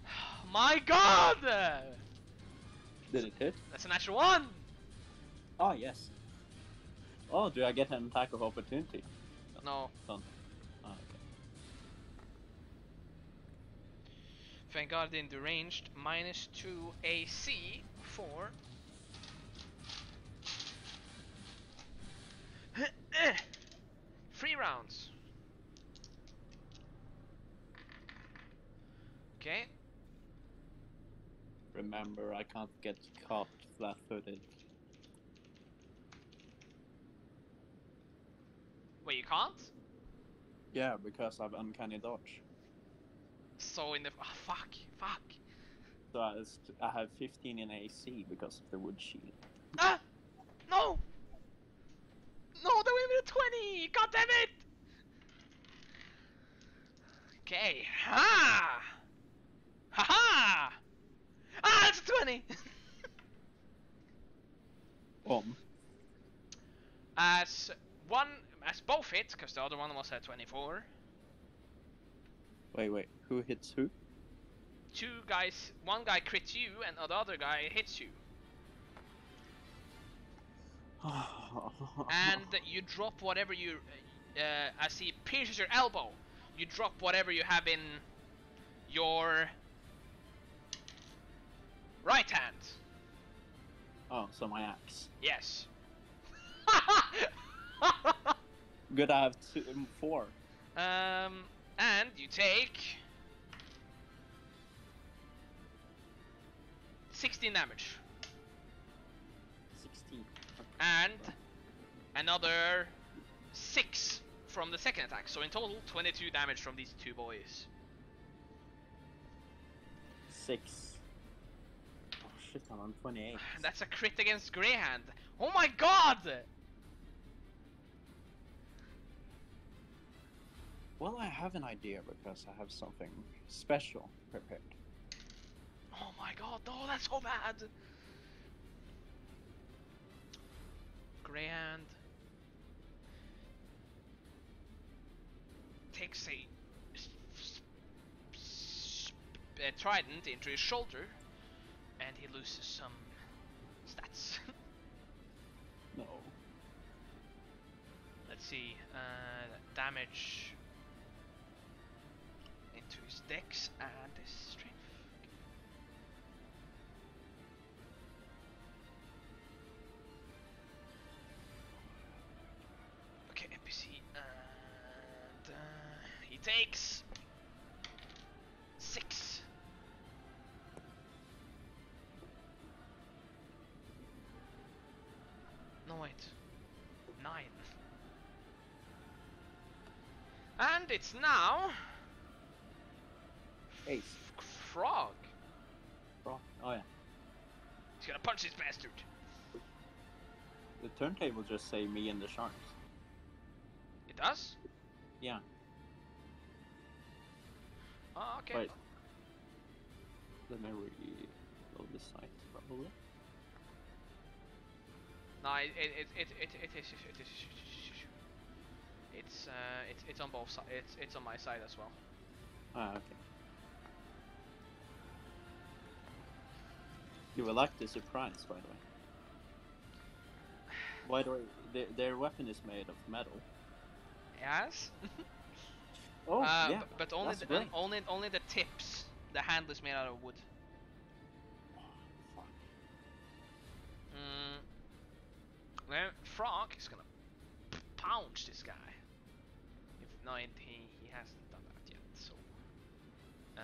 [sighs] My god! Did it hit? That's a natural 1! Oh, yes. Oh, do I get an attack of opportunity? No. Oh, Vanguard in the ranged, minus 2 AC for. [coughs] Three rounds. Okay, Remember, I can't get caught flat-footed. wait, you can't? Yeah, because I've uncanny dodge. So in the. Oh, fuck, fuck. So I, st- I have 15 in AC because of the wood shield. Ah! No! No, that would have a 20! God damn it! Okay. Ha! Ha ha! Ah, it's a 20! Um, [laughs] as one, as both hits, because the other one was at 24. wait, wait, who hits who? Two guys, one guy crits you, and the other guy hits you. [sighs] And you drop whatever you, uh, as he pierces your elbow, you drop whatever you have in your right hand. oh, so my axe. Yes. [laughs] Good, I have two, um, four. um, and you take 16 damage. 16. and another six from the second attack. So in total, 22 damage from these two boys. Six. Oh shit, I'm on 28. That's a crit against Greyhand. Oh my god! Well, I have an idea because I have something special prepared. Oh my god, no, that's so bad! Grand. takes a trident into his shoulder and he loses some stats. No. Let's see, uh, damage into his dex and his strength. And it's now Ace. Frog. Bro. Oh yeah. He's gonna punch this bastard. The turntable just say me and the sharks. It does? Yeah. Oh, okay. Wait. Let me reload the site, probably. No, it it it it it, it is it is it's uh it's it's on both sides. It's it's on my side as well. Ah, okay. You will like the surprise, by the way. [sighs] By the way, their, their weapon is made of metal. Yes. [laughs] Oh, uh, yeah. b- but only that's the, great. only only the tips. The handle is made out of wood. Fuck. Mm. Then Frog is gonna pounce this guy. It- he he hasn't done that yet. So. Uh,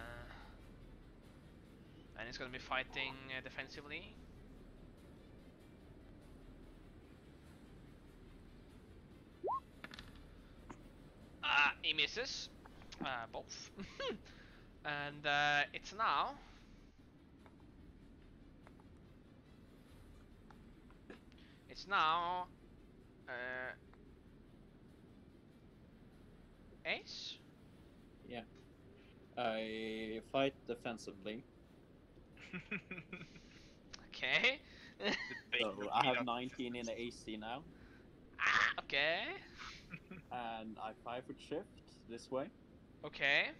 and he's gonna be fighting uh, defensively. Uh, he misses. Uh, both. [laughs] and uh, it's now. It's now. Uh, Ace? Yeah. I fight defensively, [laughs] Okay. so I have 19 in the AC now, ah, okay. [laughs] and I five foot shift this way. Okay.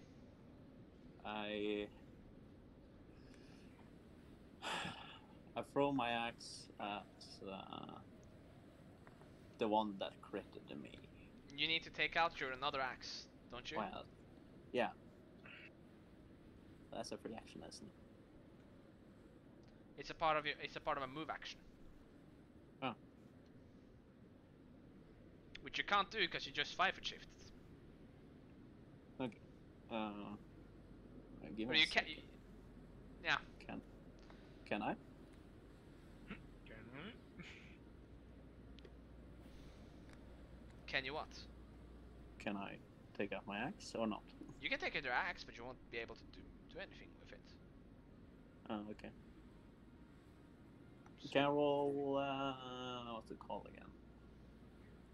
I [sighs] I throw my axe at uh, the one that critted me. You need to take out your another axe, don't you? Well, yeah. That's a free action, isn't it? It's a part of your. It's a part of a move action. Oh. Which you can't do because you just five foot Okay. Uh, give Or me you can. second. Yeah. Can can I? Can Can you what? Can I take out my axe or not? You can take out your axe, but you won't be able to do do anything with it. Oh, okay. Can I roll? Uh, what's it called again?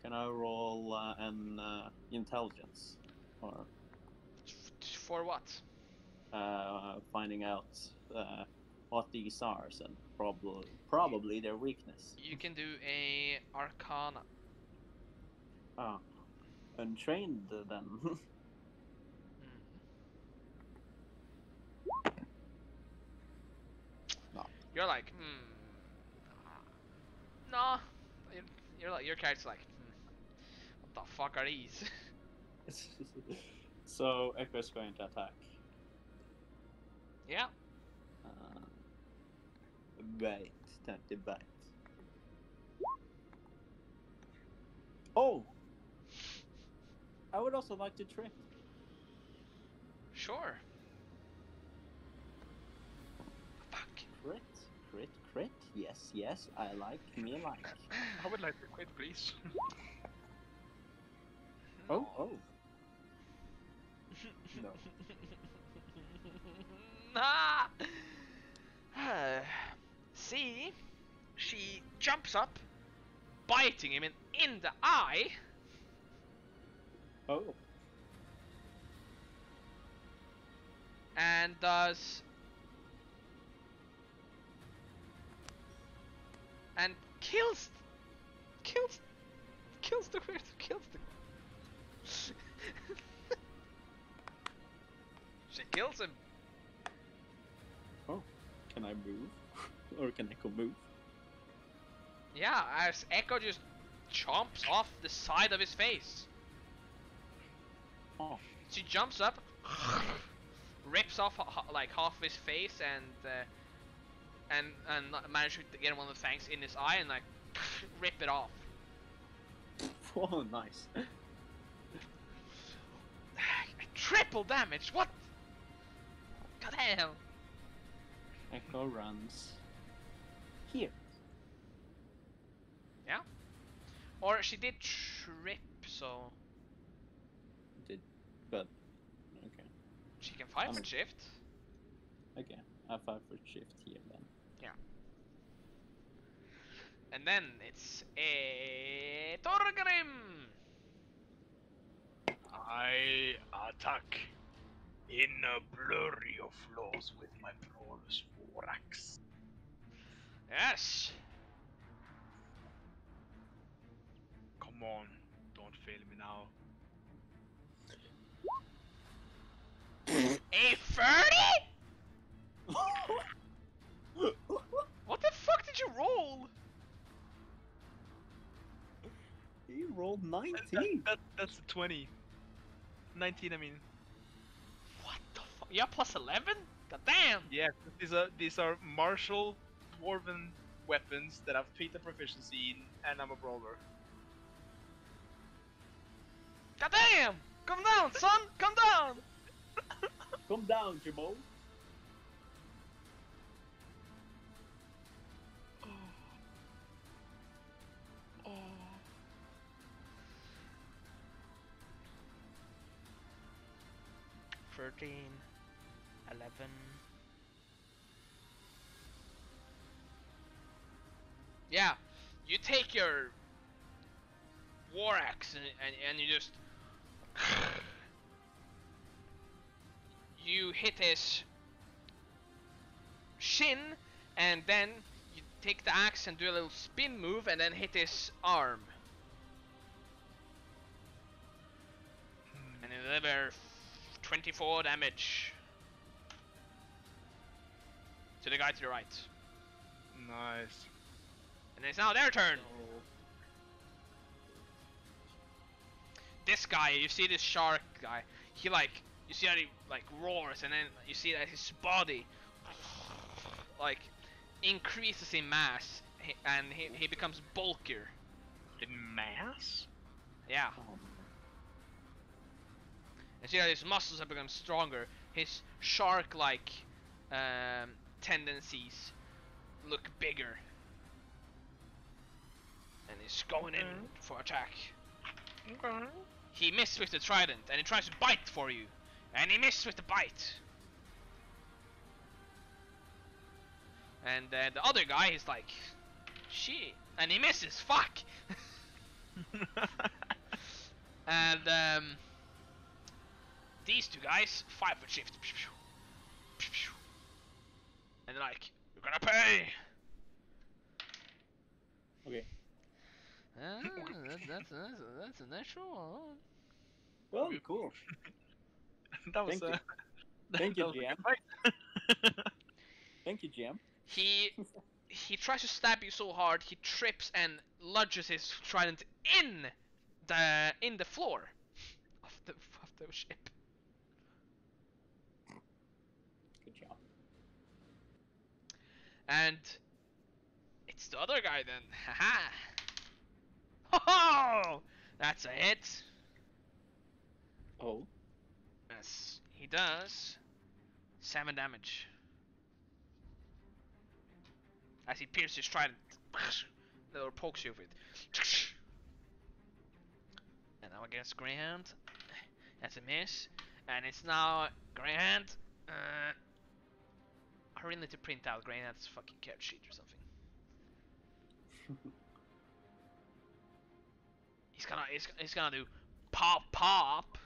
Can I roll uh, an uh, intelligence or For what? uh, finding out uh, what these are and probably probably their weakness? You can do a Arcana. Oh, untrained then. [laughs] Mm. No. You're like, hmm. No. You're, you're like, your character's like, hmm. What the fuck are these? [laughs] so Echo is going to attack. yeah. Uh, bite, time to bite. Oh! I would also like to trick. Sure. Fuck. Crit, crit, crit. Yes, yes, I like me like. [laughs] I would like to quit, please. Oh, oh. [laughs] No. ah! [sighs] See? She jumps up, biting him in, in the eye. Oh. and does and kills kills kills the weird [laughs] kills the [laughs] she kills him Oh. Can I move? [laughs] or can Echo move? yeah as echo just chomps off the side of his face Oh. she jumps up [laughs] rips off like half of his face and uh, and and manages to get one of the fangs in his eye and like [laughs] rip it off [laughs] Oh, nice. [sighs] Triple damage. What? God damn. Echo runs here. Yeah. Or she did trip, so but okay, she can five Um, foot shift. okay. I have five foot shift here then. Yeah. And then it's a Torgrim. I attack in a blurry of floors with my Prolus Vorax. Yes. Come on, don't fail me now. A 30? [laughs] What the fuck did you roll? he rolled That, 19. that, that's a 20. 19, I mean. What the fuck? Yeah, plus 11? God damn. Yeah, these are these are martial dwarven weapons that I've feat of proficiency in, and I'm a brawler. God damn. Come down, son. Come down. Come down, Jabo. Oh. Thirteen, eleven. Yeah, you take your war axe and, and, and you just you hit his shin and then you take the axe and do a little spin move and then hit his arm. And deliver 24 damage to the guy to the right. Nice. and it's now their turn. Oh. This guy, you see this shark guy, he like, you see how he like roars, and then you see that his body like increases in mass, and he, he becomes bulkier. In mass? Yeah, Oh, and see how his muscles have become stronger. His shark-like um, tendencies look bigger, and he's going in for attack. Okay. He missed with the trident and he tries to bite for you. And he missed with the bite. And uh, the other guy is like, shit. And he misses, fuck. [laughs] and um, these two guys, five foot shift. And they're like, you're gonna pay. Okay. Ah, that, that's, that's, that's a natural one. Well, cool. [laughs] [laughs] that was Thank you. uh, [laughs] Thank you, that was a GM. [laughs] Thank you, GM. He he tries to stab you so hard he trips and lodges his trident in the in the floor of the of the ship. Good job. And it's the other guy then. Haha. Ho That's a hit. Oh. Yes, he does. Seven damage. As he pierces his trident, [laughs] little pokes you with it. [laughs] And now against Greyhound. That's a miss. And it's now Greyhound. Uh, I really need to print out Greyhound's fucking character sheet or something. [laughs] He's gonna, he's, he's gonna do pop pop,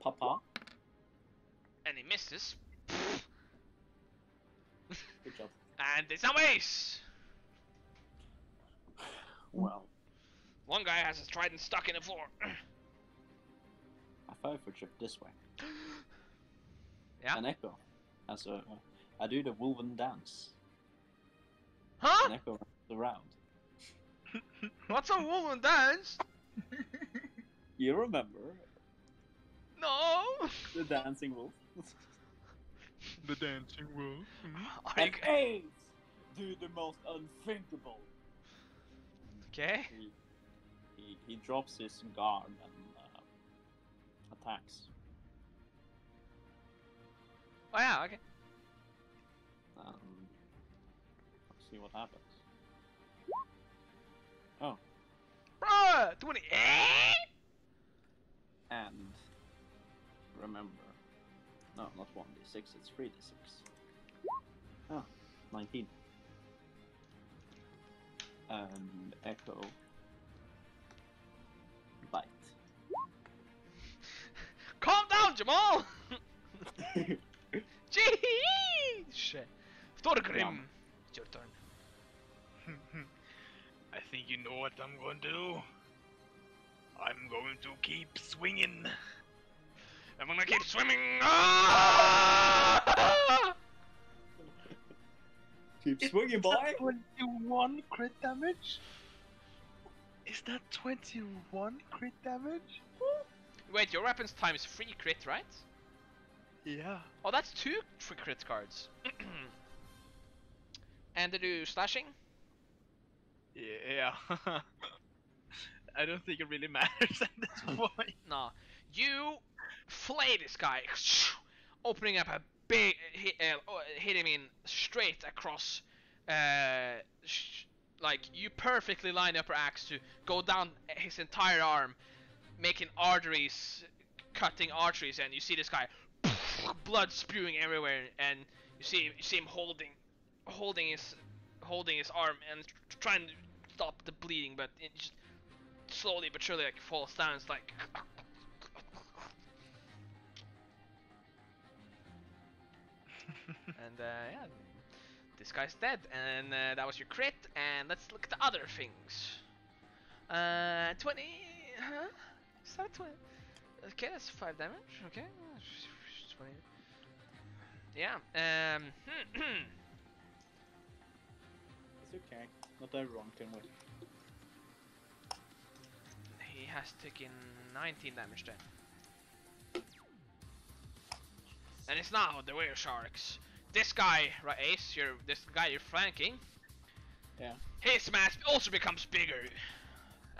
Papa. and he misses. Good job. And it's now Ace! Well, One guy has his trident stuck in the floor. I five foot trip this way. Yeah? An echo. As a, I do the woven dance. Huh? An echo around. What's a woven dance? You remember No! the dancing wolf? the dancing wolf. Are you and Ace do the most unthinkable. okay? He, he, he drops his guard and uh, attacks. Oh yeah, okay. Um, let's see what happens. Oh, Bruh! 28! and remember, no, not 1d6, it's 3d6. Ah, 19. And Echo. Bite. [laughs] Calm down, Jamal! [laughs] Jeez! Thorgrim, it's your turn. [laughs] I think you know what I'm going to do. I'm going to keep swinging. I'm gonna keep swimming. Ah! Keep swinging, boy. 21 crit damage? Is that 21 crit damage? Wait, your weapons times three crit, right? Yeah. Oh, that's two three crit cards. [clears throat] and they do slashing. Yeah. [laughs] I don't think it really [laughs] matters at this point. No, you flay this guy, opening up a big hit, uh, oh, hit him in straight across. Uh, like you perfectly line up your axe to go down his entire arm, making arteries, cutting arteries, and you see this guy, blood spewing everywhere, and you see you see him holding, holding his, holding his arm and trying to stop the bleeding, but it just slowly but surely like falls down. It's like. And uh, yeah, this guy's dead, and uh, that was your crit. And let's look at the other things. Uh, 20. Huh? Is that 20? Okay, that's 5 damage. Okay. 20. Yeah. Um. It's okay. Not everyone can win. he has taken 19 damage then. And it's now the were sharks. This guy, right, Ace, you're this guy you're flanking. Yeah. His mass also becomes bigger,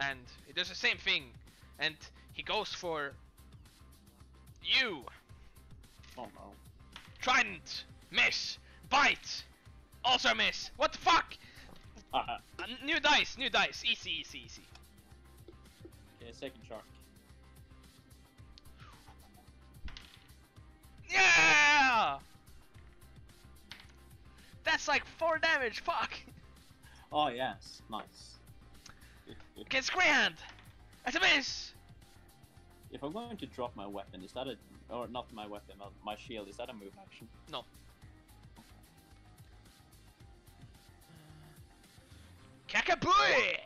and he does the same thing, and he goes for you. Oh no. Trident, miss, bite, also miss. What the fuck? Haha. Uh, new dice, new dice, easy, easy, easy. Okay, second shark. Yeah! That's like four damage. Fuck. Oh yes, nice. Against Grand. That's a miss. If I'm going to drop my weapon, is that a or not my weapon, uh, my shield? Is that a move action? No. Kakabooey!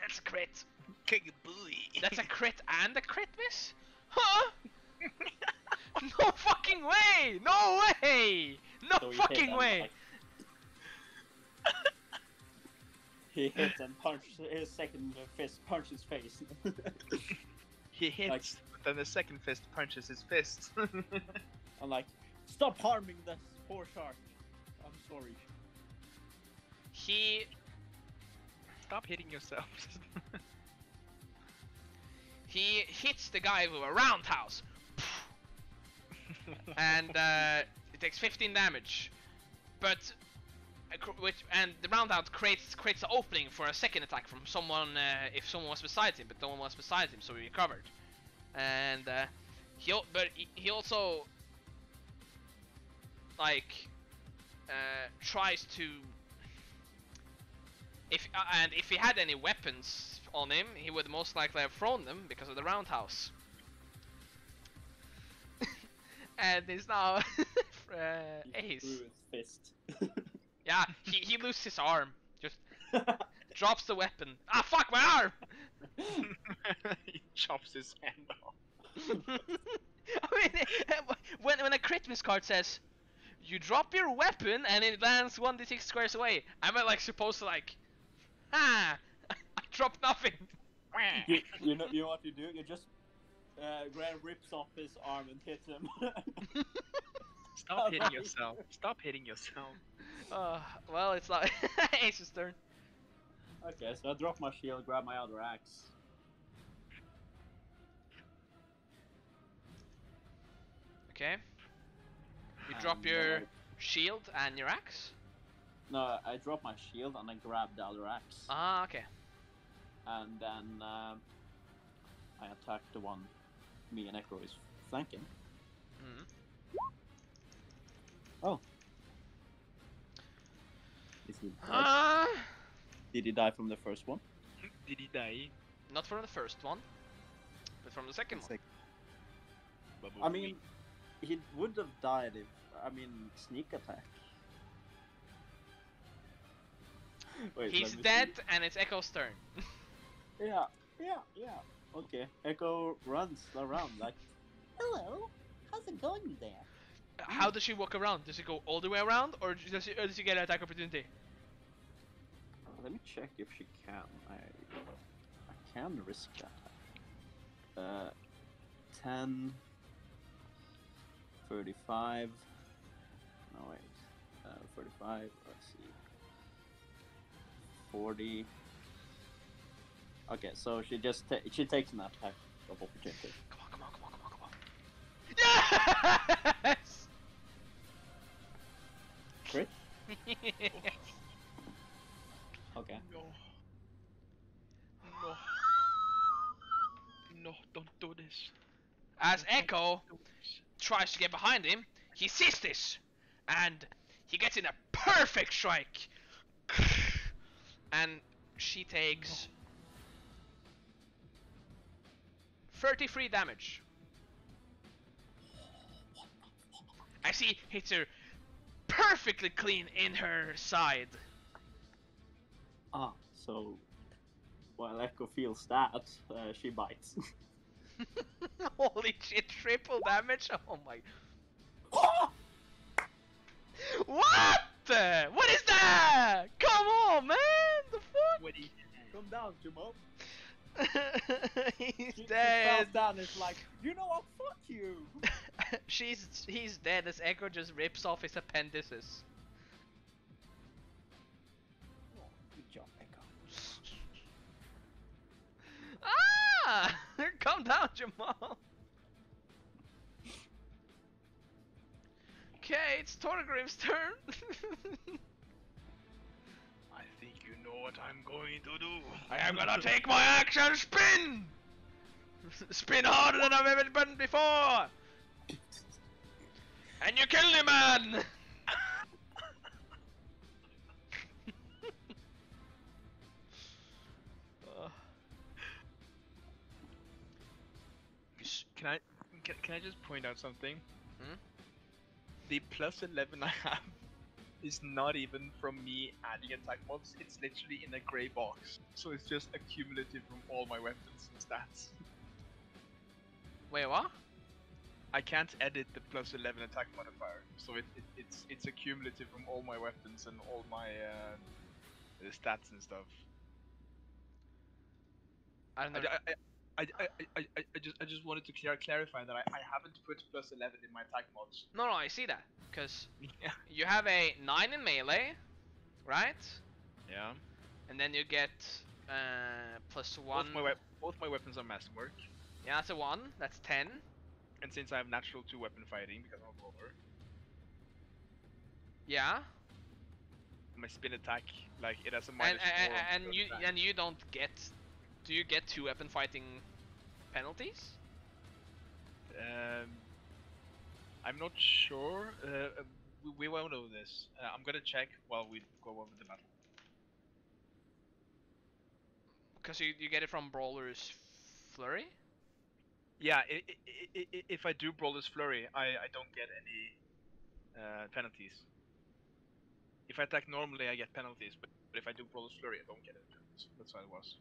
That's a crit. Kagabooey. That's a crit and a crit miss? Huh? [laughs] [laughs] no fucking way! No way! No So hit fucking way! like- [laughs] he hits and punches his second fist, punched his face. [laughs] He hits, Like- but then the second fist punches his fist. [laughs] I'm like, stop harming this poor shark. I'm sorry. He Stop hitting yourself. he hits the guy with a roundhouse. and uh, it takes 15 damage. But which and the roundhouse creates creates an opening for a second attack from someone uh, if someone was beside him, but no one was beside him, so he recovered. And uh, he but he, he also like uh, tries to if uh, and if he had any weapons on him, he would most likely have thrown them because of the roundhouse. [laughs] and he's now [laughs] uh, He ace. threw his fist. [laughs] Yeah, he he loses his arm. Just [laughs] drops the weapon. Ah fuck my arm! [laughs] he chops his hand off. I mean, when when a crit miss card says you drop your weapon and it lands one d6 squares away, am I like supposed to like, ah, I dropped nothing. you, you know, you know what you do? You just uh, Graham rips off his arm and hits him. Stop hitting yourself. Stop hitting yourself. [laughs] Uh, well, it's not [laughs] Ace's turn. okay, so I drop my shield, grab my other axe. Okay. You drop your uh, shield and your axe. no, I drop my shield and I grab the other axe, Ah, okay. and then um, I attack the one me and Echo is flanking. Mhm. Is he dead? Ah, Did he die from the first one? Did he die? not from the first one, but from the second one. I mean, he would have died if I mean sneak attack. [gasps] Wait, He's let me dead, and it's Echo's turn. [laughs] Yeah, yeah, yeah. Okay, Echo runs around like Hello, how's it going there? How does she walk around? Does she go all the way around, or does she, or does she get an attack opportunity? Let me check if she can. I I can risk that. Uh, 10, 35. No wait, uh, 45. Let's see. 40. Okay, so she just ta- she takes an attack of opportunity. Come on, come on, come on, come on, come on. [laughs] Yes! Crit? [laughs] Okay. No. No. No, don't do this. As Don't Echo do this. tries to get behind him, he sees this, and he gets in a perfect strike. And she takes 33 damage. I see hits her perfectly clean in her side. Ah, so while Echo feels that, uh, she bites. [laughs] Holy shit, triple damage? Oh my. What? What is that? Come on, man! The fuck? What do you- Come down, Jamal. [laughs] He's She, she dead. falls down. It's like, you know what? Fuck. She's he's dead as Echo just rips off his appendices. Oh, good job, Echo. Ah! [laughs] Calm down, Jamal. Okay, it's Torgrim's turn. [laughs] I think you know what I'm going to do. I am gonna take my action spin! [laughs] spin harder than I've ever been before! And you killed him, man! Can I can, can I just point out something? Hmm? The plus 11 I have is not even from me adding attack mods. It's literally in a grey box. So it's just accumulative from all my weapons and stats. Wait, what? I can't edit the plus 11 attack modifier, so it, it, it's it's accumulative from all my weapons and all my uh, stats and stuff. I don't know. I, I, I, I, I, I just I just wanted to clar- clarify that I, I haven't put plus 11 in my attack mods. No, no, I see that. Because [laughs] Yeah. you have a 9 in melee, right? Yeah. And then you get uh, plus 1. Both my both my weapons are master work, Yeah, that's a 1. That's 10. And since I have natural two weapon fighting because I'm a brawler, Yeah. my spin attack like it has a And, minus and, on and you attack. and you don't get. Do you get two weapon fighting penalties? Um, I'm not sure. Uh, we, we won't know this. Uh, I'm gonna check while we go over the battle. Because you, you get it from Brawler's Flurry? Yeah, i- i- i- i- if I do Brawler's Flurry, I, I don't get any uh, penalties. If I attack normally, I get penalties, but, but if I do Brawler's Flurry, I don't get any penalties. That's how it was.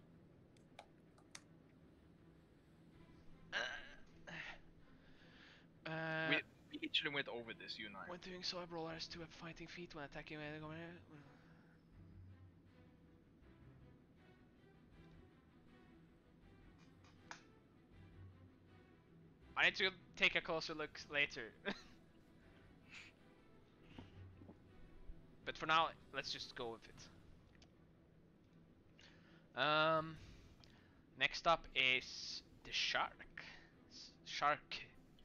Uh, We, [sighs] we literally went over this, you and I. when doing so, a brawler has two weapon fighting feat when attacking. when- I need to take a closer look later. but for now, let's just go with it. Um, next up is the shark. Shark.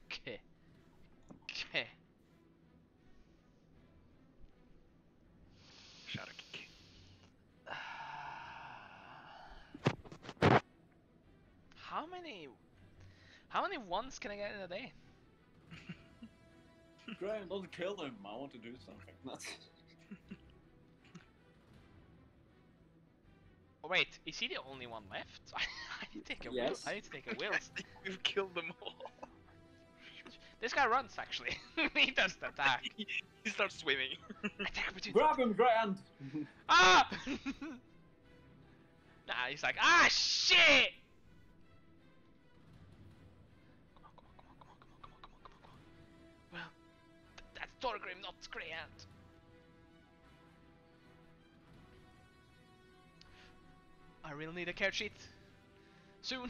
K. K. Kick. [sighs] How many? How many ones can I get in a day? [laughs] Graham, don't kill him. I want to do something. [laughs] Oh wait, is he the only one left? [laughs] I need to take a Yes. will. I need to take a will. We've killed them all. This guy runs actually. he does the attack. he starts swimming. attack opportunity. Grab him, Grant! Ah! nah, he's like, ah, shit! Thorgrim, not Greyant. I really need a care sheet. Soon. [laughs]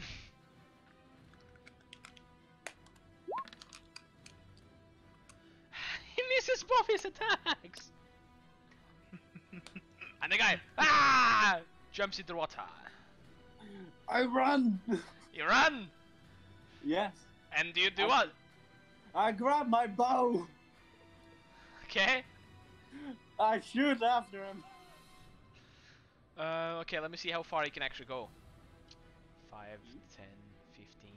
he misses both his attacks! [laughs] and the guy, ah! Jumps into the water. I run! You run! yes. And you do I- what? I grab my bow! Okay. I shoot after him! Uh, okay, let me see how far he can actually go. 5, 10, 15.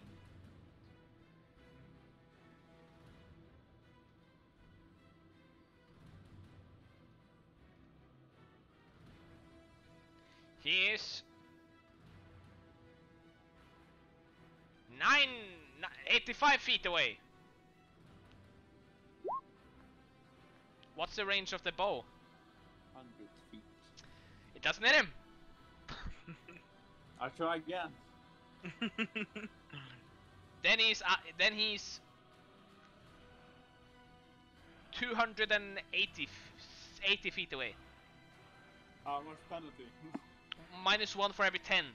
He is nine, 85 feet away. What's the range of the bow? 100 feet. It doesn't hit him. [laughs] I'll try again. [laughs] Then he's uh, then he's 280 f- 80 feet away. How much penalty? [laughs] Minus one for every 10.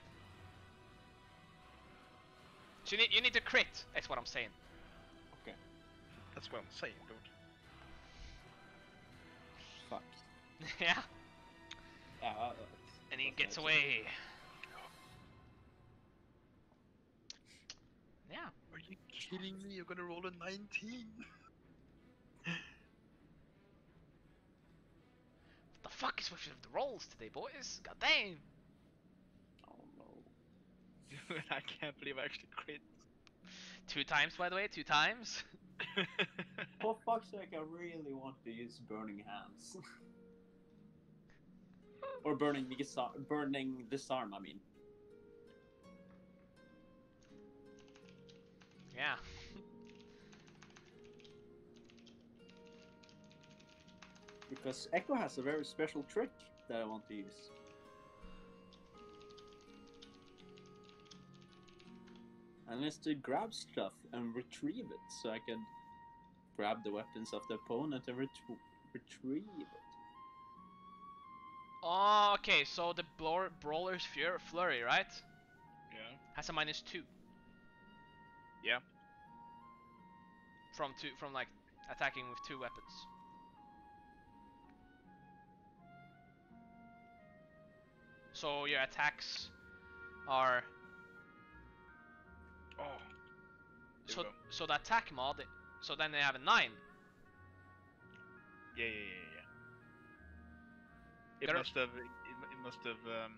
So you need, you need to crit. That's what I'm saying. okay. That's what I'm saying, dude. [laughs] yeah. Yeah, uh, And he that's gets nice. away. Yeah. Are you kidding me? You're gonna roll a 19? What the fuck is with the rolls today, boys? God damn. Oh no. Dude, I can't believe I actually crit. Two times, by the way. Two times. [laughs] For fuck's sake, I really want to use Burning Hands. [laughs] or Burning Disarm, Burning Disarm, I mean. Yeah. Because Echo has a very special trick that I want to use. And it's to grab stuff and retrieve it, so I can grab the weapons of the opponent and retr- retrieve it. Oh, okay. So the brawler's Fur- flurry, right? yeah. Has a minus two. Yeah. From two, from like attacking with two weapons. So your attacks are Oh. So so the attack mod. So then they have a nine. Yeah, yeah, yeah, yeah. It Gotta- must have. It, it must have. Um,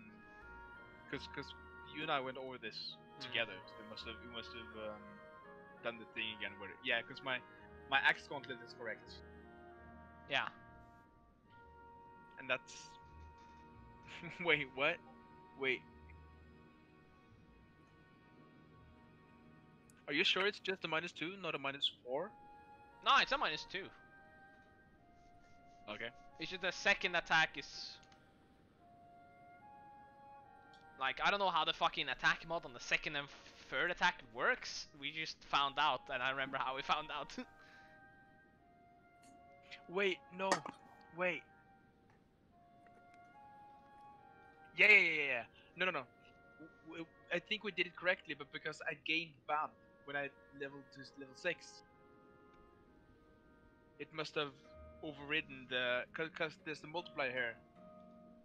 cause, cause you and I went over this together. So it must have. We must have um, done the thing again. Where yeah, cause my my axe gauntlet is correct, Yeah. and that's. [laughs] Wait, what? Wait. Are you sure it's just a minus two, not a minus four? No, it's a minus two. Okay. It's just the second attack is like I don't know how the fucking attack mod on the second and third attack works. We just found out, and I remember how we found out. [laughs] Wait, no, wait. Yeah, yeah, yeah, yeah. No, no, no. I think we did it correctly, but because I gained BAB when I leveled to level six, it must have overridden the because there's the multiplier here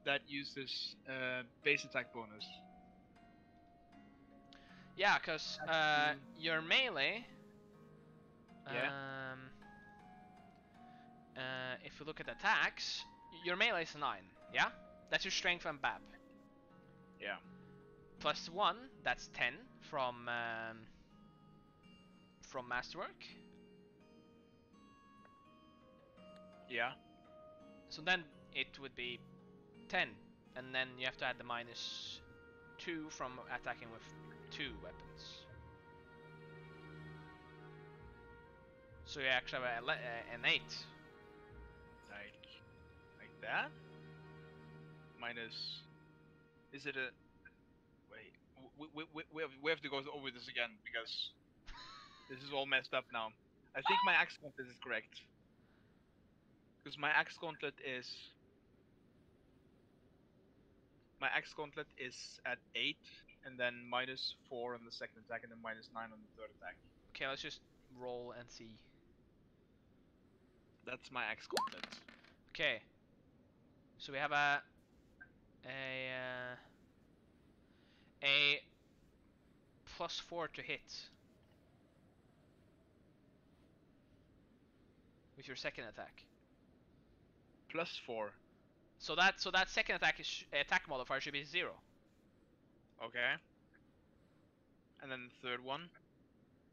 that uses uh, base attack bonus. yeah, cause uh, your melee. Yeah. Um. Uh, if you look at attacks, your melee is nine. Yeah, that's your strength and BAB. Yeah. Plus one, that's ten from um, from masterwork. Yeah. So then it would be 10, and then you have to add the minus 2 from attacking with two weapons. So you actually have a, uh, an 8. Like, like that? Minus. Is it a. Wait. We, we, we, we, have, we have to go over this again because this is all messed up now. I think my gauntlet is correct. Because my axe gauntlet is. My axe gauntlet is at 8, and then minus 4 on the second attack, and then minus 9 on the third attack. Okay, let's just roll and see. That's my axe gauntlet. Okay. So we have a a uh, a plus four to hit with your second attack. Plus 4. So that so that second attack is attack modifier should be zero. Okay. And then the third one.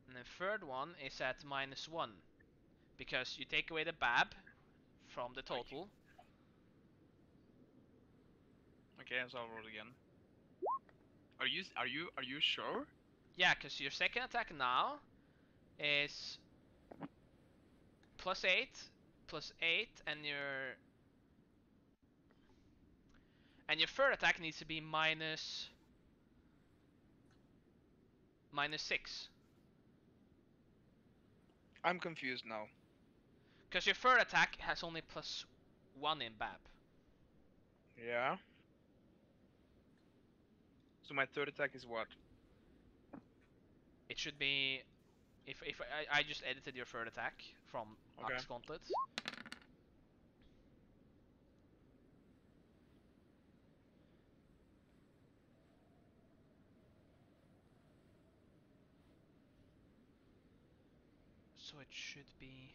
And the third one is at minus one because you take away the bab from the total. Okay, so I'll roll again. Are you are you are you sure? Yeah, because your second attack now is plus 8, plus 8, and your and your third attack needs to be minus minus 6. I'm confused now. Because your third attack has only plus 1 in BAB. Yeah. So my third attack is what? It should be if if I, I just edited your third attack from Okay. Axe Gauntlet. So it should be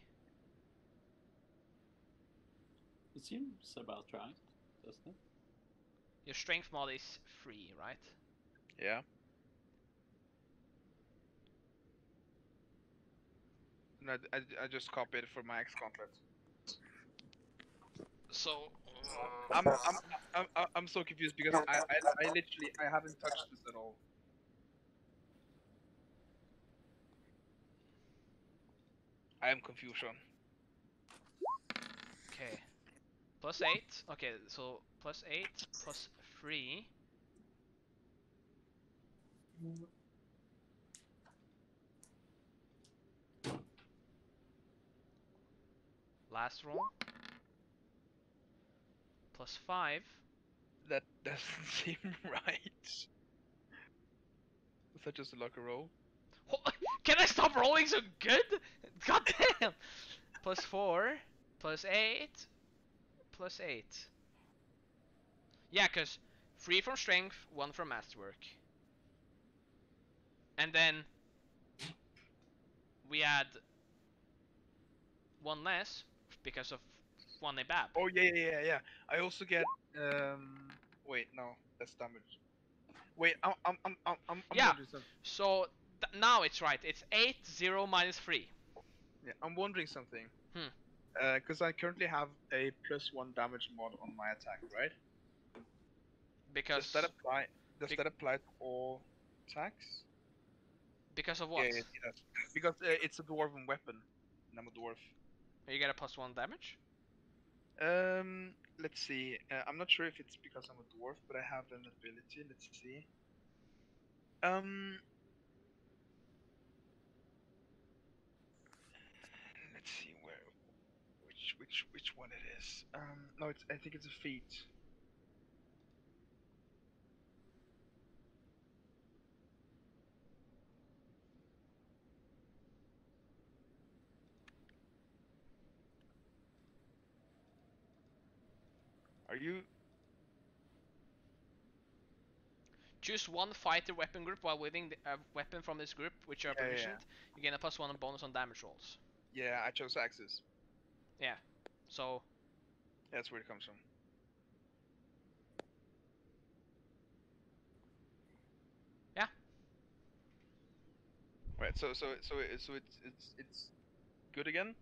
It seems about right, doesn't it? your strength mod is free, right? Yeah. And I, I, I just copied it for my axe gauntlet. So I'm, I'm, I'm, I'm, I'm so confused because I, I, I literally I haven't touched this at all. I am confusion. okay. Plus 8. Okay, so plus 8 plus 3. Last roll. Plus 5. That doesn't [laughs] seem right. Was that just a lucky roll? [laughs] Can I stop rolling so good? [laughs] God damn! plus 4. Plus 8. Plus 8. Yeah, because 3 from strength, 1 from masterwork. And then we add 1 less because of 1 ABAB. Oh yeah, yeah, yeah, yeah. I also get um. Wait, no, that's damage. Wait, I'm, I'm, I'm, I'm, I'm Yeah. So now it's right. It's 8, 0, minus 3. Yeah, I'm wondering something. Hmm. Uh, because I currently have a plus one damage mod on my attack, right? Because Does that apply? Does that apply to all attacks? because of what? Yeah, does. Because uh, it's a dwarven weapon, and I'm a dwarf. You get a plus 1 damage? Um, let's see. Uh, I'm not sure if it's because I'm a dwarf, but I have an ability. Let's see. Um. Let's see where, which which which one it is. Um, no, it's I think it's a feat. Are you Choose one fighter weapon group while wielding a weapon from this group, which are Yeah, yeah, yeah. proficient. You gain a plus one bonus on damage rolls. Yeah, I chose axes. Yeah. So That's where it comes from. Yeah. Right. So so so it, so it's it's it's good again.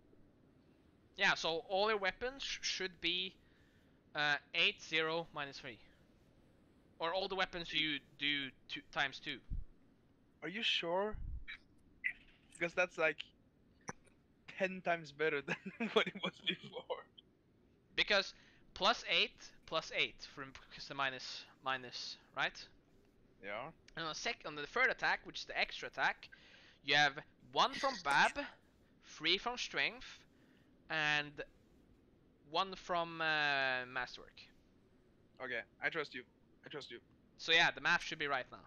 yeah, so all your weapons sh- should be uh, eight zero minus three, or all the weapons you do two times two. Are you sure? Because that's like ten times better [laughs] than what it was before. Because plus eight, plus eight from because the minus minus, right? Yeah. And on the sec on the third attack, which is the extra attack, you have one from Bab, three from Strength, and one from uh, Masterwork. Okay, I trust you. I trust you. So yeah, the math should be right now.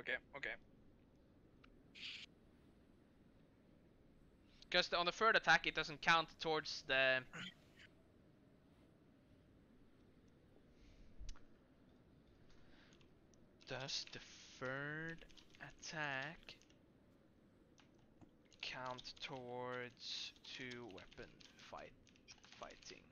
Okay, okay. Because on the third attack, it doesn't count towards the. Does the third attack count towards two weapon fight fighting?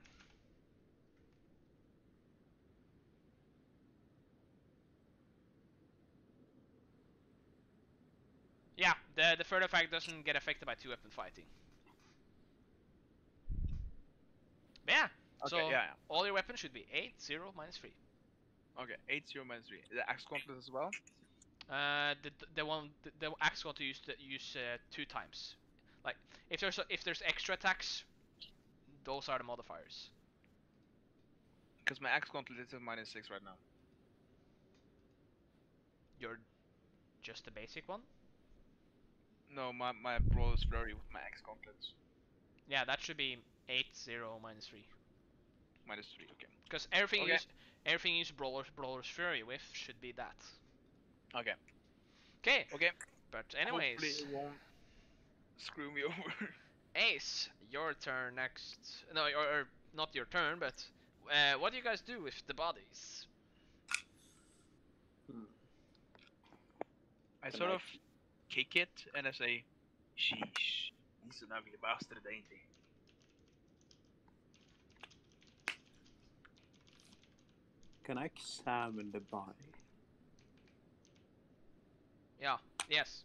Yeah, the the third effect doesn't get affected by two weapon fighting. But yeah, Okay, so yeah, yeah. all your weapons should be 8, 0, minus 3. Okay, 8 0 minus 3. The axe gauntlet as well? Uh, the the one the, the axe got to use use uh, two times. Like if there's a, if there's extra attacks, those are the modifiers. Because my axe gauntlet is a minus 6 right now. You're just the basic one. No, my, my brawler's flurry with my axe gauntlets. Yeah, that should be 8, 0, minus 3. Minus 3, okay. Because everything Okay. you use, everything you use brawler brawler's fury with should be that. Okay. Okay. Okay. But Hopefully anyways, it won't screw me [laughs] over. Ace, your turn next. No, or, or not your turn, but uh, what do you guys do with the bodies? I Can sort I- of kick it and I say, Sheesh, he's an ugly bastard, ain't he? Can I examine the body? Yeah. Yes.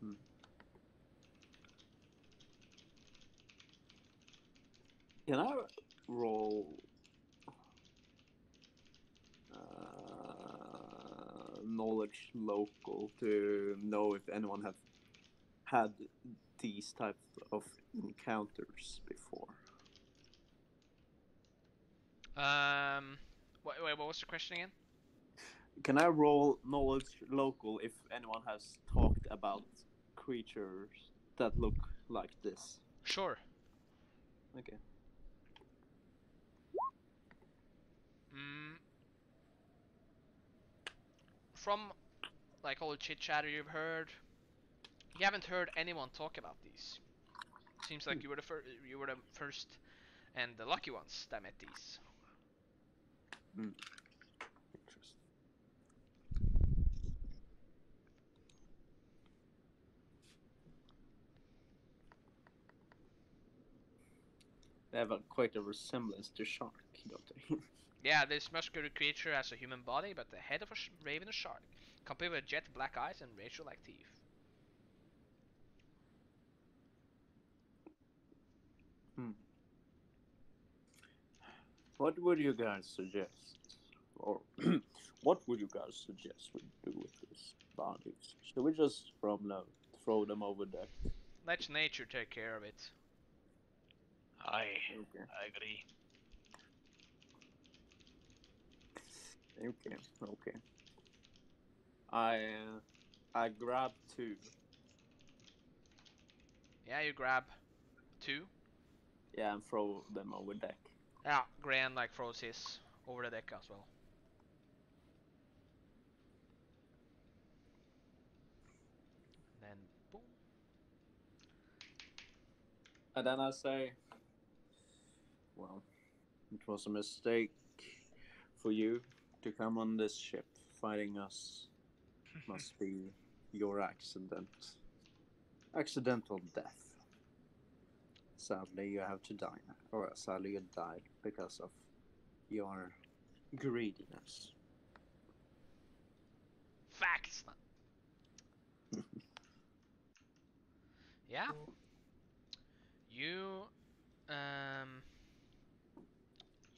Hmm. Can I roll knowledge local to know if anyone have had these types of encounters before? Um. Wait, wait, what was the question again? Can I roll knowledge local if anyone has talked about creatures that look like this? Sure. Okay. From like all the chit chatter you've heard, you haven't heard anyone talk about these. Seems like Hmm. you were the first, you were the first and the lucky ones that met these. Interesting. They have a, quite a resemblance to shark, don't they? [laughs] Yeah, this muscular creature has a human body, but the head of a sh- raven or shark, complete with jet black eyes and razor-like teeth. Hmm. what would you guys suggest? Or [clears throat] what would you guys suggest we do with these bodies? Should we just throw them, throw them over there? Let nature take care of it. I, Okay. I agree. Okay. Okay. I uh, I grab two. Yeah, you grab two. Yeah, and throw them over deck. Yeah, Gran like throws his over the deck as well. Then boom. And then I say, well, it was a mistake for you to come on this ship fighting us. Must be your accident. Accidental death. Sadly, you have to die. now. Or sadly, you died because of your greediness. Facts. [laughs] yeah. You um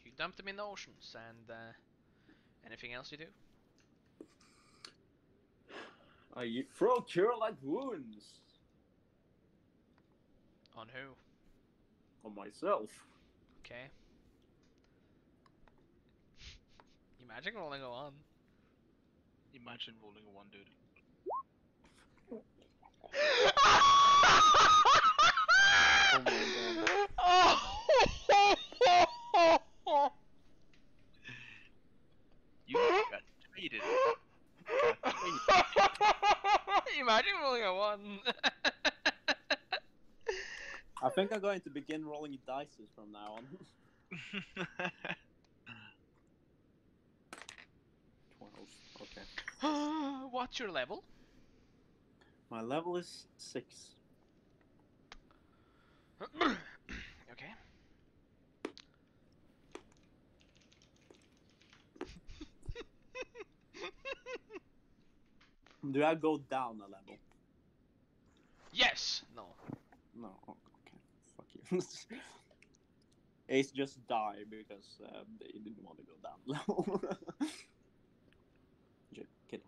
you dump them in the oceans and uh, anything else you do? I throw cure light wounds On who? on myself. Okay. [laughs] Imagine rolling a one. Imagine rolling a one, dude. [laughs] Oh my! You got tweeted. Imagine rolling a one. [laughs] I think I'm going to begin rolling dices from now on. [laughs] Twelve. Okay. [gasps] What's your level? My level is six. [coughs] okay. Do I go down a level? yes. No. No. oh, Okay. Fuck you. [laughs] Ace just died because uh, they didn't want to go down level. [laughs] J- kidding.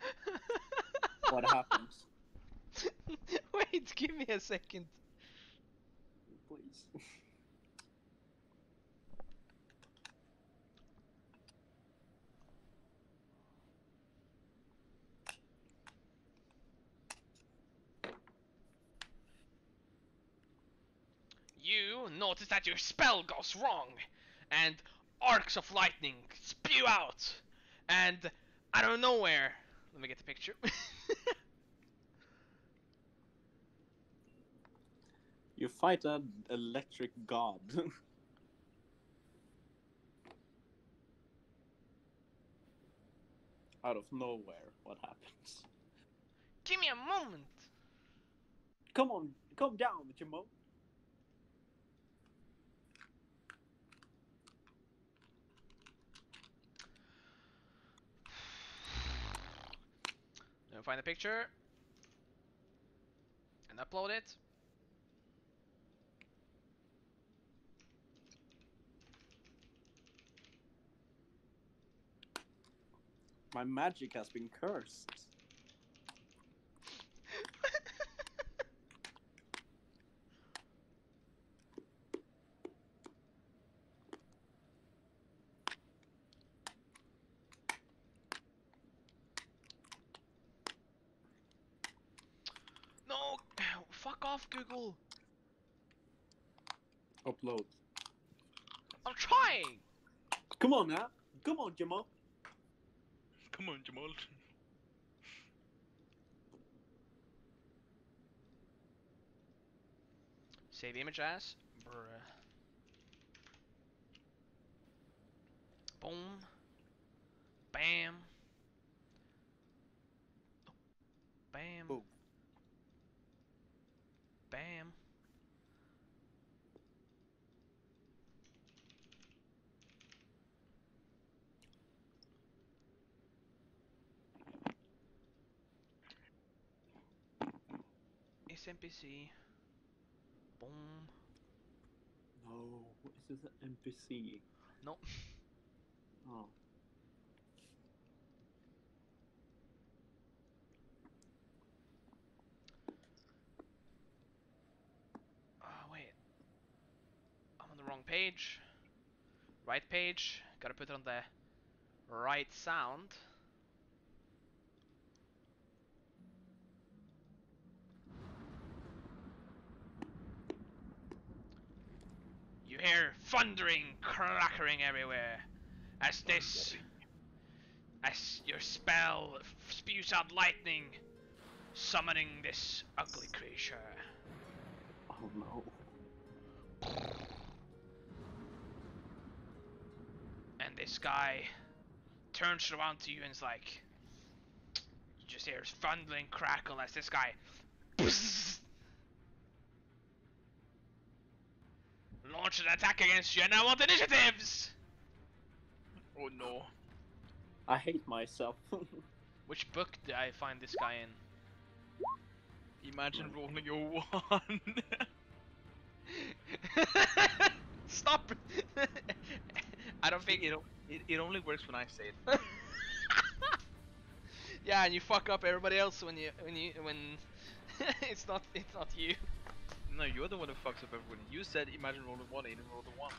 [laughs] What happens? Wait, give me a second. Please. You notice that your spell goes wrong, and arcs of lightning spew out, and out of nowhere. Let me get the picture. [laughs] You fight an electric god. [laughs] Out of nowhere, what happens? Give me a moment. Come on, calm down with your mo. Let find the picture and upload it. My magic has been cursed. no, [coughs] fuck off, Google. Upload. I'm trying. Come on now. Come on, Jamal. Come on, Jamal. Save image as. Bruh. Boom. Bam. Bam. Boom. Bam. NPC. Boom. No, what is this an NPC? No. Oh. Oh, wait. I'm on the wrong page. Right page. Gotta put it on the right sound. Hear thundering, crackling everywhere as this, as your spell spews out lightning, summoning this ugly creature. Oh no. and this guy turns around to you and is like, you just hear thundering crackle as this guy launches an attack against you, and I want initiatives. Oh no. I hate myself. [laughs] Which book did I find this guy in? Imagine rolling a [laughs] one. [laughs] Stop! I don't think You know, it, it only works when I say it. yeah, and you fuck up everybody else when you when you when it's not it's not you. No, you're the one who fucks up everyone. You said imagine rolling one, Aiden rolled a one.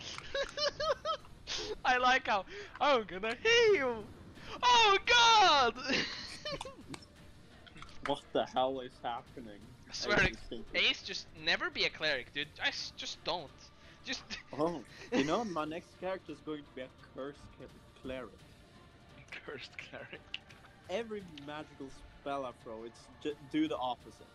[laughs] I like how oh, I'm gonna heal. Oh God! [laughs] What the hell is happening? I swear, Ace is Ace, just never be a cleric, dude. I s- just don't. Just [laughs] Oh, you know, my next character is going to be a cursed cleric. Cursed cleric. Every magical spell I throw, it's ju- do the opposite.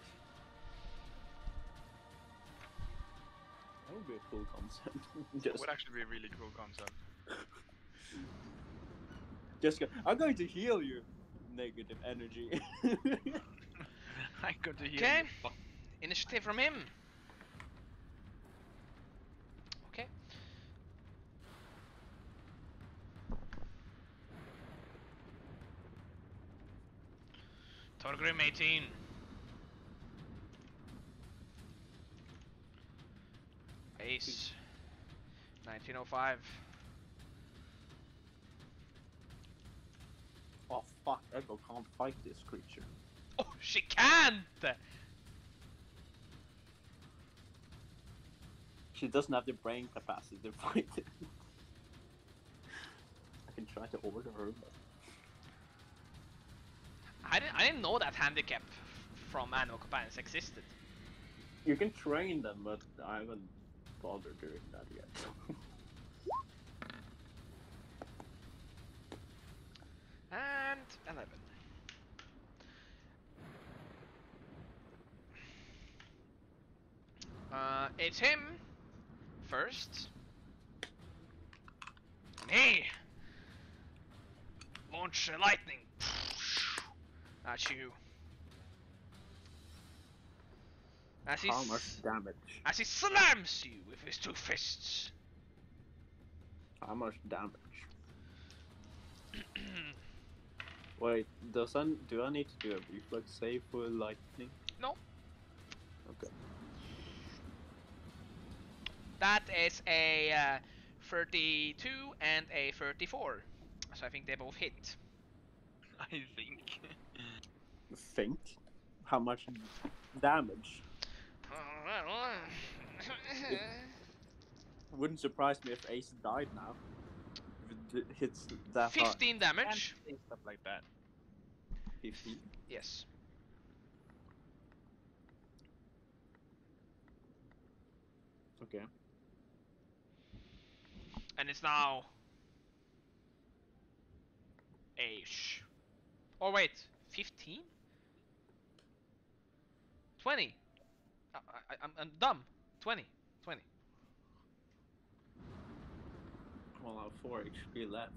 That would be a cool concept. [laughs] It just, would actually be a really cool concept. Jessica, I'm going to heal you, negative energy. [laughs] [laughs] I got to heal Okay. you. Fuck. initiative from him. Okay. Torgrim 18. Ace. 1905. oh fuck, Echo can't fight this creature. Oh, she can't! She doesn't have the brain capacity to [laughs] fight it. I can try to order her, but I didn't, I didn't know that handicap from animal companions existed. you can train them, but I haven't bothered doing that yet. And 11. Uh, it's him first. And he launch lightning at you. As he, How much damage? as he slams you with his two fists. How much damage? [clears throat] Wait, does I, do I need to do a reflex save for lightning? No. Okay. That is a uh, 32 and a 34. So I think they both hit. [laughs] I think. Think? How much damage? Wouldn't surprise me if Ace died now. If it hits that hard. 15 damage. And stuff like that. 15. Yes. Okay. And it's now. Aish. Oh, wait. 15? 20. I, I, I'm, I'm dumb. 20. 20. Well, I have 4 HP left.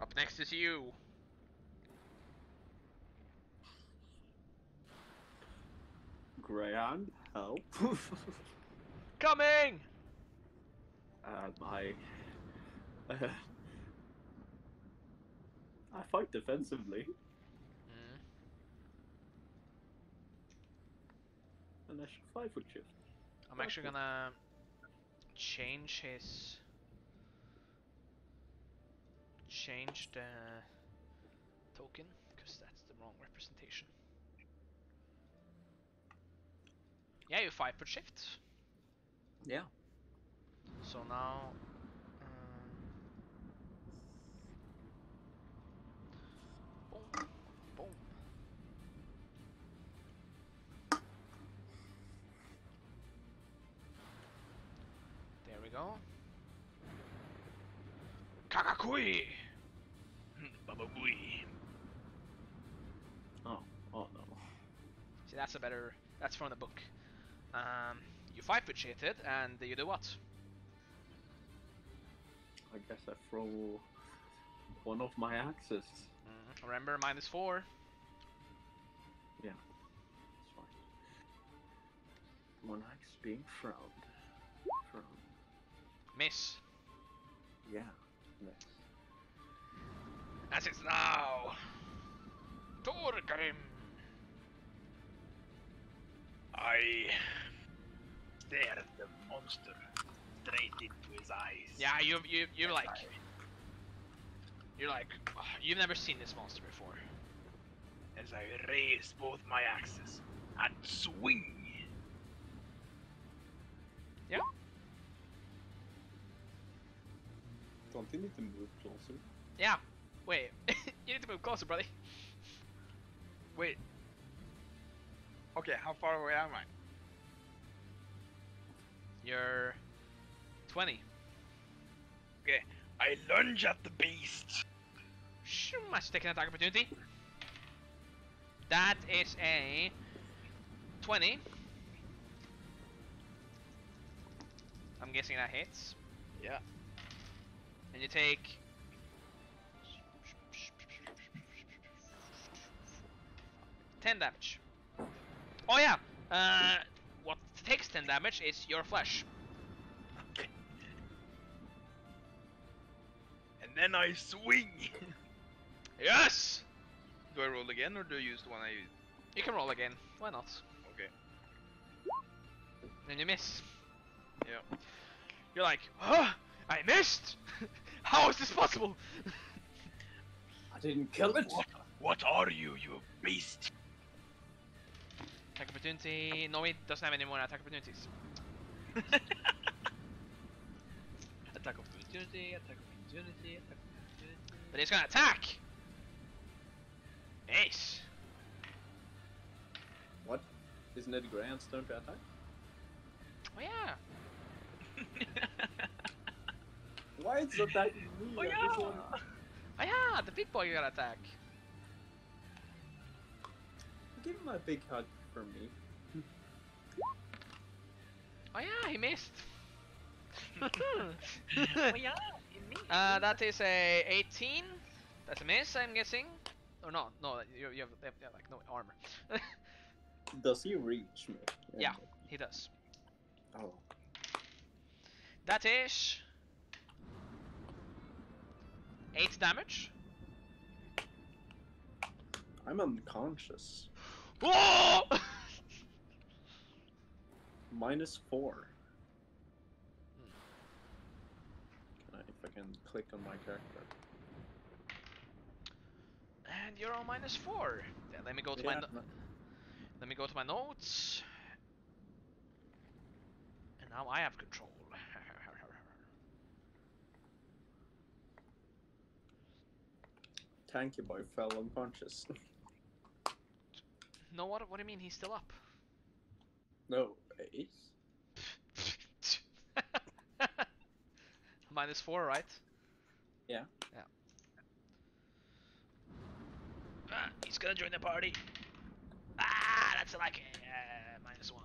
Up next is you. Greyhound, help. [laughs] Coming! um, I. [laughs] I fight defensively, and I should five foot shift. I'm actually Okay. gonna change his. Change the token, because that's the wrong representation. Yeah, you five foot shift. Yeah. So now. There we go. Kakakui! Baba Booey. Oh, oh no. See, that's a better. That's from the book. Um, you five foot shifted, and you do what? I guess I throw one of my axes. Mhm. Remember, minus four. It's fine. One axe being thrown. Thrown. Miss. Yeah. Nice. As it's now. Torgrim. I stare at the monster straight into his eyes. Yeah, you you you're like I- you're like you've never seen this monster before. as I raise both my axes and swing. Don't you need to move closer? Yeah. Wait, [laughs] you need to move closer, buddy. Wait. Okay, how far away am I? You're 20. Okay, I lunge at the beast. Shoo, I should take an attack opportunity. That is a 20. I'm guessing that hits. Yeah. And you take. Ten damage. Oh yeah. Uh, what takes ten damage is your flesh. And then I swing. Yes. do I roll again or do I use the one I used? You can roll again. Why not? Okay. And you miss. Yeah. You're like, huh? I missed. [laughs] How is this possible? I didn't kill it. What, what are you, you beast? Attack opportunity. No, it doesn't have any more attack opportunities. [laughs] Attack opportunity, attack opportunity, attack opportunity. But it's gonna attack. Ace. What? Isn't it Grant's turn to attack? Oh yeah. [laughs] Why is it attacking me? Oh Like, this yeah! one- Oh [laughs] yeah. The big boy got attack. Give him a big hug for me. Oh yeah, he missed. [laughs] [laughs] oh yeah, in me. uh, that is a 18. That's a miss, I'm guessing. Or no, no, you, you have, you have like no armor. Does he reach me? Yeah. he does. Oh. That is eight damage. I'm unconscious. [laughs] Minus four. Can I, if I can click on my character. and you're on minus four. Yeah, let me go to my Yeah, no- let me go to my notes. And now I have control. Tanky boy fell unconscious. [laughs] no, what? What do you mean? He's still up. no, ace? [laughs] minus four, right? Yeah. Yeah. Ah, he's gonna join the party. Ah, that's like uh, minus one.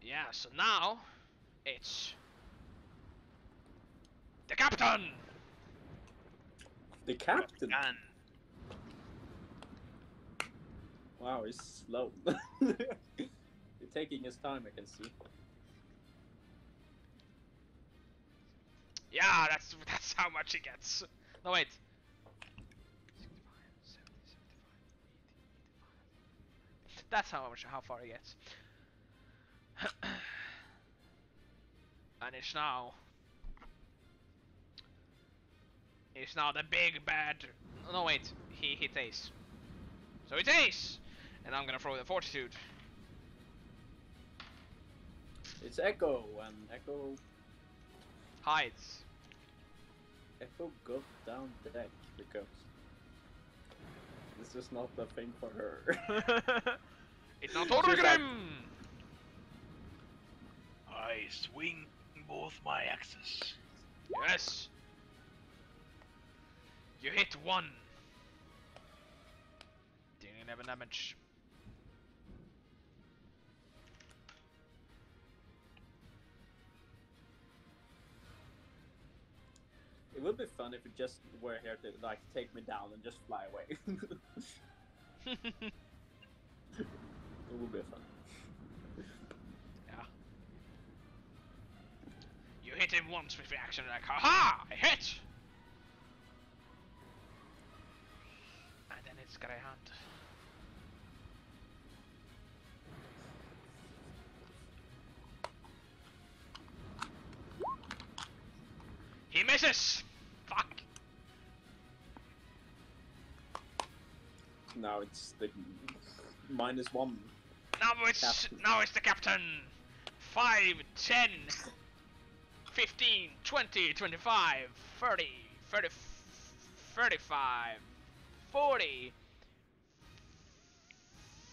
Yeah, so now it's the captain. The captain. Gun. Wow, he's slow. [laughs] he's taking his time, I can see. Yeah, that's that's how much he gets. No wait. 65, 70, 75, 80, 85. That's how much how far he gets. [coughs] and it's now it's now the big bad no wait, he hit Ace. So it's Ace! And I'm gonna throw the fortitude. It's Echo, and Echo Hides. Echo got down the deck because this is not the thing for her. [laughs] it's not She's like- Torgrim! I swing both my axes. Yes. You hit one. Dealing 11 damage. it would be fun if you just were here to like take me down and just fly away. [laughs] it would be fun. yeah. You hit him once with reaction like, haha! I hit! And raskare i hand. He misses! Fuck! Now it's the minus one. Now it's Captain. now it's the captain. 5, 10, 15, 20, 25, 30, 30, 35, 40,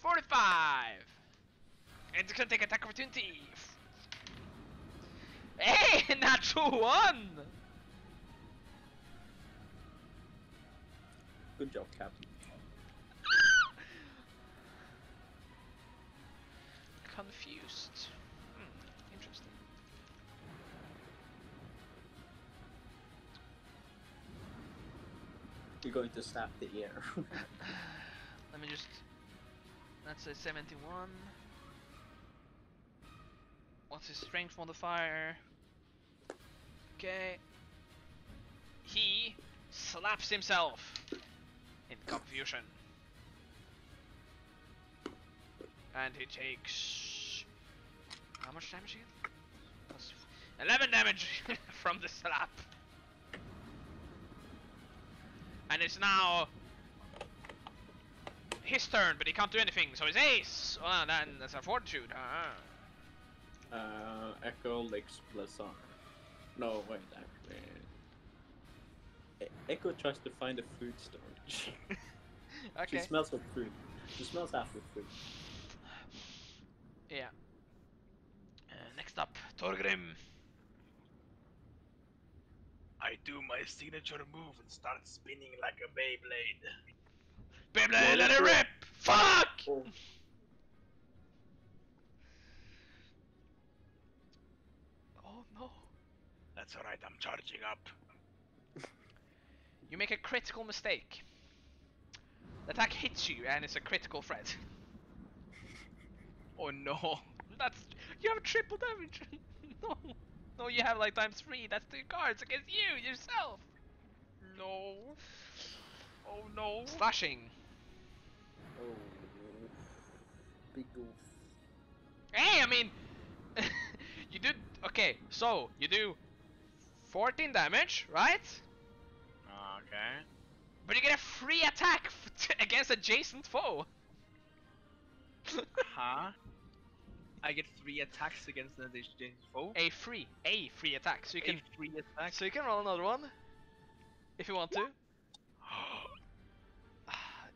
45. And it's gonna take attack opportunity. Hey, [laughs] natural one! Good job, Captain. [laughs] Confused. Hmm, interesting. You're going to snap the ear. [laughs] Let me just. That's a 71. What's his strength modifier? Okay. He slaps himself in confusion. And he takes. How much damage again? Plus 11 damage [laughs] from the slap. And it's now his turn, but he can't do anything, so it's ace! Well, then that's a fortitude. Ah. uh, Echo licks Blizzard. No, wait, actually. E- Echo tries to find a food storage. [laughs] Okay. She smells of food. She smells after food. Yeah. Uh, next up, Torgrim. I do my signature move and start spinning like a Beyblade. Beyblade, let it rip! Fuck! Oh. Oh no. That's alright, I'm charging up. You make a critical mistake. The attack hits you and it's a critical threat. [laughs] Oh no. That's you have triple damage. [laughs] no, no, you have like times three. That's two cards against you yourself. No. Oh no. Slashing. Oh. Big oof. Hey, I mean, [laughs] you do okay. So you do 14 damage, right? Okay. But you get a free attack f- [laughs] t- against adjacent foe. [laughs] Huh? I get three attacks against an adjacent foe. a free, a free attack. So you can, A free attack. so you can roll another one, if you want to.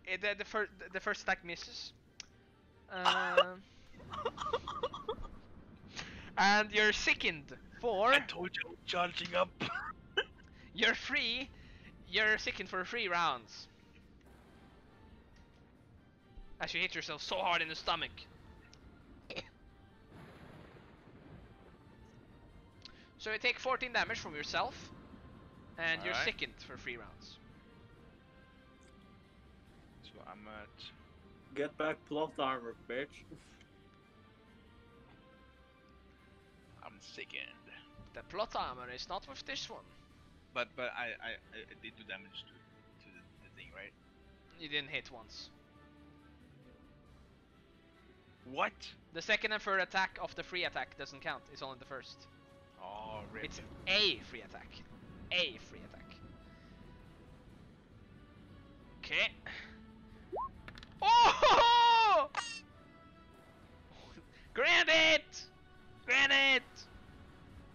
Eh, the the first the first attack misses. Um, [laughs] and you're sickened for I told you I'm charging up. [laughs] you're free. You're sickened for three rounds. As you hit yourself so hard in the stomach. So you take 14 damage from yourself, and you're Alright. sickened for three rounds. So I'm at. Get back plot armor, bitch. I'm sickened. The plot armor is not with this one. But but I I, I did do damage to to the, the thing, right? You didn't hit once. What? The second and third attack of the free attack doesn't count. It's only the first. Oh, rip. It's a free attack. A free attack. Okay. [laughs] Oh! Granite! Granite!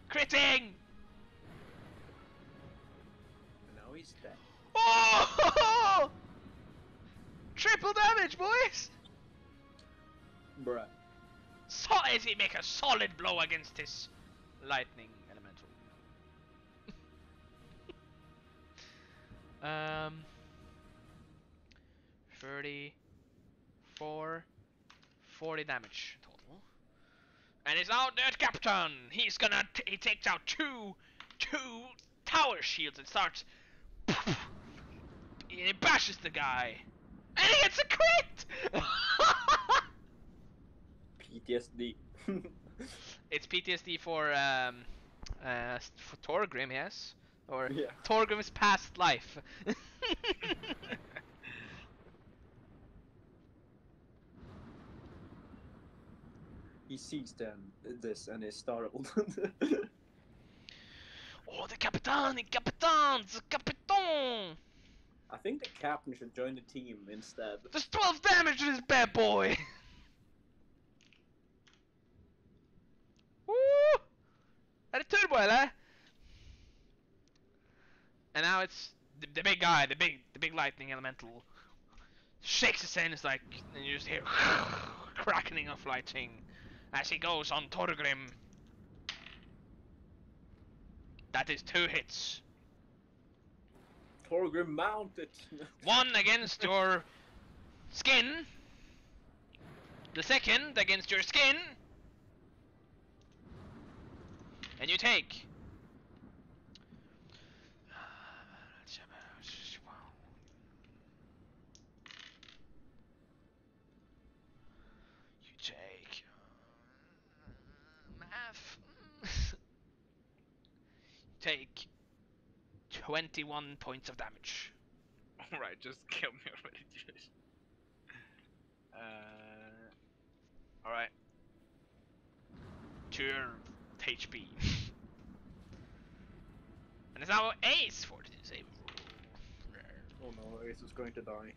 Critting! Now he's dead. Oh! [laughs] Triple damage, boys! Bruh. So as he make a solid blow against his lightning elemental. [laughs] um, 34, 40 damage total. And he's now dead captain. He's gonna t- he takes out two, two tower shields and starts. [laughs] he bashes the guy, and he gets a crit. PTSD. [laughs] It's PTSD for um, uh, for Torgrim, yes, or yeah. Torgrim's past life. [laughs] he sees them this and is startled. [laughs] Oh, the captain! the captain! the captain! I think the captain should join the team instead. There's 12 damage to this bad boy! [laughs] Woo! Er det turbo, eller? And now it's the, the big guy, the big, the big lightning elemental. Shakes his hand, it's like, and you just hear [laughs] crackling of lightning as he goes on Torgrim. That is two hits. Torgrim mounted. [laughs] One against your skin. The second against your skin. And you take. You take. Math. Take 21 points of damage. [laughs] Alright, just kill me already, dude. Uh, alright. to your HP. and it's now Ace for the save. Oh no, Ace is going to die.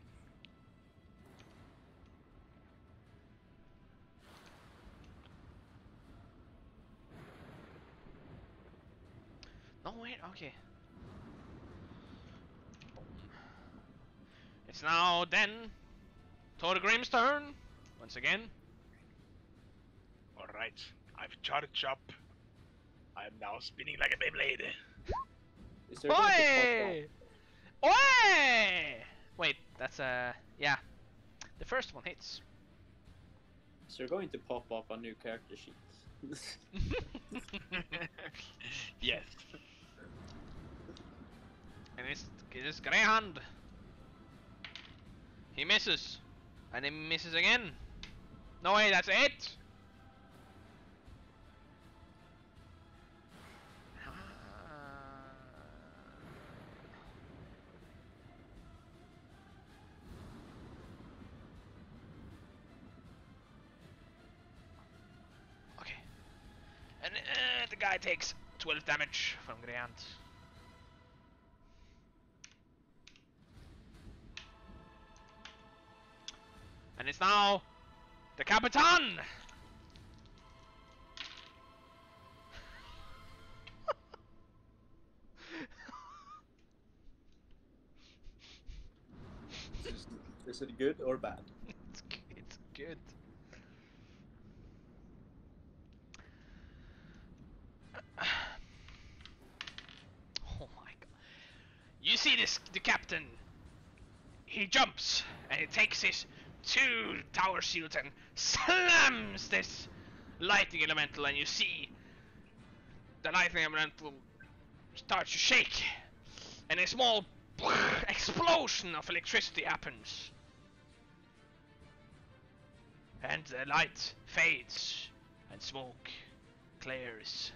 No wait, okay. It's now then Torgrim's turn once again. Alright, I've charged up. I am now spinning like a Beyblade. Is there going to Oi! Oi! Wait, that's uh yeah. The first one hits. So is there going to pop up a new character sheet? [laughs] [laughs] yes. And it's it is Greyhound. He misses. And he misses again. No way, that's it! Okay. And uh, the guy takes 12 damage from Greyhound. And it's now the Capitan! is, is it good or bad? it's, it's good. Oh my god. You see this, the captain. He jumps and he takes his two tower shields and slams this lightning elemental and you see the lightning elemental starts to shake and a small [laughs] explosion of electricity happens. And the light fades and smoke clears.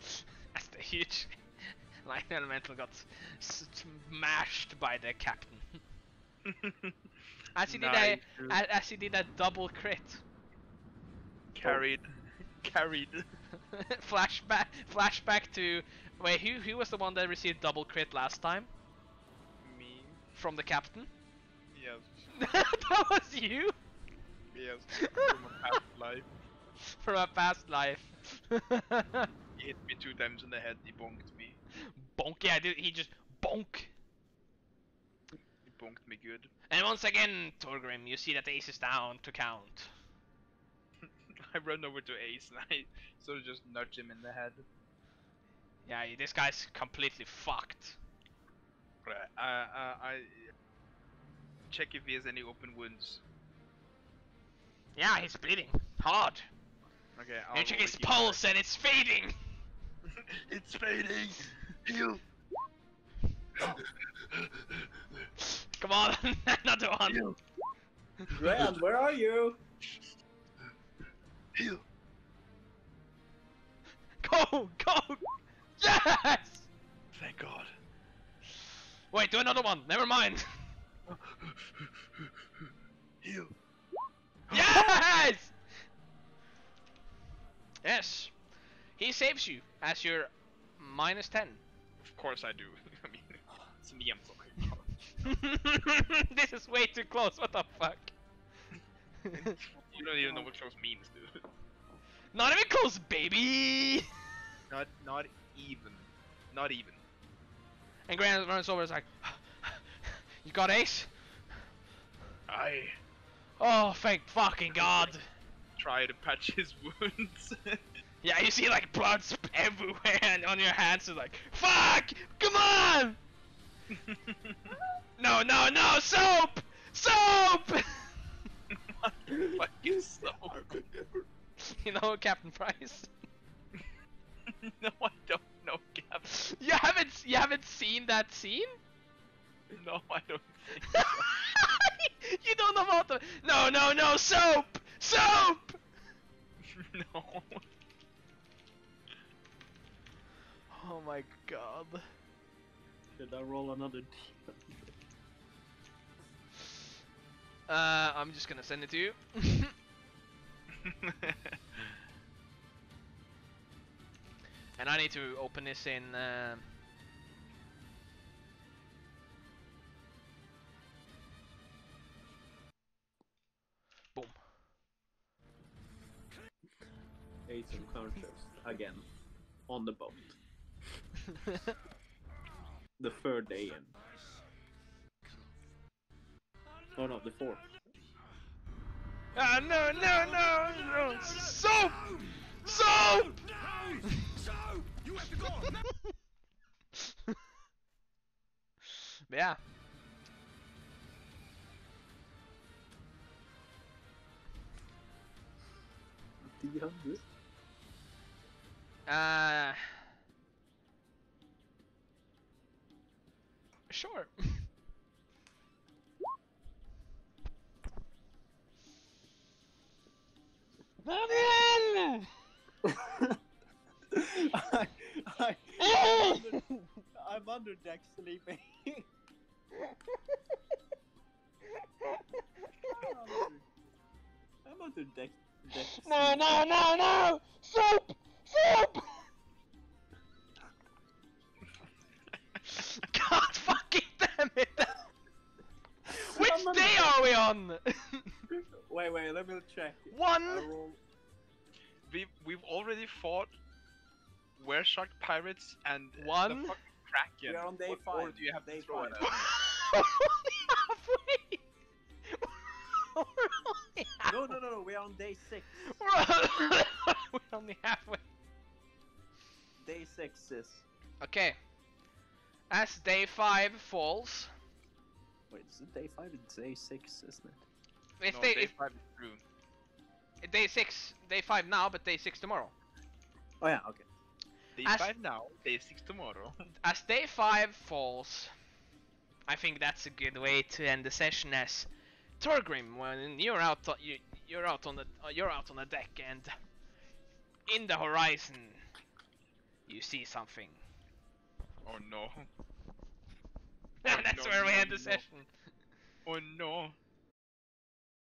[laughs] As the huge [laughs] lightning elemental got smashed by the captain as he did a Nice. as he did a double crit Carried. Carried. [laughs] flashback flashback to wait who who was the one that received double crit last time Me. from the captain Yes. [laughs] that was you Yes. From a past life. [laughs] from a past life He hit me two times in the head. He bonked me. bonk yeah dude, he just bonk He bonked me good. And once again Torgrim you see that the ace is down to count [laughs] I run over to Ace and I sort of just nudge him in the head. yeah this guy's completely fucked Right. Uh, uh, I check if he has any open wounds. yeah he's bleeding hard Okay. you I'll check his a key pulse and it's fading [laughs] it's fading. Heal. [laughs] Come on, [laughs] another one. Rand, where are you? Heal. Go, go. Yes. Thank God. Wait, do another one. Never mind. Heal. Yes. yes. He saves you as you're minus ten. Of course I do. [laughs] I mean, it's me, I'm [laughs] this is way too close. What the fuck? [laughs] You don't even know what close means, dude. Not even close, baby. Not, not even. Not even. And Grant runs over. and is like, [gasps] "You got ace? I Oh, thank fucking god!" try to patch his wounds. [laughs] Yeah, you see like blood everywhere and on your hands. It's like, "Fuck! Come on! No, no, no! Soap! Soap!" Fucking so. you know Captain Price. [laughs] no, I don't know, Gab. You haven't you haven't seen that scene? No, I don't think [laughs] so. you don't know about the No, no, no, soap! Soap! [laughs] no. Oh my god. Should I roll another D? Uh, I'm just gonna send it to you. [laughs] and I need to open this in. Uh... Boom. Ace unconscious again on the boat. [laughs] The third day in. Oh no, the fourth. Ah, no, no, no, no! Soap! Soap! You [laughs] have yeah. D hundred. Uh. Sure. [laughs] I, I, I'm, under, I'm under deck sleeping. I'm under deck. deck No, no, no, no! Soap! Soap! [laughs] God fucking damn it! [laughs] Which day are we on? [laughs] Wait, wait, let me check. One. We've, we've already fought Were Shark Pirates and One. the fucking Kraken. [laughs] We are on day what five. more do you have Day to throw five. at? We're only halfway. No, no, no, no. We're on day six. We're, we're only halfway. Day six is. Okay. As day five falls, Wait, is it day five? It's day six, isn't it? If no, they day if five is true. day six, day five now, but day six tomorrow. Oh yeah, okay. Day As- five now, day six tomorrow. [laughs] As day five falls, I think that's a good way to end the session. As Torgrim, when you're out, you you're out on the uh, you're out on the deck, and in the horizon, you see something. oh no. [laughs] that's no, where we no, end the no. session. Oh no.